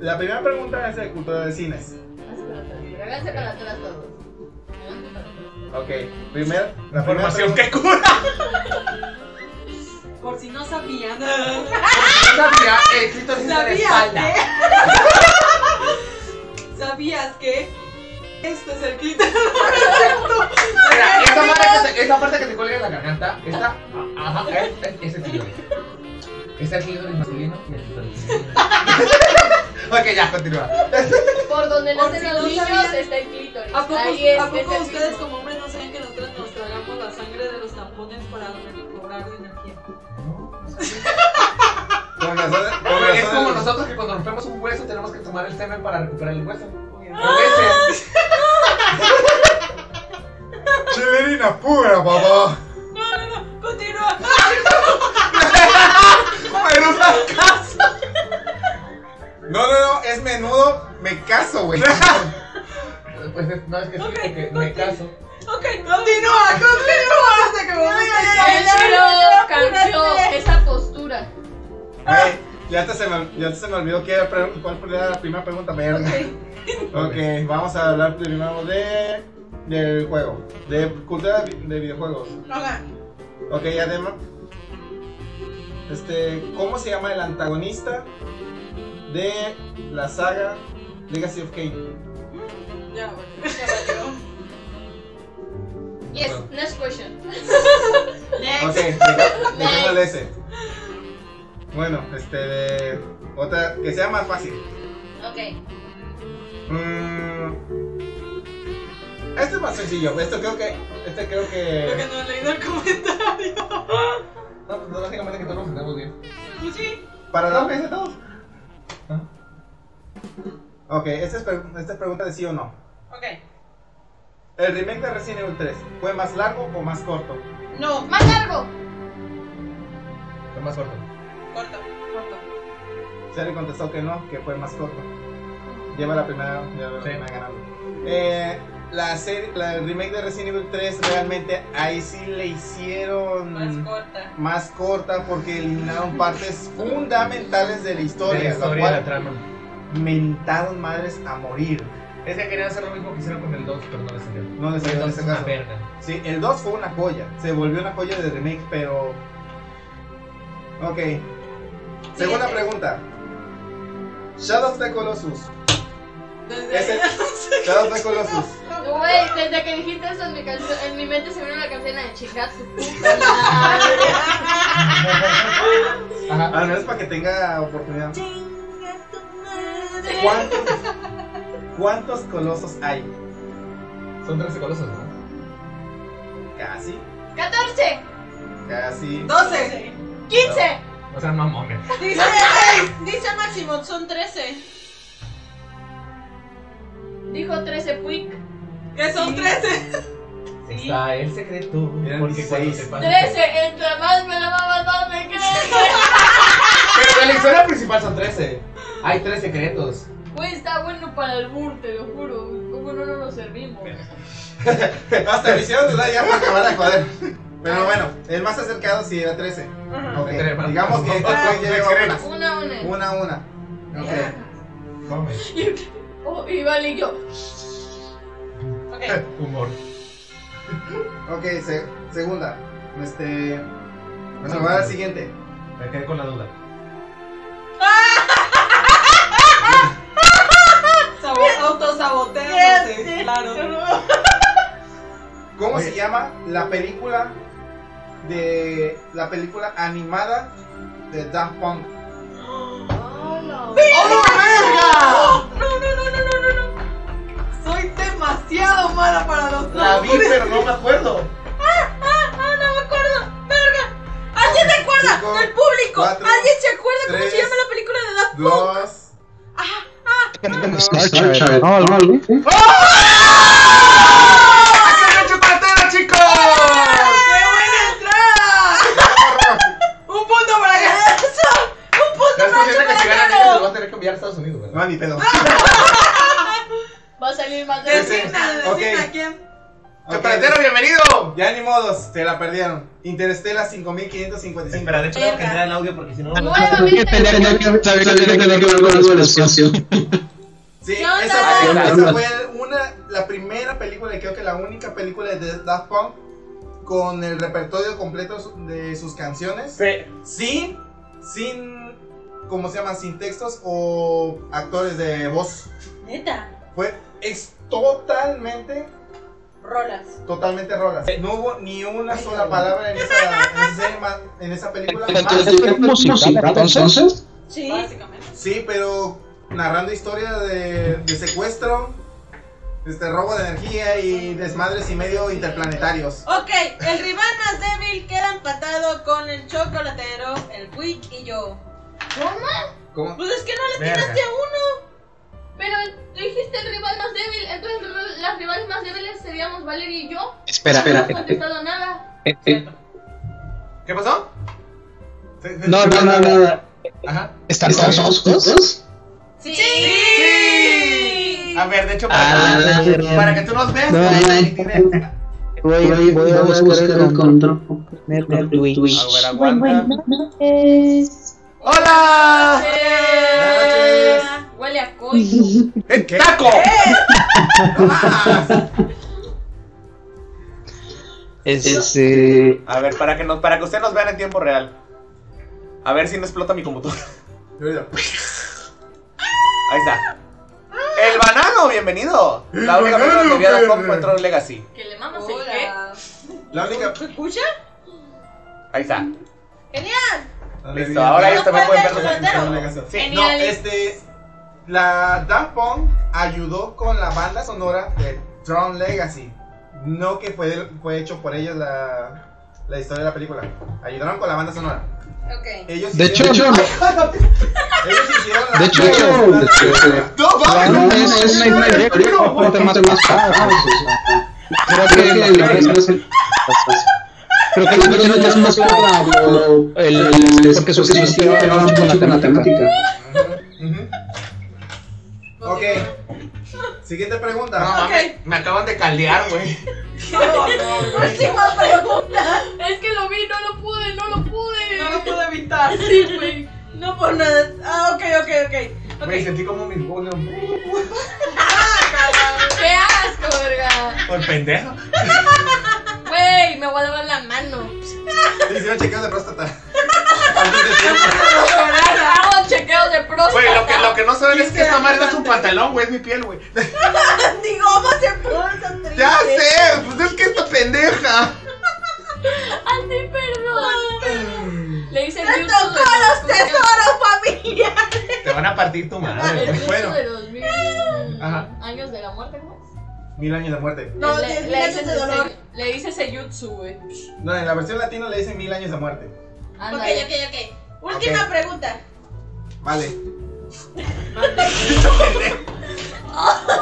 La primera pregunta es de cultura de cines. Háganse para atrás todos. Ok, primer, la primera Información pregunta- que cura. Por si no sabían. Sabía, el clítoris es la ¿Sabías espalda. ¿Sabías que? Esto es el clítoris. Mira, esa parte, que se, esa parte que te cuelga en la garganta, esta, ajá, es, es, es el clítoris. Está el clítoris masculino y el clítoris ya, continúa. Por donde nacen si los no niños sabían. está el clítoris. ¿A poco, Ahí es, ¿a es poco el ustedes mismo. como hombres no saben que nosotros nos tragamos la sangre de los tampones para recobrar energía? Con razón, con Es como nosotros que cuando rompemos un hueso tenemos que tomar el semen para recuperar el hueso. El hueso. Me, olvidó que era cuál era la primera pregunta, verga. Ok, vamos a hablar primero de del juego, de cultura de de videojuegos. Ok, además, este, ¿cómo se llama el antagonista de la saga Legacy of Kain? Ya, bueno, ya. Yes, next question. Ok, deja- dejémosle ese. Bueno, este, de otra que sea más fácil. Ok. Mm, este es más sencillo. Esto creo que, este creo Creo que que. no he leído el comentario. No, pues lógicamente que todos nos entendemos bien. Pues sí. Para la, que dice todos. Ok, esta es, esta es pregunta de sí o no. Ok. ¿El remake de Resident Evil 3 fue más largo o más corto? No. Más largo. Fue más corto. Corta. Se le contestó que no, que fue más corto. Lleva la primera, lleva la Sí. primera ganando. Eh, la serie, la el remake de Resident Evil 3 realmente ahí sí le hicieron Más corta. más corta porque eliminaron partes fundamentales de la historia, de la lo historia cual de la trama. mentaron madres a morir. Es que querían hacer lo mismo que hicieron con el 2, pero no les salió. No les salió en Entonces este una caso. verga. Sí, el 2 fue una joya, se volvió una joya de remake, pero... Ok. Segunda pregunta. Shadow of the Colossus. Desde Ese- no. Shadow of the Colossus. Güey, desde que dijiste eso en mi, canción, en mi mente se vino una canción de chingar tu puta madre. Ajá. Al menos para que tenga oportunidad. ¿Cuántos, ¿Cuántos colosos hay? Son 13 colosos, ¿no? Casi, 14, casi. 12. 15. O sea, mamones. Dice, dice Máximo, son 13. Dijo 13 Puig. Que son 13. Está el secreto. Porque cuando 16. te pasa- 13, entre más me la mamas, más me crees. Pero en la historia principal son 13. Hay 3 secretos. Güey, está bueno para el burro, te lo juro. ¿Cómo no nos lo servimos? Hasta me hicieron dudar ya para acabar de joder. Pero bueno, el más acercado sí era 13. Ok, Secreto. digamos que este ya lleva. Una, una. una. Una, una. Ok. Mames. Oh, y vale, y yo. Ok. Humor. Ok, se- segunda. Este. Bueno, va al siguiente. Me quedé con la duda. Sabo- Autosaboteándose, claro. ¿Cómo Oye. se llama la película de la película animada de Daft Punk? ¡Oh, Soy demasiado mala para los La vi, pero no me acuerdo. Ah, ah, no me acuerdo. Verga. ¿Alguien se acuerda? Cinco, Del público. cuatro, ¿Alguien se acuerda cómo tres, se llama la película de Daft Punk? Dos. Star Child. No, algo así. ¡Saquen la chocolatera, chicos! ¡Qué buena entrada! Un punto para allá. ¡Eso! ¡Un punto Es para posible que si gana Chocolatero! Va a Estados Unidos, ¿verdad? No, ni pedo. Va a salir más de Designa, Ok. designa quién. Ok, ¡Chocolatero, bienvenido! Ya ni modos, se la perdieron. Interestela 5555. Espera, de hecho tengo que entrar el audio porque si no... Espacio. Sí, ¿Qué onda? esa, esa fue una, la primera película y creo que la única película de Daft Punk con el repertorio completo de sus canciones. Sin, sin, ¿cómo se llama? Sin textos o actores de voz. Neta. Fue, es totalmente, Rolas. totalmente rolas. No hubo ni una sola palabra en esa, en esa, en esa película. Entonces, Más- ¿fue musical entonces? Sí. Básicamente. Sí, pero narrando historias de, de secuestro, este robo de energía y desmadres y medio interplanetarios. Ok, el rival más débil queda empatado con el chocolatero, el Quick y yo. ¿Cómo? Pues es que no le Verga. tiraste a uno. Pero tú dijiste el rival más débil, entonces las rivales más débiles seríamos Valeria y yo. Espera, No espera. hemos contestado nada. eh, eh, ¿Qué pasó? No, no, no, no. Ajá. ¿Estamos juntos? Sí. ¡Sí! A ver, de hecho, para, Ah, que, para que tú nos veas, No. Voy, voy a buscar el control. de Twitch. A ver, aguanta. noches. ¡Hola! Eh, Huele a coito. ¡Eh, ¡Taco! Este. A ver, para que, nos, para que ustedes nos vean en tiempo real. A ver si no explota mi computadora. Ahí está. El banano, bienvenido. La única película que vi a Punk fue Tron Legacy. Que le mamas el qué. La única. ¿Se escucha? Ahí está. Genial. Listo, ahora ellos también pueden ver los. Sí, no, este. La Daft Punk ayudó con la banda sonora de Tron Legacy. No que fue, fue hecho por ellos la, la historia de la película. Ayudaron con la banda sonora. Ok. Ellos De hecho, de ellos hicieron la hecho, la- este, ¡No es una historia que es un poquito más más fácil. Creo que es que- Creo que es más claro. El, el, porque su mucho con la temática. Ok. Siguiente pregunta. No mames, me acaban de caldear, güey. Última pregunta. Es que lo vi, no lo pude, no lo pude. No lo pude evitar. Sí, güey. No por nada. Ah, ok, ok, ok. Güey, Ok. sentí como mis bolas. ¡Qué asco, verga! Por pendejo. Güey, me voy a lavar la mano. Hicieron chequeos de próstata. Antes de tiempo. Hago chequeos de próstata. Güey, lo que, lo que no saben es que esta madre no es un pantalón, güey, es mi piel, güey. Digo, vamos a ser triste. Ya sé, pues es que esta pendeja. Andy, perdón. Le hice el ¡Te tocó de los tesoros familiares! Te van a partir tu madre, El Bueno. de los mil Ajá. años de la muerte, ¿cómo? Mil años de muerte. No, le, diez le mil años de ese- dolor. le hice ese jutsu, güey. No, en la versión latina le dicen mil años de muerte. Ok, ok, ok. Última pregunta. Vale.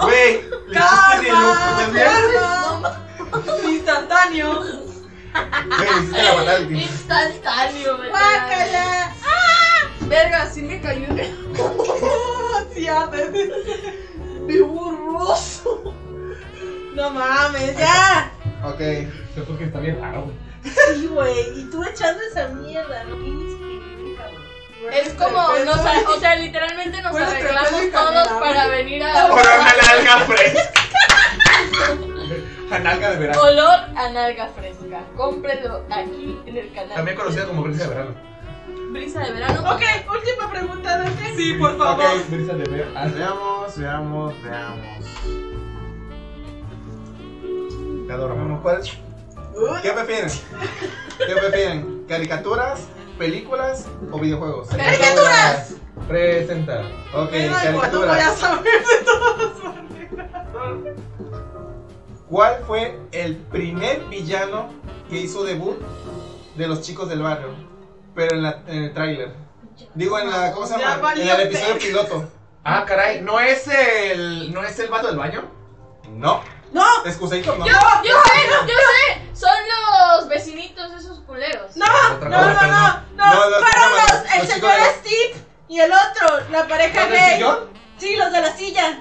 Güey. ¡Karma! Instantáneo. Güey, le hiciste la fatality. Instantáneo, ¿verdad? ¡Guácala! Verga, sí me cayó. ¡Mi burroso! No mames, ya. Ok. Yo creo que está bien raro, güey. Sí, güey. Y tú echando esa mierda. No tienes que cabrón. Es como, nos, a- o sea, literalmente nos Bueno, arreglamos todos caminable. para venir a Por una nalga fresca. A nalga de verano. olor a nalga fresca. Cómprelo aquí en el canal. También conocida como brisa de verano. Brisa de verano. Ok, última pregunta, Dante. Sí, por favor. Ok. Brisa de verano. Veamos, veamos, veamos. Te adoro, Veamos mamá. cuál. ¿Qué prefieren? ¿Qué prefieren? ¿Caricaturas, películas o videojuegos? ¡Caricaturas! Presenta. Ok, caricaturas. saber de todas ¿Cuál fue el primer villano que hizo debut de los chicos del barrio? Pero en, la, en el tráiler. Digo en la, ¿cómo se llama? En el episodio piloto. Ah, caray. ¿No es el. ¿No es el vato del baño? No. ¡No! Excusadito, no. Yo, yo sé, yo sé. Son los vecinitos esos culeros. ¡No! No, no, no, No, no, fueron no, los, el señor de la- Steve y el otro, la pareja ¿Los del gay. sillón? Sí, los de la silla.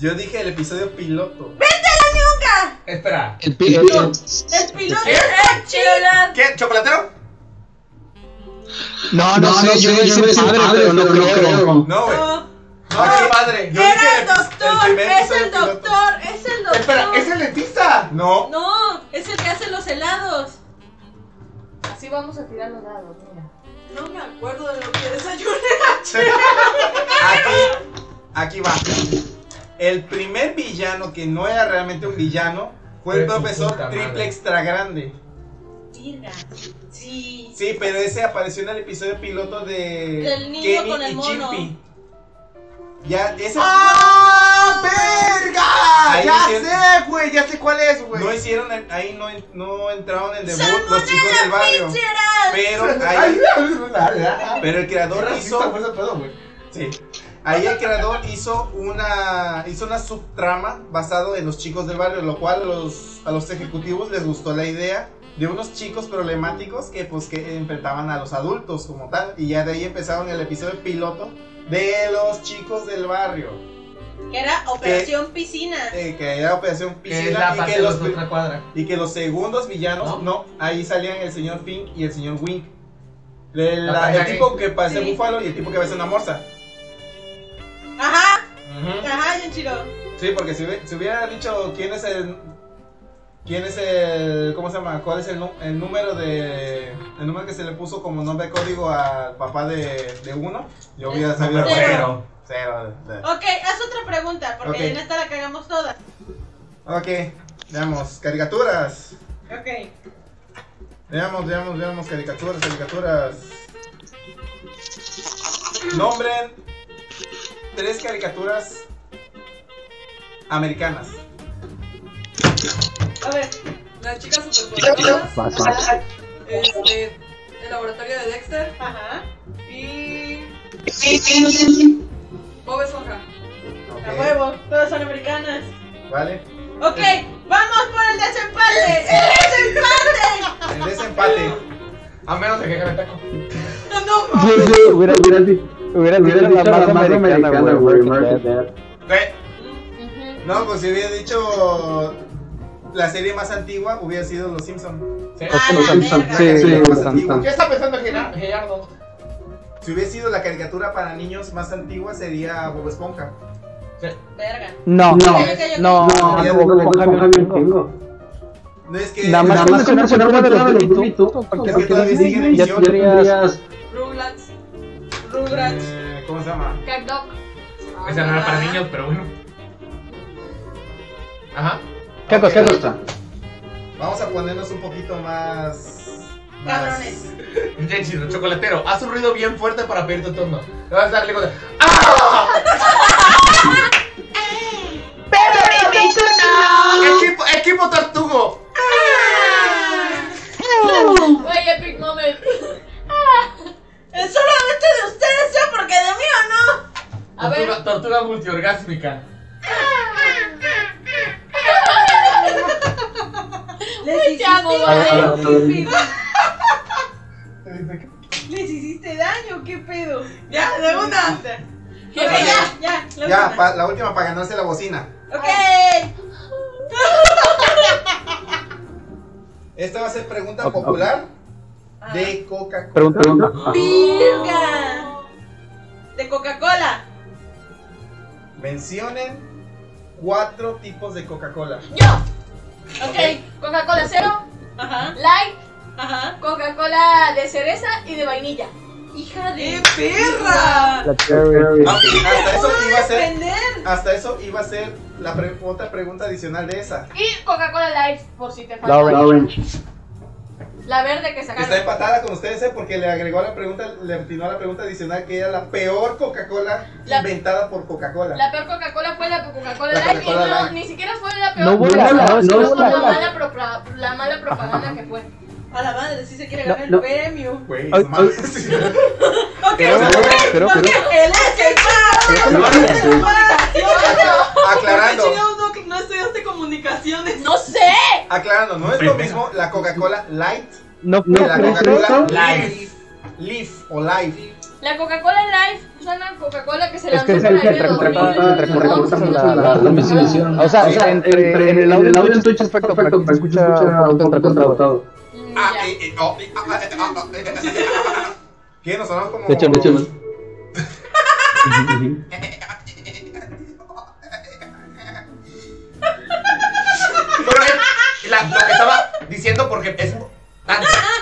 Yo dije el episodio piloto. ¡Nunca! Espera. El pi- el- el- El piloto ¿Qué? ¿Chocolatero? No, no sé, yo decir padre, pero no creo. No, güey. No, No, mi padre. Yo dije era el el doctor, es el piloto. doctor, es el doctor. Espera, ¿es el dentista? No. No, es el que hace los helados. Así vamos a tirar los dados, mira. No me acuerdo de lo que desayuné. Aquí, aquí va. El primer villano que no era realmente un villano fue el profesor Triple madre. Extra Grande. Virga. Sí. Sí, pero ese apareció en el episodio piloto de Del niño Kenny con el y mono. Ya, ese ¡Ah, verga! Ahí ya hicieron- sé, güey. Ya sé cuál es, güey. no hicieron el- ahí no, en- no entraron en debut ¡Salmonella los chicos del barrio. Pero ahí, ay, pero el creador hizo. Sí. Ahí el creador hizo una hizo una subtrama basado en los chicos del barrio, lo cual a los, a los ejecutivos les gustó la idea de unos chicos problemáticos que pues que enfrentaban a los adultos como tal y ya de ahí empezaron el episodio piloto de los chicos del barrio, Que era Operación Piscina. eh, que era Operación Que Piscina la y que de los otra cuadra. y que los segundos villanos, ¿No? no, ahí salían el señor Fink y el señor Wink. La- el tipo que parece Sí. búfalo y el tipo que parece una morsa. Ajá, Ujú. ajá, Yanchiro. Sí, porque si, si hubiera dicho quién es el. ¿Quién es el. ¿Cómo se llama? ¿Cuál es el, el número de. El número que se le puso como nombre de código al papá de, de uno? Yo hubiera sabido. Cero. Cero. de- Ok, haz otra pregunta, porque Ok. en esta la cagamos todas. Ok, veamos. Caricaturas. Ok. Veamos, veamos, veamos. Caricaturas, caricaturas. Nombren tres caricaturas americanas. A ver, las chicas superpoderosas. Este, el laboratorio de Dexter Ajá. y Bob Esponja. A huevo, todas son americanas. Vale. Ok, vamos por el desempate. ¡El desempate! El desempate. A menos de que gane taco. No, no, Sí, sí, hubiera, hubiera, hubiera, hubiera dicho la más americana, güey. American Dad. Eh, No, pues si hubiera dicho la serie más antigua, hubiera sido Los Simpsons. ¿Sí? Ah, Los Simpsons. Sí, sí, Más. ¿Qué está pensando Gerard- Gerardo? Si hubiera sido la caricatura para niños más antigua, sería Bob Esponja. Verga. No, no, no, No, no, Bob Esponja. No es que. Nada más con mencionar una de los Looney Tunes, Es que todavía sigue en ya emisión. tendrías... Rugrats. Rugrats. Eh, ¿Cómo se llama? Cat Dog. Esa no era para niños, pero bueno. Ajá. ¿Qué cosa? ¿Qué cosa? Vamos a ponernos un poquito más. más- Cabrones. Chido, chocolatero. Haz un ruido bien fuerte para pedir tu turno. Le vas a darle con. ¡Ah! equipo, equipo Tortugo. Güey, epic moment. Es solamente de ustedes, ya, porque de mí o no. A ver. Tortuga, tortuga multiorgásmica. Hicimos digo, daño. Que- Les hiciste daño, qué pedo. Ya, segunda. Ok, ya, ya. la Ya, última. pa- la última para ganarse la bocina. Ok. Esta va a ser pregunta popular de Coca-Cola. Pregunta, pregunta. Ah. Virga. De Coca-Cola. Mencionen cuatro tipos de Coca-Cola. Yo. Ok, Coca-Cola cero, Ajá, light, ajá. Coca-Cola de cereza y de vainilla. Hija de ¡Qué perra! La cherry. Ah, hasta eso iba a ser, hasta eso iba a ser la pre- otra pregunta adicional de esa. Y Coca-Cola light, por si te La falta. orange. La verde que Está sacaron. empatada con ustedes ¿eh? porque le agregó a la pregunta, le atinó a la pregunta adicional que era la peor Coca-Cola La- inventada por Coca-Cola. La peor Coca-Cola fue la Coca-Cola La light y no, ni siquiera fue la peor. No hubo fue la- la- no, no fue hubo la, propra- la mala propaganda que fue. A la madre, sí se quiere No, ganar no. el premio. Güey, Ay, su madre. Ok, Pero, pero, pero. él es el Aclarando, ¿Por qué chingados no, no estudiaste comunicaciones? ¡No sé! aclarando, no es lo mismo la Coca-Cola Light No que la Coca-Cola. Life. Leaf o Life. La Coca-Cola Life suena a Coca-Cola que se Es lanzó que es el que de entre 2000, entre correctas la. O sea, O sea, entre, en el audio en Twitch es perfecto, pero aquí se escucha un poco contracortado. Ya. ¿Qué? Nos sonamos como. De hecho, de hecho, no. Pero, la- lo que estaba diciendo porque es.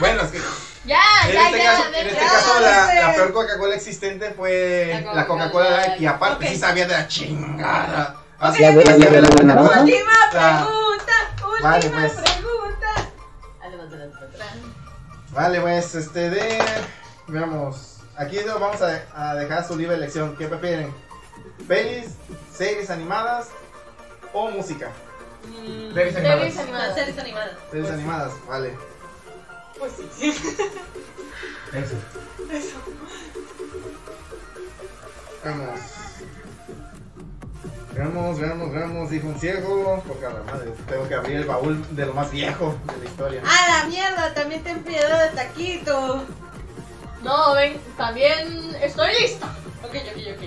Bueno, es que Ya, en ya, este ya. caso, de- en este ya. caso la, la peor Coca-Cola existente fue La la Coca-Cola Coca-Cola Light y aparte sí sabía de la chingada. Así La de- que la de- la de la Coca-Cola. Última pregunta. Última Vale, pregunta. Vale, pues, este de. Veamos. Aquí lo vamos a, a dejar su libre elección. ¿Qué prefieren? ¿Pelis, series animadas o música? Series Series animadas. animadas. Las series animadas. Series animadas, vale. Pues sí. Eso. Veamos. Veamos, veamos, veamos, dijo un ciego. Porque a la madre, tengo que abrir el baúl de lo más viejo de la historia. A la mierda, también ten piedad de taquito. No, ven, también estoy lista. Ok, ok, ok.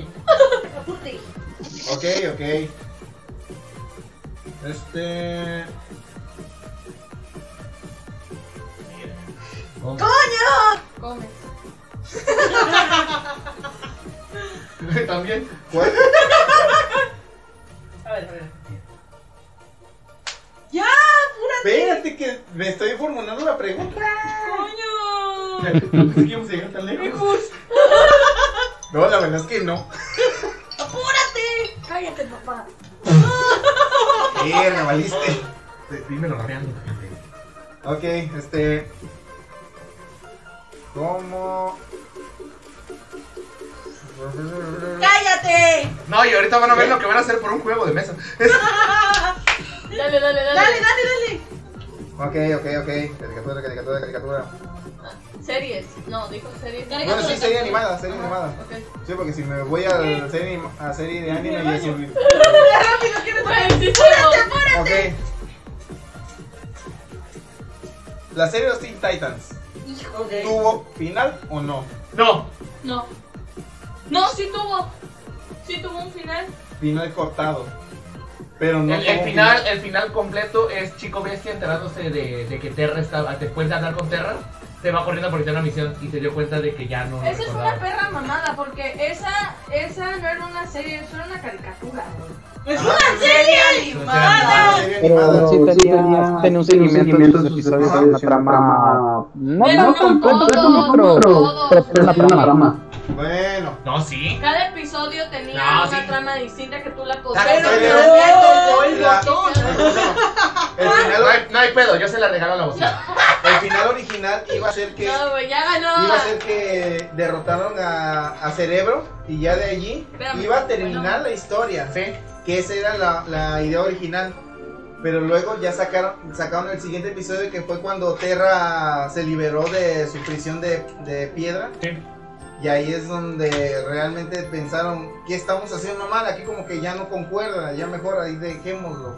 Apunte. Ok, ok. Este. Come. También. ¿Cuál? A ver, a ver. Ya, Espérate que me estoy formulando la pregunta. coño. No pensé que íbamos a llegar tan lejos. No, la verdad es que no. Cállate, papá. Eh, me valiste. Dímelo rapeando. Ok, este. ¿Cómo? ¡Cállate! No, y ahorita van a ver lo que van a hacer por un juego de mesa. Dale, dale, dale. Dale, dale, dale. Ok, ok, ok. Caricatura, caricatura, caricatura. Series. No, dijo series. Bueno, sí, serie animada, serie animada. Ok. Sí, porque si me voy a serie, anim- a serie de anime y eso. Rápido, quiero sí, puedo. Ok. La serie de los Teen Titans, Ok. ¿tuvo final o no? No. No. No, sí tuvo. Sí tuvo un final. Final cortado. Pero no El, el final, el final completo es Chico Bestia enterándose de, de que Terra estaba, después de hablar con Terra, se va corriendo por una misión y se dio cuenta de que ya no Esa es una perra mamada porque esa, esa no era una serie, eso era una caricatura. güey. ¡Es una serie animada! Pero sí tenía, tenía un seguimiento de sus episodios, una trama. No, Pero no no completa, todo, pero, pero una trama. Bueno. No, sí. Cada episodio tenía No, una sí. trama distinta que tú la Pero podías no, ver. no, el la- botón. El No final, hay, no hay pedo, yo se la regalo a la bocina. el final original iba a ser que No, güey, ya ganó. iba a ser que derrotaron a, a Cerebro y ya de allí Espérame, iba a terminar bueno. la historia. Sí. Que esa era la, la idea original. Pero luego ya sacaron, sacaron el siguiente episodio que fue cuando Terra se liberó de su prisión de, de piedra. Sí. Y ahí es donde realmente pensaron, ¿qué estamos haciendo mal? Aquí como que ya no concuerda, ya mejor ahí dejémoslo.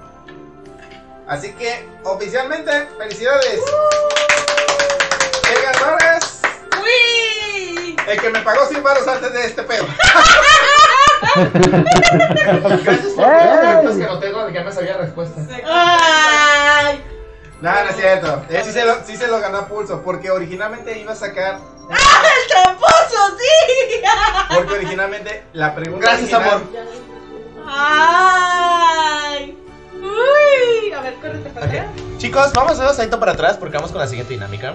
Así que, oficialmente, felicidades. El ganador es ¡Uy! el que me pagó 100 baros antes de este pedo. Gracias por las preguntas que no tengo de que ya me sabía respuesta. ¡Ay! No, no es cierto. Él sí se, lo, sí se lo ganó a pulso, porque originalmente iba a sacar. ¡El tramposo, sí! Porque originalmente la pregunta. Gracias, original- amor. ¡Ay! ¡Uy! A ver, córrete para acá. Chicos, vamos a hacer un salto para atrás porque vamos con la siguiente dinámica.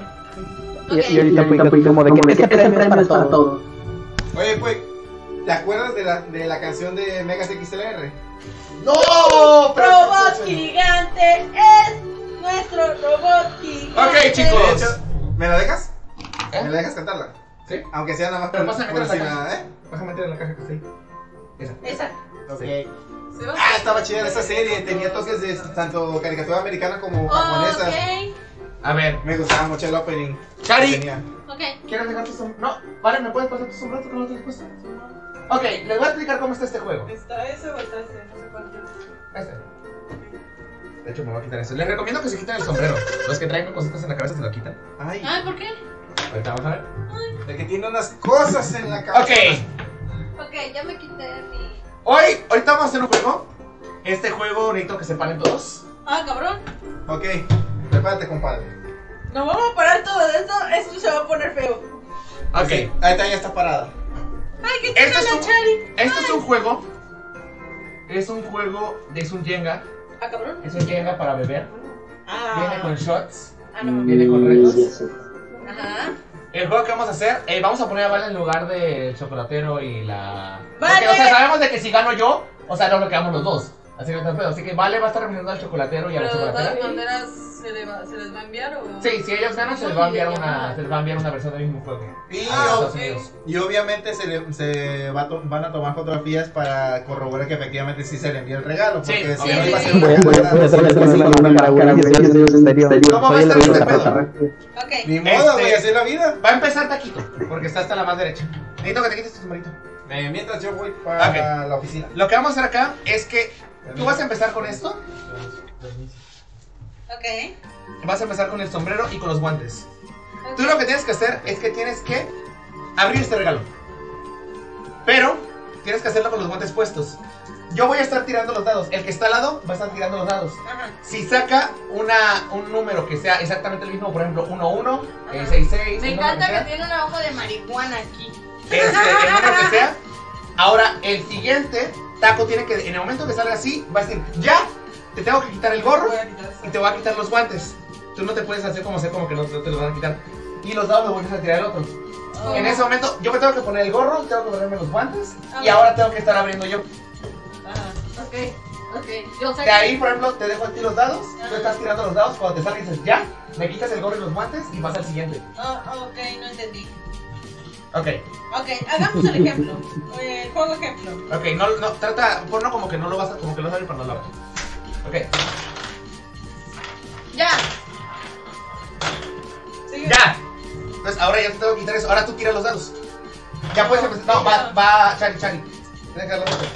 Y, y ahorita fue fue como de que este premio es para todo. Oye, pues, ¿te acuerdas de la, de la canción de Megas XLR? ¡No! Robot gigante es nuestro robot gigante. Ok, chicos. De hecho, ¿me la dejas? ¿Eh? ¿Me la dejas cantarla? Sí. Aunque sea nada más Pero por, encima, caja. ¿eh? Déjame meter en la caja que está ahí. Esa. Esa. Ok. Se va Ah, estaba chida esa serie. Tenía toques de tanto caricatura americana como japonesa. Ok. A ver, Me gustaba mucho el opening. Chari. Ok. ¿quieres dejar tu sombrero? No, vale, ¿me puedes pasar tu sombrero que no lo tienes puesto? Ok, les voy a explicar cómo está este juego. ¿Está ese o está ese? No sé cuál es. Este. De hecho, me voy a quitar eso. Les recomiendo que se quiten el sombrero. Los que traen cositas en la cabeza se lo quitan. Ay, Ay, ¿por qué? Ahorita vamos a ver. de que tiene unas cosas en la cabeza. Ok, Ok, ya me quité mi. hoy, ahorita vamos a hacer un juego. Este juego necesito que se paren todos. Ah, cabrón. Ok, prepárate, compadre. Nos vamos a parar todo esto. Esto se va a poner feo. Ok, Ahí está, ya está parada. Ay, qué Este es un- Chari. este es un juego. Es un juego, es un Jenga. Ah, cabrón. Es un Jenga para beber. Viene Ah. con shots. Ah, no. Viene con retos. Ajá. El juego que vamos a hacer, eh, vamos a poner a Vale en lugar del chocolatero y la. ¡Vale! Porque, o sea, sabemos de que si gano yo, o sea, no lo quedamos los dos. Así que no está feo. Así que Vale va a estar reuniendo al chocolatero y a la Pero de todas chocolatera. maneras, ¿se, le va- ¿se les va a enviar o.? Sí, si ellos ganan, se les va a enviar una, se les va a enviar una versión del mismo juego. Y, a Estados ok. Unidos. y obviamente se, le- se va a to- van a tomar fotografías para corroborar que efectivamente sí se le envió el regalo. Sí, Porque si sí, no sí, iba a ser una. ¿Cómo va a estar este pedo? Ni modo, Este- güey, así es la vida. Va a empezar Taquito, porque está hasta la más derecha. Necesito que te quites tu sombrerito. Eh, mientras yo voy para la oficina. Lo que vamos a hacer acá es que tú vas a empezar con esto. Ok. Vas a empezar con el sombrero y con los guantes. Tú lo que tienes que hacer es que tienes que abrir este regalo. Pero tienes que hacerlo con los guantes puestos. Yo voy a estar tirando los dados. El que está al lado va a estar tirando los dados. Ajá. Si saca una, un número que sea exactamente el mismo, por ejemplo, 1-1, eh, 6-6, Me el número encanta que tiene una hoja de marihuana aquí. este, el número que sea. Ahora, el siguiente taco tiene que, en el momento que salga así, va a decir, ya, te tengo que quitar el gorro y te voy a quitar los guantes. Tú no te puedes hacer como hacer como que no te, te los van a quitar. Y los dados los vuelves a tirar el otro. Oh. En ese momento, yo me tengo que poner el gorro, tengo que ponerme los guantes y Ok. ahora tengo que estar abriendo yo. Ok, ok. Yo sé De ahí, por ejemplo, te dejo a ti los dados, tú Ajá. estás tirando los dados, cuando te salen dices ya, me quitas el gorro y los guantes y vas al siguiente. Oh, ok, no entendí. Ok, Ok, hagamos el ejemplo. Eh, El juego ejemplo. ok, no, no, trata, ponlo como que no lo vas a, como que lo vas a abrir para no lo. Ok, Ya. Sigue. ya. Entonces, ahora ya te tengo que quitar eso, ahora tú tiras los dados. Ya puedes empezar, no, va, va, Chari, Chari. Tienes que dar los dados.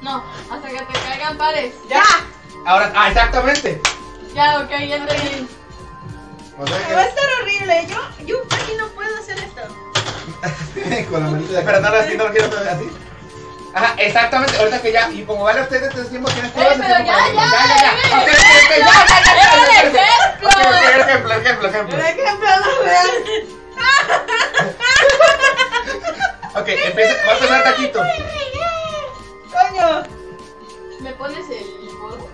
No, hasta que te caigan pares. ¡Ya! Ahora, ah, exactamente. Ya, ok, ya entendí. O sea Me va a estar horrible. Yo, yo casi no puedo hacer esto. que con la manita de Pero no lo así, no lo quiero hacer así. Ajá, exactamente. Ahorita que ya, y como vale ustedes este tiempo, tienes todo Eh, ese tiempo ya, ya, ya, ya, ya. ya, Ok, ok, ok, ya, ya, ya, ya, ya, ya, ¡El ya. ejemplo! Ejemplo, ejemplo, ejemplo. No. Ok, empieza, va a empezar Taquito. Coño. ¿Me pones el gorro?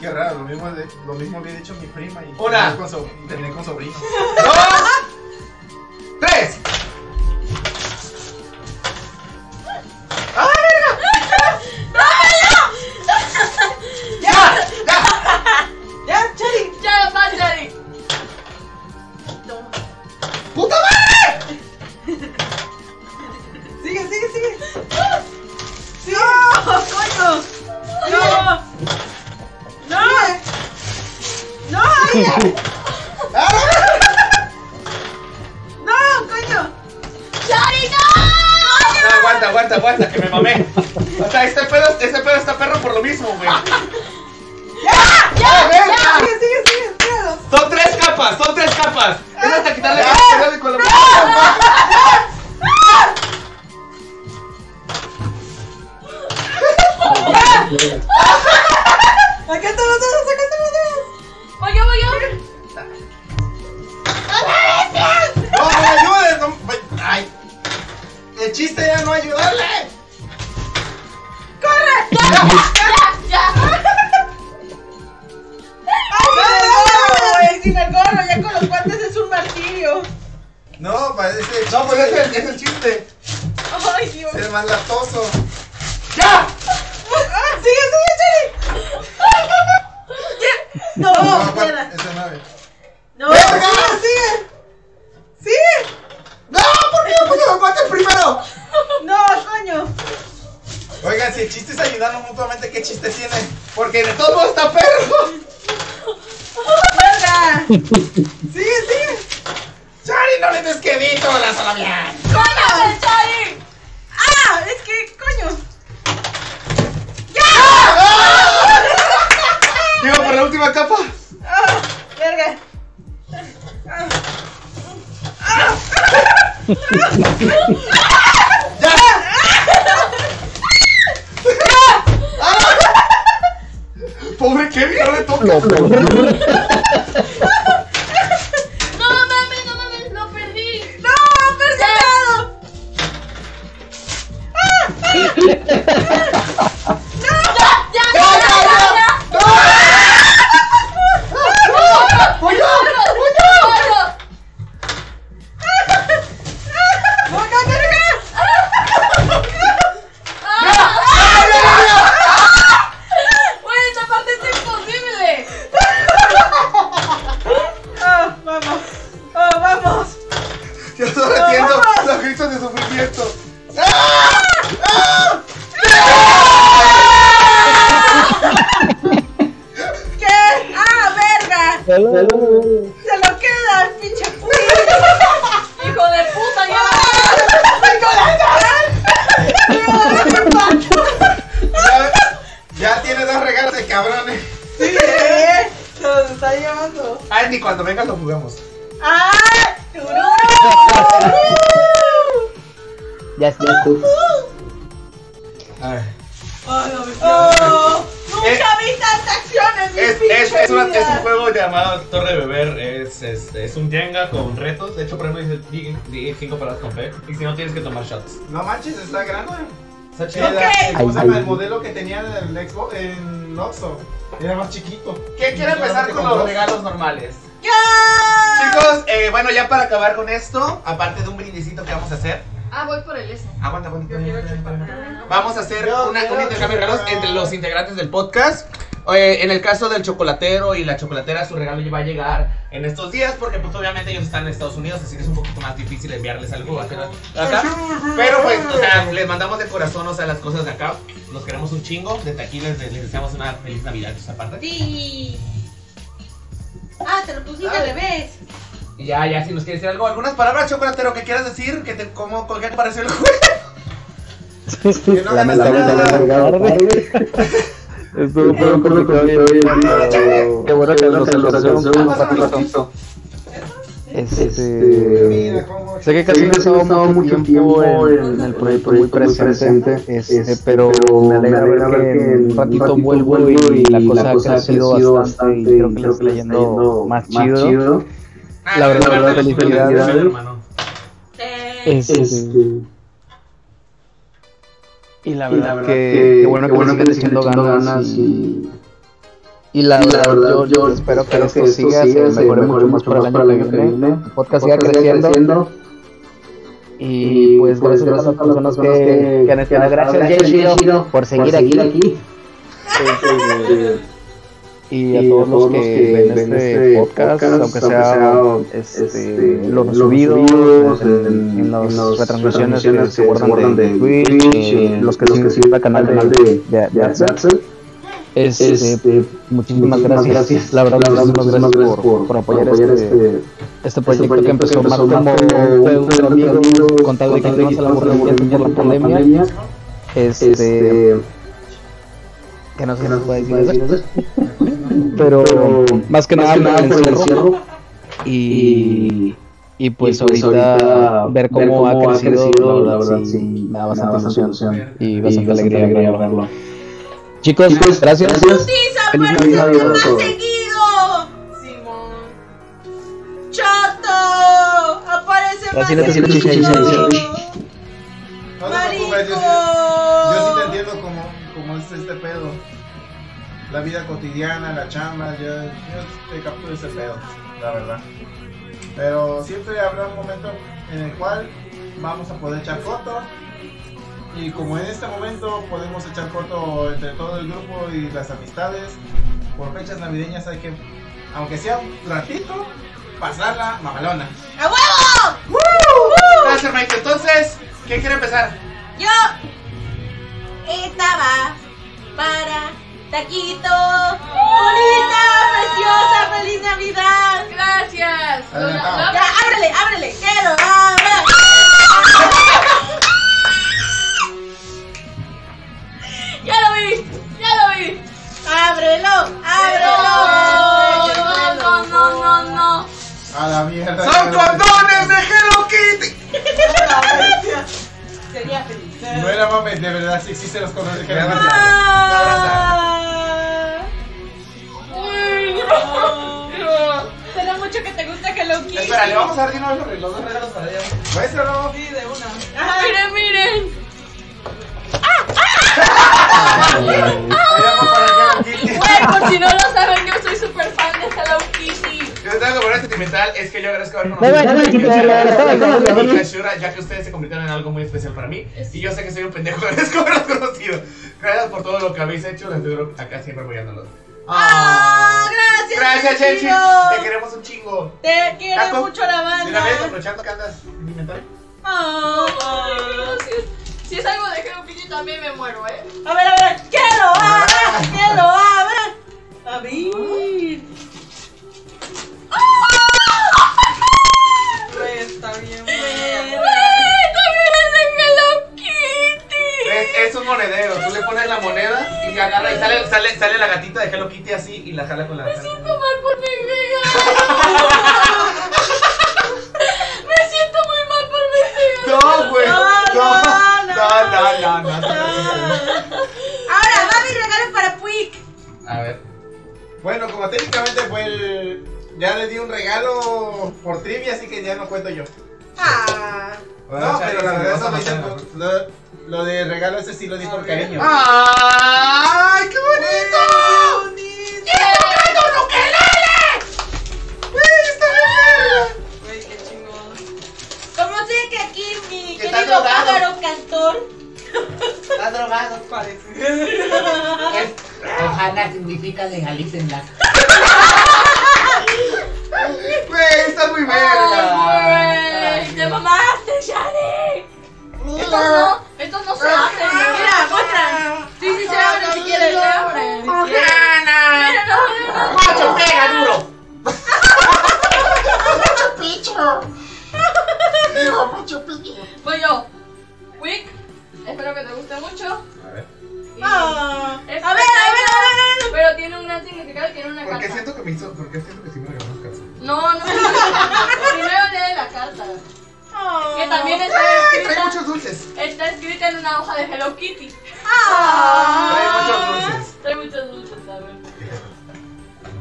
Qué raro, lo mismo, lo mismo había dicho mi prima y Una. terminé con, so- terminé con sobrino. Dos, tres. ¡Puta madre! sigue, sigue, sigue. ¡Ah! ¡Sigue! ¡No! ¡Coño! ¡No! ¡No! ¡No! ¡Ah! ¡No! ¡Coño! ¡Chori, no! No, aguanta, aguanta, aguanta, que me mamé. O sea, este pedo, este pedo está perro por lo mismo, güey. ¡Ya! ¡Ya! ¡Ya! ¡Sigue, sigue, sigue! sigue. Son tres capas, son tres capas. Es hasta quitarle el periódico a la. Acá están los acá están los. Voy yo, voy yo. ¡No me ayudes! No, ¡Ay! El chiste ya no ayudarle. ¡Corre! ¡Corre! ¡Ya! ¡Ya! ¡Ay. Ya con los guantes martirio. No, parece. No, pues es el, es el chiste. ¡Ay, Dios! Es más latoso. ¡Ah! ¡Sigue, sigue, Chari! No, No, espera. esa nave. No, sigue, sigue. Sigue. ¡No! ¿Por qué no puse los guantes primero? No, coño. Oigan, si el chiste es ayudarnos mutuamente, ¿qué chiste tiene? Porque de todos modos está perro. Sigue, sigue. ¡Chari, no le des quedito la sola bien! ¡Cóllame, Chari! ¡Ah! Es que, coño. Digo, por la última capa. ¡Ah! ¡Verga! Pobre Kevin, no le toca. Está El, chido. Ok. ¿cómo se llama? el modelo que tenía en el Xbox en Oxxo era más chiquito. ¿Quién quiere empezar con los regalos normales? ¡Ya! Chicos, eh, bueno, ya para acabar con esto, aparte de un brindisito que vamos a hacer, Ah, voy por el S. aguanta, aguanta, Yo. Vamos a hacer Yo una, un intercambio de regalos entre los integrantes del podcast. Eh, en el caso del chocolatero y la chocolatera, su regalo ya va a llegar en estos días porque pues obviamente ellos están en Estados Unidos, así que es un poquito más difícil enviarles algo acá. acá. Pero pues, o sea, les mandamos de corazón, o sea, las cosas de acá. Los queremos un chingo. Desde aquí les, les deseamos una feliz Navidad, esa parte. Sí. Ah, te lo pusiste al revés. Y ya, ya, si nos quieres decir algo, algunas palabras, chocolatero, que quieras decir, que te, cómo, ¿qué te pareció el juego? Que no ganas la nada. Estuvo creo que hoy Qué bueno que nos Este. Mira cómo. Sé que casi no estaba mucho tiempo en el proyecto muy presente, este, pero me alegra ver que en un ratito vuelvo y la cosa ha crecido bastante y creo que le está yendo más chido. La verdad, la verdad, felicidades. hermano. Eh, Este, y la verdad que, bueno que, bueno que le siguen echando ganas y, y la, verdad yo, yo espero que esto siga, se mejore mucho más para el año que viene, el podcast siga creciendo. y pues gracias a las personas que, que han estado, gracias por seguir aquí. y a todos los que ven este podcast, aunque sea este, los subidos en, las retransmisiones que se guardan de Twitch, los que siguen el canal de, de, Axel. Este, muchísimas gracias, la verdad, muchísimas gracias por, por apoyar este, este proyecto que empezó más como un de que no se la aburrimiento por la pandemia. Este, que no se puede decir eso pero más que nada por el encierro y y pues, ahorita, ver cómo, ha crecido, la verdad, sí, me da bastante emoción y bastante alegría verlo. Chicos, gracias. ¡Putiza, Feliz aparece Navidad a más todos. seguido! Simón. ¡Choto! ¡Aparece más Gracias, seguido! gracias, No te preocupes, yo sí, ¡Marico! yo sí te entiendo cómo, cómo es este pedo. La vida cotidiana, la chamba, yo, yo te capturo ese pedo, la verdad. Pero siempre habrá un momento en el cual vamos a poder echar foto. Y como en este momento podemos echar foto entre todo el grupo y las amistades, por fechas navideñas hay que, aunque sea un ratito, pasarla mamalona. ¡A huevo! Gracias, hermanito. Entonces, ¿quién quiere empezar? Yo estaba para Taquito. Bonita, preciosa, de sí existen los condones que Ah. Será mucho que te gusta Kitty. Espera, le vamos a dar de una vez los dos regalos para ella. Muéstralo. Sí, de una. Ajá. Miren, miren. Güey, por si no lo saben, yo soy súper fan de Hello Kitty. Yo tengo que poner sentimental, es que yo agradezco haber No, conocido no, a no, no, no, no, no, y no. Kashura, ya que ustedes se convirtieron en algo muy especial para mí. Y yo sé que soy un pendejo, agradezco lo que habéis hecho, les juro acá siempre apoyándolos. Ah, gracias. Gracias, Chenchi. Chino. Te queremos un chingo. Te quiere Taco, mucho la banda. aprovechando que andas sentimental. Ah. Si es, si es algo de Hello Kitty también me muero, ¿eh? A ver, a ver, que lo abra, que lo abra. Agarra y sale, sale, sale la gatita de Hello Kitty así y la jala con la. Me siento mal por mi vida. Me siento muy mal por mi vida. No, güey. No, No, no, no, no, no. no. Ahora va mi regalo para Puig. A ver. Bueno, como técnicamente fue el. Ya le di un regalo por trivia, así que ya no cuento yo. Ah. No, pero la verdad eso lo hice por- lo, lo de regalo ese sí lo di por cariño. ¡Ay, qué bonito! ¡Quiero un ukelele! ¡Güey, está bien! Güey, qué chingón. Como sé que aquí mi querido drogado. pájaro cantor. Está drogado. Parece. Ohana significa legalícenla. Güey, está muy verga. ¡Ay, güey! ¡Te mamaste, Shani! Estos no, estos no se hacen. Mira, muestra. Sí, sí, se abren si quieren, se abren. ¡Ohana! Mira, no. ¡Macho, pega duro! Voy yo. Wick, espero que te guste mucho. A ver. Ah. A ver, a ver, a ver, a ver. Pero tiene un gran significado tiene una ¿Por qué carta. siento que me hizo.? ¿Por qué siento que sí me? No, no. Primero lee la carta. Ah. Que también está ¡Ay, trae muchos dulces! Está escrita en una hoja de Hello Kitty. Ah. Trae muchos dulces. Trae muchos dulces, a ver.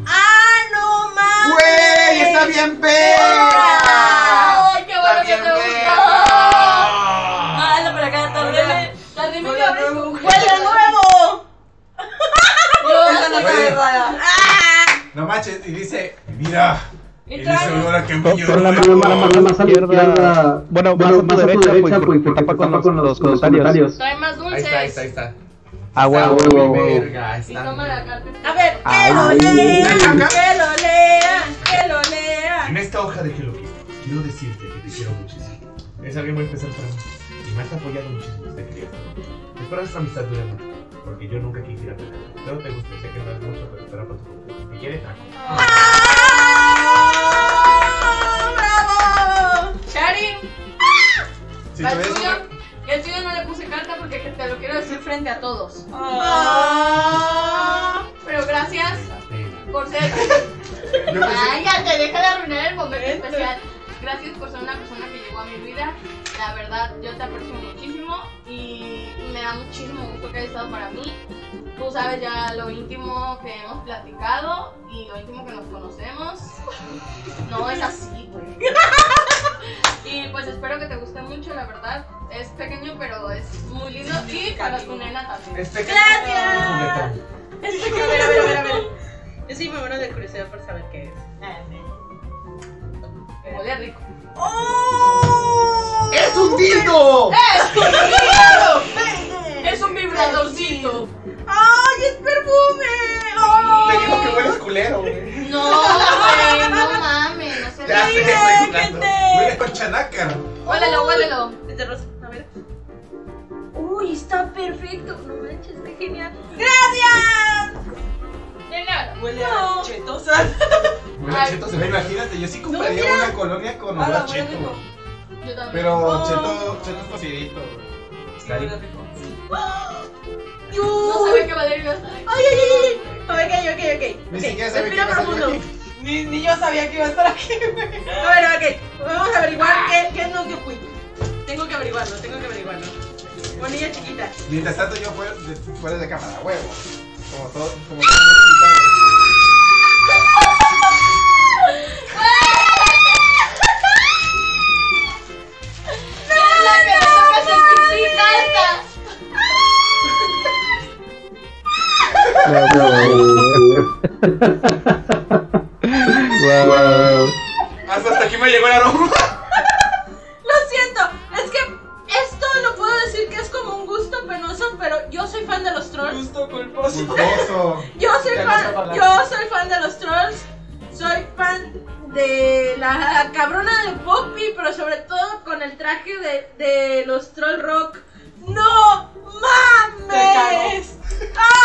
Ah, no mames. ¡Güey! ¡Está bien verga! ¡Ay, qué bueno ¡Está que bien te gustó! Ah, hazlo por acá, tardé. Tardé media Hola, vez nuevo. con ¡Huele nuevo! Esa no se raya. ¡Ah! No manches, y dice, mira, En que me pon la mano más, a la izquierda. Bueno, más a tu derecha, pues, porque te tapa con los, comentarios. Trae más Ahí dulces. está, ahí está, ahí está. Ah, muy huevo. verga. Y Está toma la muy- carta. A ver, que Ay. lo lean, que lo lean, que lo En lean. esta hoja de Hello Kitty, quiero decirte que te quiero muchísimo. Es alguien muy especial para mí. Y me has apoyado muchísimo este querido. Espero nuestra amistad dure mucho. Porque yo nunca quisiera perder. Pero te gusta, sé que no es mucho, pero espero por tu Si quieres, taco. Shari, Si al tuyo. Y al tuyo no le puse carta porque te lo quiero decir frente a todos. Ah. Pero gracias por ser. Yo Cállate, deja de arruinar el momento especial. Gracias por ser una persona que llegó a mi vida. La verdad, yo te aprecio muchísimo y me da muchísimo gusto que hayas estado para mí. Tú sabes ya lo íntimo que hemos platicado y lo íntimo que nos conocemos. No es así, güey. Y pues espero que te guste mucho, la verdad. Es pequeño, pero es muy lindo. Y para tu nena también. Es pequeño. Gracias. Es que, a ver, a ver, a ver. Yo sí me muero de curiosidad por saber qué es. Huele rico. ¡Oh! ¡Es un dildo! Es un vibradorcito. ¡Ay, es perfume! ¡Ay! Te digo que hueles culero, güey. No, güey, no mames. No se Ya ve. sé, Mira, estoy ¿qué jugando. te- Huele con chanaca. Huélelo, huélelo. Es de rosa, a ver. Uy, está perfecto. No manches, está genial. ¡Gracias! Venga. Huele No. a chetosa. Huele a Ay. cheto. Se ve, imagínate, yo sí compraría una colonia con Ah, olor a cheto. Yo también. Pero Oh. cheto, cheto es cocidito. Rico. No sabía que Valeria iba a. ¡Ay, ay, ay! ay. Ok, ok, ok. Ni siquiera sabe respira qué profundo. aquí. Ni, ni yo sabía que iba a estar aquí, güey. A ver, ok. Vamos a averiguar qué, qué nos dio Queen. Tengo que averiguarlo, tengo que averiguarlo. Bonilla chiquita. Mientras tanto yo fuera de, fuera de cámara, huevo. Como todo, como todo. Wow. Hasta aquí me llegó el aroma. Culposo. Yo soy fan, yo soy fan de los trolls. Soy fan de la cabrona de Poppy, pero sobre todo con el traje de, de los troll rock. ¡No mames! ¡Ah!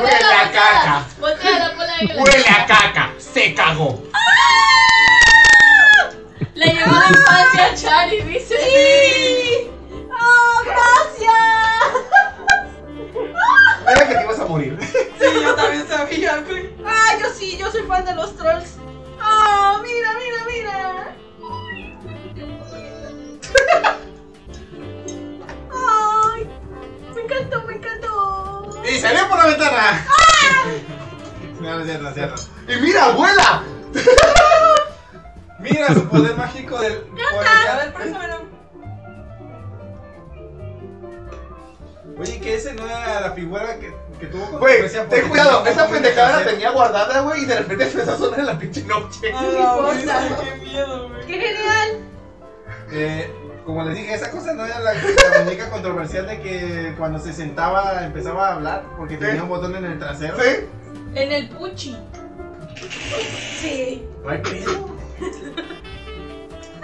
Huele a caca. Volteala, ponla ahí. Huele a caca. Se cagó. Le llegó la infancia a Chari, dice. ¡Sí! ¡Oh, gracias! Era que te ibas a morir. Sí, yo también sabía, güey. ¡Ah, yo sí! Yo soy fan de los trolls. ¡Oh, mira, mira, mira! ¡Ay! Me encantó, me encantó. ¡Y salió por la ventana! No, no es cierto, no es cierto. Y mira, vuela. Mira su poder mágico del. A ver, préstamelo. Oye, que ese no era la figura que, que tuvo Güey, ten cuidado. Esa pendejada la tenía guardada, güey. Y de repente empezó a sonar en la pinche noche. A la cosa. bestia, qué miedo, güey. ¡Qué genial! Eh, como les dije, esa cosa no era la, la muñeca controversial de que cuando se sentaba empezaba a hablar porque tenía un botón en el trasero. ¿Sí? En el puchi. Sí. No hay pedo.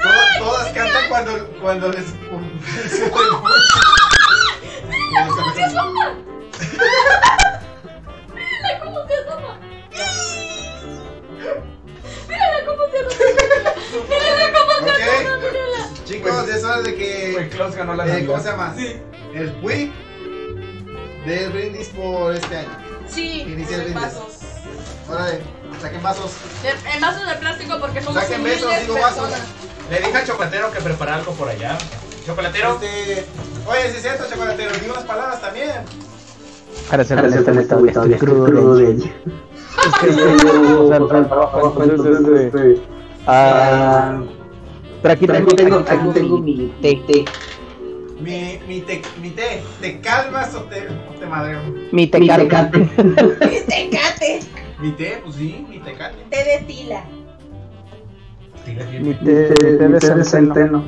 Todas, todas cantan cuando, cuando les. se ¿Cómo se asoma? Mírala cómo se asoma. Mírala cómo se asoma. Mírala cómo se asoma. Mírala. Chicos, es hora de que. Klaus ganó la eh. ¿Cómo se llama? Sí. El Wii del brindis por este año. Sí. Inicia el brindis. Vasos. Órale, saquen vasos. De- En vasos de plástico porque somos Saquen besos, digo vasos. Le dije al chocolatero que preparara algo por allá. Chocolatero. Este, oye, si es cierto, chocolatero, di unas palabras también. Para ser honesto, estoy, estoy crudo de ella. Es que yo, o sea, para el trabajo, entonces, este, ah, pero aquí tengo, tengo, aquí tengo mi té, Mi, mi, te, mi té, ¿te calmas o te, o te madreo? mi tecate. Mi tecate. Mi té, pues sí, mi tecate. Té de tila. Mi té, mi té de centeno.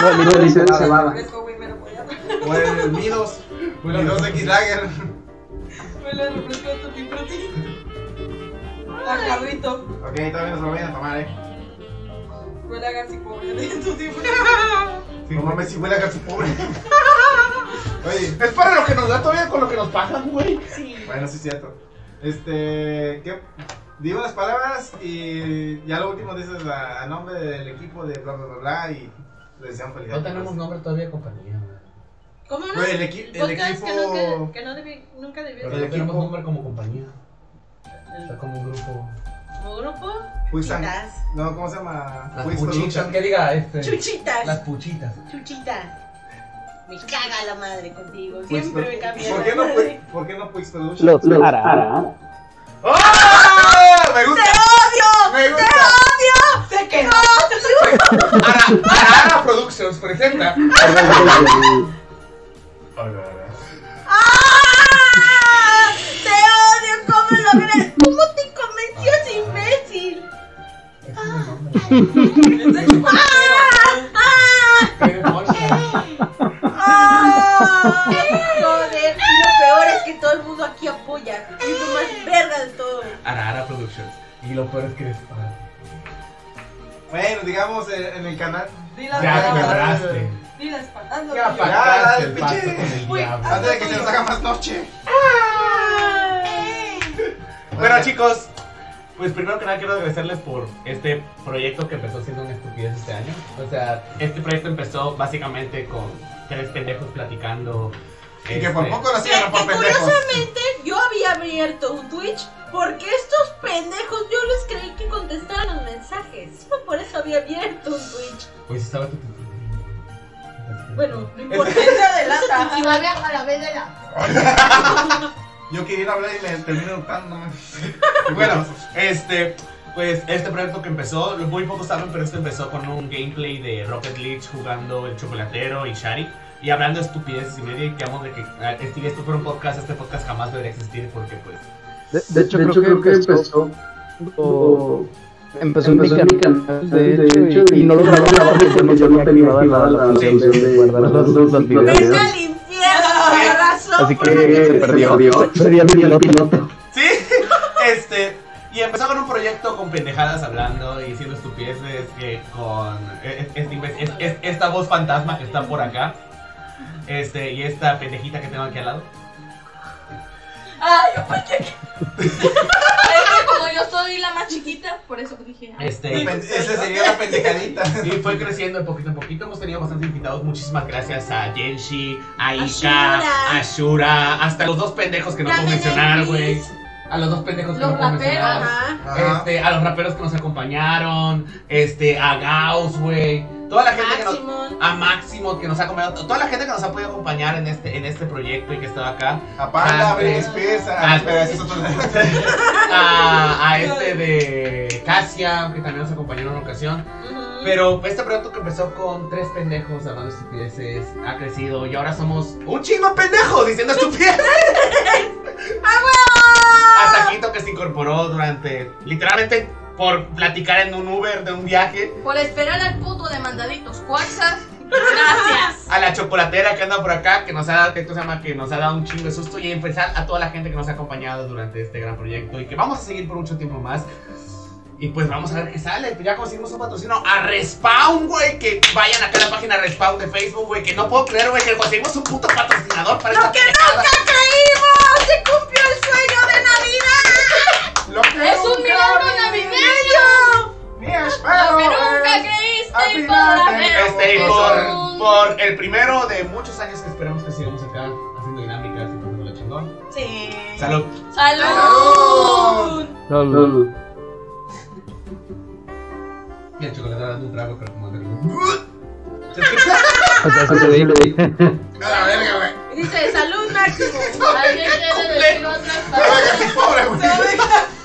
No, mi té de cebada. Lo podía dar. O el Midos, Midos X Lager. Huele a refresco de tutti frutti. A jarrito. Ok, todavía nos lo vayan a tomar, eh. Huele a Garci pobre de tutti frutti. No mames, si huele a gato pobre. Oye, Es para lo que nos da todavía con lo que nos pagan, güey. bueno, sí es cierto. Este, ¿qué? Digo unas palabras y ya lo último dices a, a nombre del equipo de bla bla bla bla y No tenemos nombre todavía de compañía. ¿Cómo no? Güey, el, equi- el equipo. que, nunca, que no debí, nunca debió Pero El no tenemos equipo- nombre como compañía. Está como un grupo. como grupo, Pues, chuchitas. No, ¿cómo se llama? Las Pues, puchitas, que diga este. Chuchitas. Las puchitas. Chuchitas. Me caga la madre contigo. Pues, Siempre me cambia ¿Por la qué no madre. ¿Por qué no Pues Production? Los Ara. ¡Ah! Me ¡Te gusta. odio! Me ¡Te gusta. odio! Sé que no. Ara, Ara Productions presenta. ¡Ah! ¡Te odio! ¿Cómo lo ves? ¿Cómo te convencías, imbécil? ¡Ah! ¡Ah! Joder, y lo peor es que todo el mundo aquí apoya. Y es lo más verga de todo. Ara, Ara Productions. Y lo peor es que eres padre. Bueno, digamos eh, en el canal. Di las Ya palabras. quebraste. Di las palabras. Ya pactaste el pinche- pacto con el Uy, diablo. Antes de que se nos haga más noche. Bueno chicos, pues primero que nada quiero agradecerles por este proyecto que empezó siendo una estupidez este año. O sea, este proyecto empezó básicamente con tres pendejos platicando. Y que por este, poco lo Que, hacían por que pendejos. curiosamente yo había abierto un Twitch porque estos pendejos yo les creí que contestaban los mensajes. Solo por eso había abierto un Twitch. Pues estaba tu Bueno, no importa. Adelanta. Y va a viajar a ver de la. Yo quería ir a hablar y me termino eructando. Bueno, este, pues este proyecto que empezó, muy pocos saben, pero este empezó con un gameplay de Rocket League jugando el chocolatero y Shari. Y hablando de estupideces y media, quedamos de que ah, este, esto fuera un podcast, este podcast jamás debería existir porque pues... De, de hecho, creo, que empezó. o- Empezó en mi canal, de hecho, y, y no lo grabé porque yo no tenía activada la, función de guardar los, los, los videos. ¡Vete al infierno! Así que se perdió. Perdí el piloto. Sí, este... Y empezó con un proyecto con pendejadas hablando y diciendo estupideces que con eh, es- es- esta voz fantasma que está por acá. Este, y esta pendejita que tengo aquí al lado. Ay, yo pensé que. Es que como yo soy la más chiquita, por eso dije. Este, Esa sería la pendejadita. Y fue creciendo de poquito en poquito. Hemos tenido bastantes invitados. Muchísimas gracias a Genshi, a Ashura. a Shura, hasta los dos pendejos que no puedo mencionar, güey. A los dos pendejos que Los no puedo mencionar. Ajá. Este, a los raperos que nos acompañaron, este, a Gauss, güey. Toda la gente que nos, a Máximo que nos ha acompañado, toda la gente que nos ha podido acompañar en este, en este proyecto y que estaba acá. A Panda, otro. A, a este de Casia, que también nos acompañó en una ocasión. Pero este proyecto que empezó con tres pendejos hablando estupideces ha crecido y ahora somos un chingo de pendejos diciendo estupideces. A Saquito que se incorporó durante, literalmente, por platicar en un Uber de un viaje. Por esperar al puto de mandaditos fuerzas. Gracias. A la chocolatera que anda por acá, que nos ha, que esto se llama, que nos ha dado un chingo de susto. Y empezar a toda la gente que nos ha acompañado durante este gran proyecto y que vamos a seguir por mucho tiempo más. Y pues vamos a ver qué sale. Pues ya conseguimos un patrocinio a Respawn, güey. Que vayan acá a la página Respawn de Facebook, güey. Que no puedo creer, güey, que conseguimos un puto patrocinador para ¡Lo esta que pendejada. nunca creímos! ¡Se cumplió el sueño de Navidad! Lo que Es un milagro vi, navideño. Ni espero Lo que nunca creíste y para. Este, por, por el primero de muchos años que esperamos que sigamos acá haciendo dinámicas y pasando la chingón. Sí. Salud. ¡Salud! Y el chocolate dando un trago, pero como de. O sea, se te di. A la verga, güey. Dice, salud máximo. Alguien decir palabras. Pobre, güey.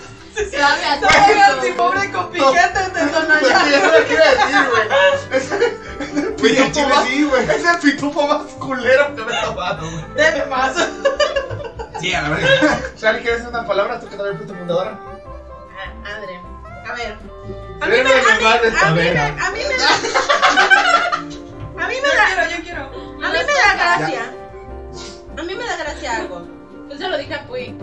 A Oigan, si pobre con piquete de Pues Tonayán. ya no lo quiero decir, güey. Güey, el chile sí, güey. Es el pitufo más culero que me he tomado, güey. Deme más. Sí, a la verga. Charlie, ¿quieres decir unas palabras? Tú que también fuiste fundadora. Ah, Madre. A ver. A mí me, a de mí, más de a mí, me- a mí me da. A mí me Yo da. quiero, yo quiero. A mí me da gracia. A mí me da gracia algo. Yo se lo dije a Puy.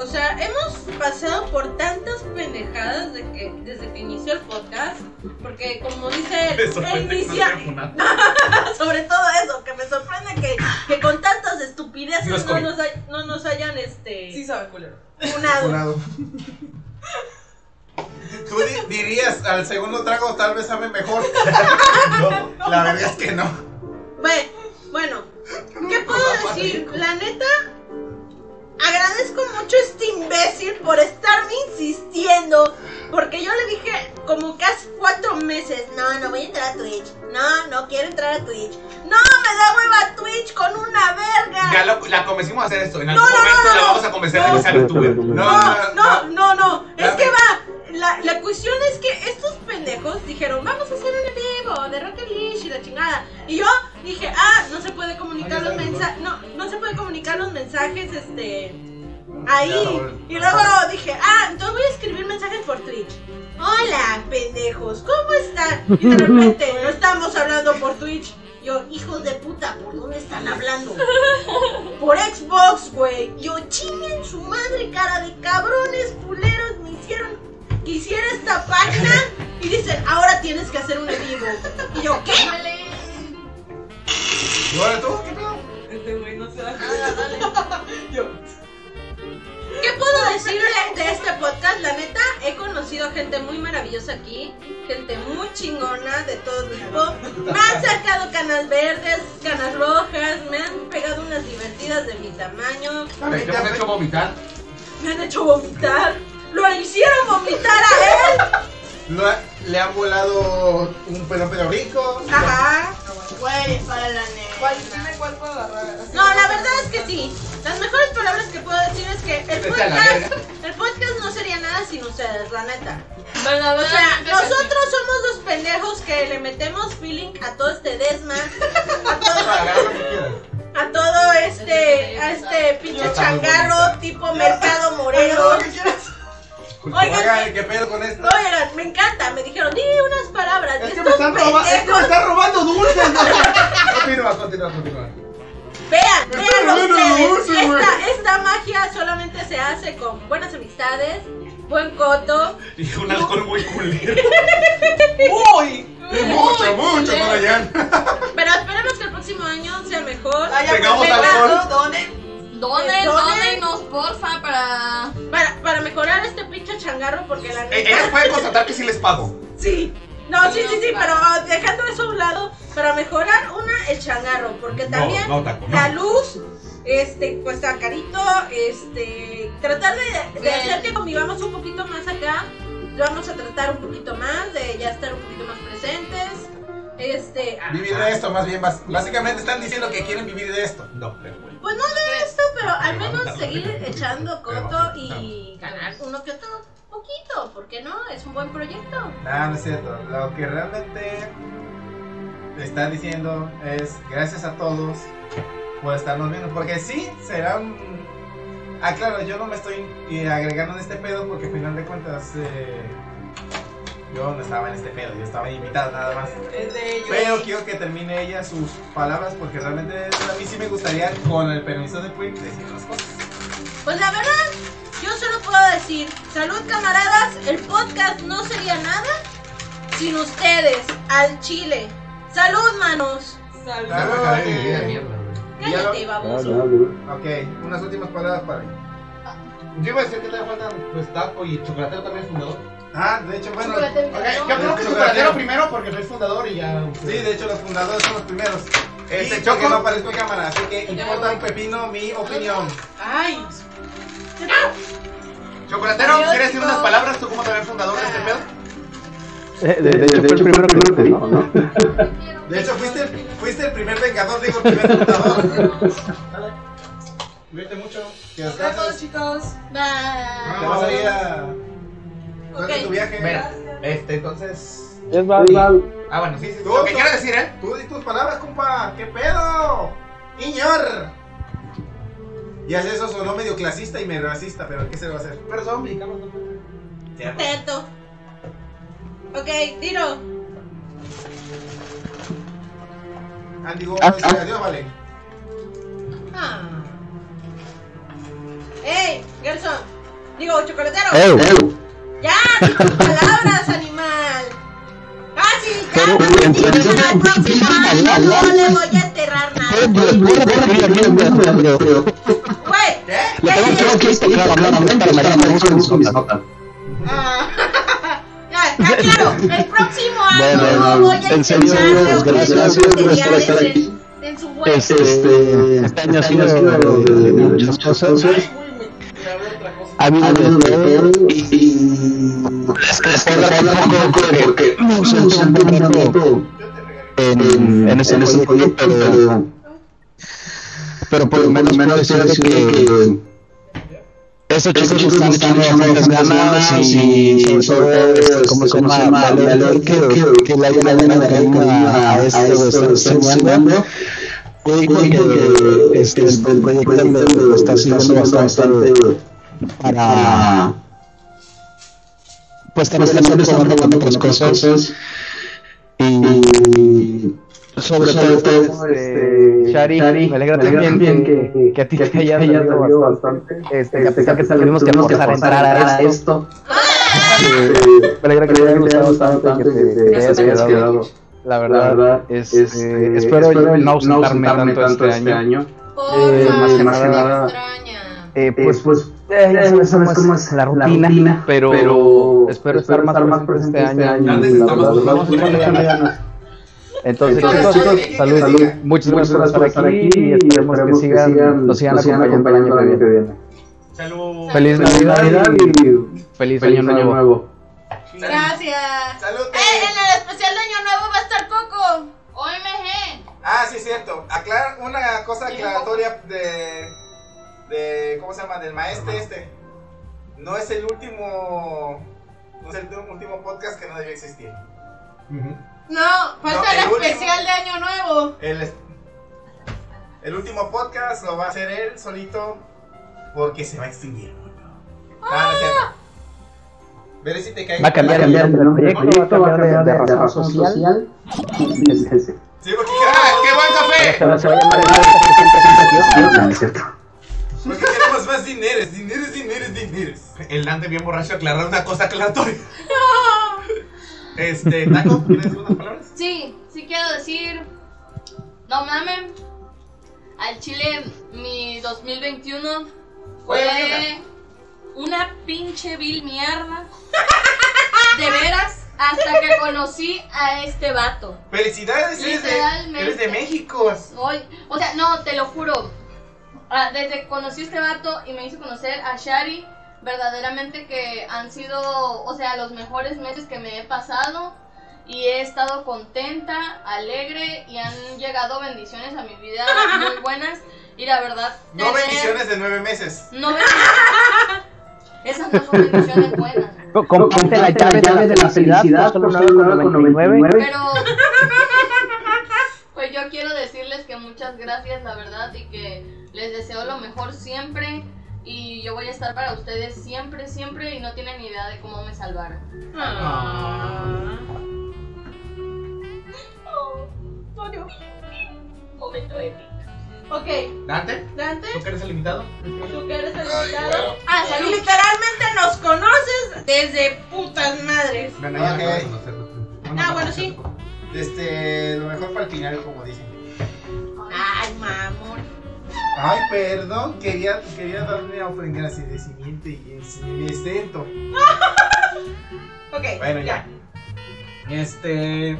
O sea, hemos pasado por tantas pendejadas de que, desde que inició el podcast. Porque como dice Me él, sorprende él que no inicia. Sobre todo eso, que me sorprende que, que con tantas estupideces no nos, hay- no nos hayan este Sí sabe, culero. Curado. Tú di- dirías al segundo trago tal vez sabe mejor. No, la verdad es que no. Bueno, bueno, ¿qué puedo decir? La neta, agradezco mucho a este imbécil por estarme insistiendo. Porque yo le dije como que hace cuatro meses, no, no voy a entrar a Twitch. No, no quiero entrar a Twitch. No, me da hueva a Twitch con una verga. Ya la convencimos a hacer esto. En algún no, no, momento no, la vamos a convencer de que sea youtuber. No, no, no, no, no. Es que va la, la cuestión es que estos pendejos dijeron, vamos a hacer un en vivo de Rocket League y la chingada. Y yo dije, ah, no se puede comunicar los mensajes, no, no se puede comunicar los mensajes, este, ahí. Y luego dije, ah, entonces voy a escribir mensajes por Twitch. Hola, pendejos, ¿cómo están? Y de repente, no estamos hablando por Twitch. Yo, hijos de puta, ¿por dónde están hablando? Por Xbox, güey. Yo, chinguen su madre, cara de cabrones, hiciera esta página y dicen, ahora tienes que hacer un en vivo. Y yo, ¿qué? ¿Y ahora tú? ¿Qué pedo? Este güey no se da ¿Qué puedo decir de, este podcast? La neta, he conocido gente muy maravillosa aquí, gente muy chingona de todo tipo. Me han sacado canas verdes, canas rojas, me han pegado unas divertidas de mi tamaño, ¿Te has hecho vomitar? me han hecho vomitar, lo hicieron vomitar a él. Lo ha- le han volado un pelón pelo rico. Ajá. Güey, para la ¿Cuál, neta. dime cuál puedo agarrar. Así No, la verdad es que sí. Las mejores palabras que puedo decir es que el Vete a la podcast, verga. el podcast no sería nada sin ustedes, la neta. O sea, Verdaderamente nosotros somos los pendejos que le metemos feeling a todo este desma, a todo, Agarra lo que quieras. a todo este, a este pinche changarro tipo mercado moreno. Oigan, ¿qué pedo con esto? oigan, me encanta, me dijeron, di unas palabras. Es que me están robando, es que me están robando dulces. ¿no? Continúa, continúa, continúa. Vean, vean ustedes. Esta, esta magia solamente se hace con buenas amistades, buen coto. Y un alcohol muy culero. ¡Uy! Mucho, mucho. Pero esperemos que el próximo año sea mejor. Tengamos alcohol. Donen. Donen, Donen. donenos, porfa, para. Para, para mejorar este pinche changarro, porque la Eh, neta. Ellos pueden constatar que sí les pago. Sí. No, sí, sí, sí, pero ah, dejando eso a un lado, para mejorar, una, el changarro, porque también no, taco, no. la luz, este, pues está carito, este, tratar de, de hacer que convivamos un poquito más acá, vamos a tratar un poquito más, de ya estar un poquito más presentes, este, ah, Vivir de esto, más bien. bas- Básicamente están diciendo que quieren vivir de esto. No, pero bueno. pues no de esto, pero al menos seguir echando coto y ganar uno que otro poquito, ¿por qué no? Es un buen proyecto. No, no es cierto. Lo que realmente está diciendo es gracias a todos por estarnos viendo. Porque sí, será un... Ah, claro, yo no me estoy eh, agregando en este pedo porque al final de cuentas eh, yo no estaba en este pedo, yo estaba invitado nada más. Es de ellos. Pero quiero que termine ella sus palabras porque realmente a mí sí me gustaría, con el permiso de Quick, decir las cosas. Pues la verdad, yo solo puedo decir, salud camaradas, el podcast no sería nada sin ustedes, al chile. Salud, manos. Salud. Cállate, baboso. Ok, unas últimas palabras para mí. Yo iba a decir que todavía faltan pues taco y chocolatero también es fundador. Ah, de hecho, bueno. Chocolatero. Ok, yo creo que chocolatero primero porque soy fundador y ya. Sí, de hecho, los fundadores son los primeros. Este, y Choco. no aparezco en cámara, así que importa un pepino mi opinión. Ay. Chocolatero, Adiós, ¿quieres decir unas palabras tú como también fundador de este pedo? Eh, De, de hecho, fue el primero que lo dijo, ¿no? De hecho, fuiste el, fuiste el primer vengador, digo, el primer fundador. Cuídate mucho, que descanses. chicos. Te vas a ir a. ¿Cuál es Ok. tu viaje? Mira, este, entonces. Es válido. Ah, bueno, sí, sí. Tú, Lo que quieras decir, ¿eh? Tú di tus palabras, compa. ¿Qué pedo? Iñor. Y hace eso sonó medio clasista y medio racista, pero ¿qué se le va a hacer? Pero zombie, cabrón. Teto. Ok, tiro. Andy Gómez, adiós, vale. Ah. Ey, Gerson. Digo, chocolatero. ¡Ew! Ya, tus palabras, animal. Fácil, ya. Al próximo año no le voy a enterrar nada. Güey, que tengo que mis notas. Ah, ya, ya, claro, el próximo año Bueno, no voy a en serio, gracias por estar materiales aquí. en, en su web. Este, este año ha sido de muchas cosas. Ha habido de todo y las les un poco porque me ausenté un en, en ese proyecto, pero, pero por lo menos puedo decir de que estos chicos están echando bastantes ganas y sobre todo, este, ¿cómo se llama? Valor que, que le hayan a esto de estar. Y que este, el proyecto lo está siguiendo bastante para pues también estamos probando con otras cosas. y sobre todo este, Shari, me alegra también que, que a ti te haya salido bastante este, que a pesar que tuvimos que forzar a entrar a esto. eh, me alegra que te haya gustado bastante que te hayas quedado la verdad, es, eh, espero, no ausentarme tanto, este año, eh, más que nada eh, pues, pues eh, ya sabes, cómo es la rutina, pero, pero espero estar más, más presente este año. Entonces, chicos, chicos, salud, salud. Muchas gracias por estar aquí y esperemos que sigan, nos sigan acompañando el año que viene. Salud. Feliz Navidad y feliz año nuevo. Gracias. Salud. Eh, en el especial de Año Nuevo va a estar Coco. OMG. Ah, sí, es cierto. Aclarar una cosa aclaratoria de, de. ¿Cómo se llama? Del maestro este. No es el último. No es el último podcast que no debió existir. No, falta No, el el, último. especial de Año Nuevo. El, es- el último podcast lo va a hacer él solito porque se va a extinguir. Ah, no. Veré si te cae. Va a cambiar el nombre del proyecto, va a cambiar de, de razón social. Sí, porque. ¡Ah, qué buen café! Se va a llamar el podcast que siempre siempre quiero. No, es cierto. Más dineros, dineros, dineros, dineros. El Dante bien borracho aclarar una cosa aclaratoria. Este, Taco, ¿tienes unas palabras? Sí, sí quiero decir. No mames. Al Chile, mi 2021 fue una pinche vil mierda. De veras, hasta que conocí a este vato. Felicidades, eres de, eres de México. Hoy, o sea, no, te lo juro. Ah, desde que conocí a este vato y me hizo conocer a Shari, verdaderamente que han sido, o sea, los mejores meses que me he pasado. Y he estado contenta, alegre y han llegado bendiciones a mi vida muy buenas. Y la verdad, No tener- bendiciones de nueve meses. No bendiciones. Esas no son bendiciones buenas. Comparte la llave de la felicidad solo 9,99. Pero pues yo quiero decirles que muchas gracias, la verdad, y que les deseo lo mejor siempre. Y yo voy a estar para ustedes siempre, siempre, y no tienen ni idea de cómo me salvaron. Momento épico. Ok, Dante, Dante, ¿tú que eres el invitado? tú que eres el invitado. Ah, y literalmente nos conoces desde putas madres. Bueno, ya Ok. me acabo de conocerlo. Ah, bueno, sí. Este, lo mejor para el final, como dicen. Ay, mamón. Ay, perdón, quería, quería darme un agradecimiento y en exento. Ok, Bueno, ya. Este.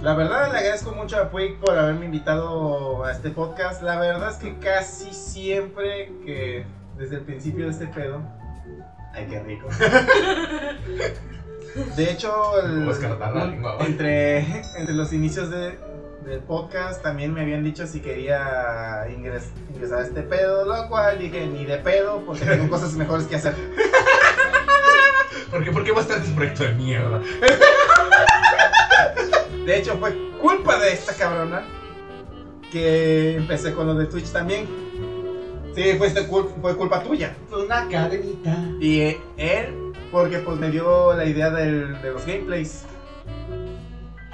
La verdad le agradezco mucho a Puig por haberme invitado a este podcast. La verdad es que casi siempre que desde el principio de este pedo. Ay, qué rico. De hecho, el- güey. entre, entre los inicios de, del podcast también me habían dicho si quería ingres- ingresar a este pedo, lo cual dije ni de pedo porque tengo cosas mejores que hacer. ¿Por qué, ¿Por qué va a estar este proyecto de mierda? De hecho, fue culpa de esta cabrona que empecé con lo de Twitch también. Sí, fue, este cul- fue culpa tuya. Una cadenita. Y eh, él, porque pues me dio la idea del- de los gameplays.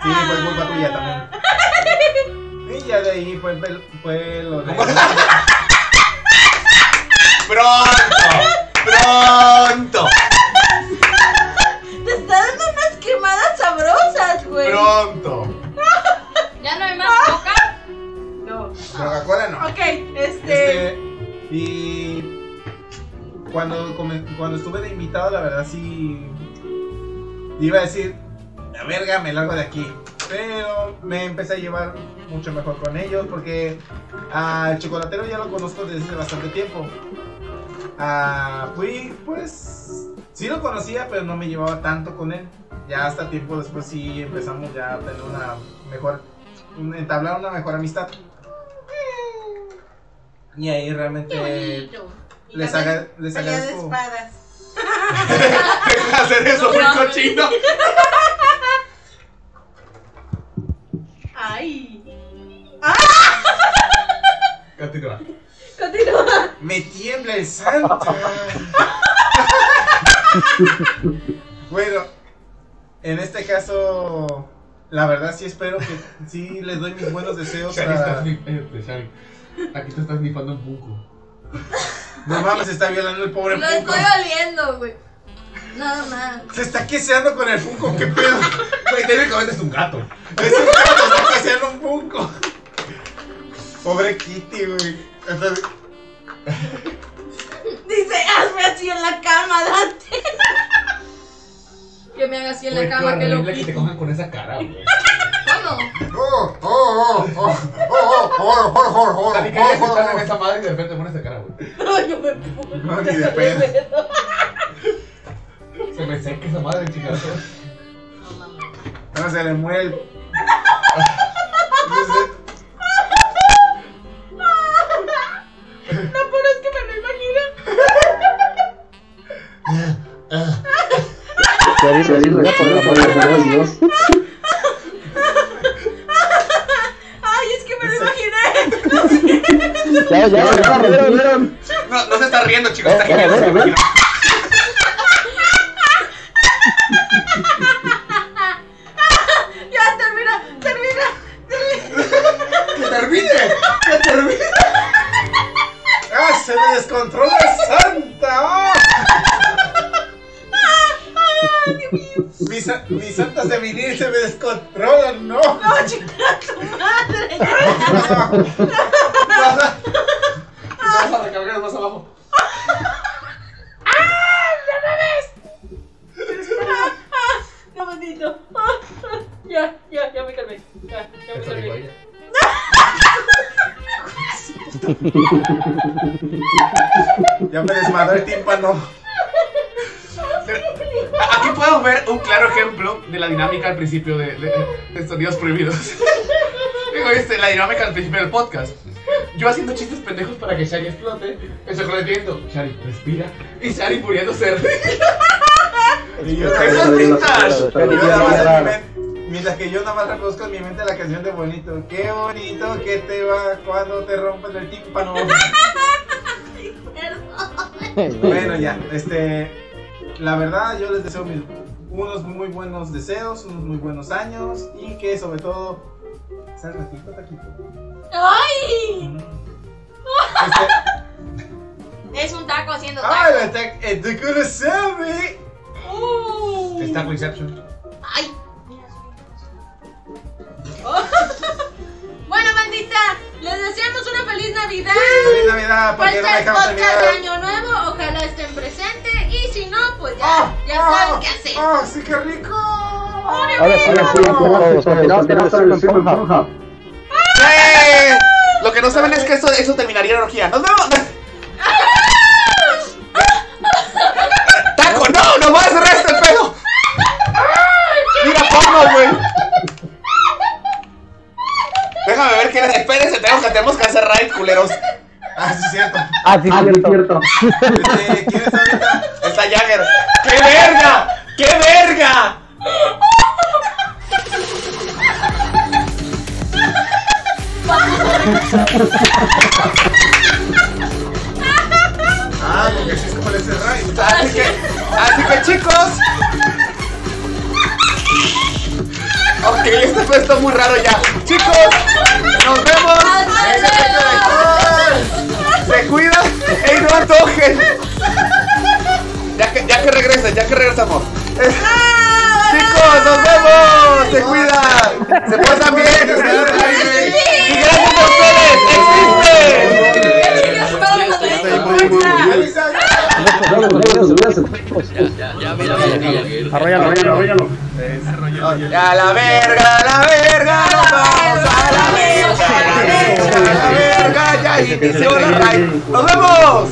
Sí, fue culpa tuya también. Y ya de ahí fue, fue lo de... ¡Pronto! ¡Pronto! Te está dando unas quemadas sabrosas, güey. Pronto. ¿Ya no hay más coca? No. Coca-Cola no. Ok, este. Este, y cuando, cuando estuve de invitado, la verdad sí iba a decir, la verga, me largo de aquí. Pero me empecé a llevar mucho mejor con ellos porque al chocolatero ya lo conozco desde hace bastante tiempo. Ah, fui, pues, Sí lo conocía, pero no me llevaba tanto con él. Ya hasta tiempo después sí empezamos ya a tener una mejor, entablar una mejor amistad. Y ahí realmente les, también aga- les pelea de agradezco. espadas. Deja hacer eso, muy cochino. Ay. Continúa. Continúa. Me tiembla el santo. bueno, en este caso, la verdad sí espero que sí les doy mis buenos deseos Shari, a... Aquí te estás nifando un Funko. No mames, se está violando el pobre Lo Funko. estoy oliendo, güey. Nada más. Se está queseando con el Funko, qué pedo. Güey, técnicamente es un gato. Es un gato, está queseando un Funko. Pobre Kitty, güey. Entonces, Dice, hazme así en la cama, Dante. Que me haga así en la cama, que lo que te cojan con esa cara, güey. ¿Cómo? Oh, oh, oh, oh, oh, oh, oh, oh, oh, oh, oh, en oh. esa madre y de repente pones esa cara, güey. No, yo me pongo. No, ni de pedo. Se me seca esa madre, chicas. No se le muere el. No, pero es que me lo imagino. Ay, es que me lo imaginé. Ya, ya, ya, resolvieron. No, no se está riendo, chicos. Está Ya, termina, termina. ¡Que termine! ¡Que termine! ¡Ah, se me descontrola Santa! ¡Ah! Mis, mis santas de vinil se me descontrolan, no. No, chica, tu madre. Vamos a recargar más abajo. Ya, ya, ya me calmé. Ya, ya me Eso calmé. Ya me desmadró el tímpano. Aquí podemos ver un claro ejemplo de la dinámica al principio de, de, de Sonidos Prohibidos. Digo, este, la dinámica al principio del podcast. Yo haciendo chistes pendejos para que Shari explote. El chocolate viendo, Shari, respira. Y Shari muriéndose Mientras que yo nada más reproduzco en mi mente la canción de Bonito. Qué bonito que te va cuando te rompen el tímpano. Bueno, ya, este. La verdad, yo les deseo mis- unos muy buenos deseos, unos muy buenos años y que sobre todo. ¿Sal ratito, taquito? ¡Ay! Este, Es un taco haciendo ¡Ay, taco. la tac- eh, ¡Te güey! Uh. Está Reception. ¡Ay! Bueno, bandita, les deseamos una feliz Navidad. ¡Feliz Navidad! ¿Por qué no dejamos podcast de? Año Nuevo, ojalá estén presentes. Y si no, pues ya, ¡Ah! ya ¡Ah! saben qué hacer. ¡Ah, sí, qué rico! Ahora sí. ¡Eh! Lo que no saben es que eso, eso terminaría en orgía. ¡Nos vemos! ¡Mira porno, güey! Déjame ver qué les... Espérense, tenemos que, tenemos que hacer raid, culeros. Ah, sí, es cierto. Ah, sí, sí, es cierto. Este, ¿Quién está ahorita? Está Jagger. ¡Qué verga! ¡Qué verga! Ah, porque así es como le hace raid. Así que, así que chicos. Ok, este fue esto muy raro ya. Chicos, nos vemos. Se cuidan. ¡Ey, no antojen! Ya que, ya que regresen, ya que regresamos. Eh, Chicos, nos vemos. Se cuidan. Se portan bien. los Ya, ya, mira, A la verga, a la verga, nos vamos a la verga, a la verga, ya inició Nos vemos.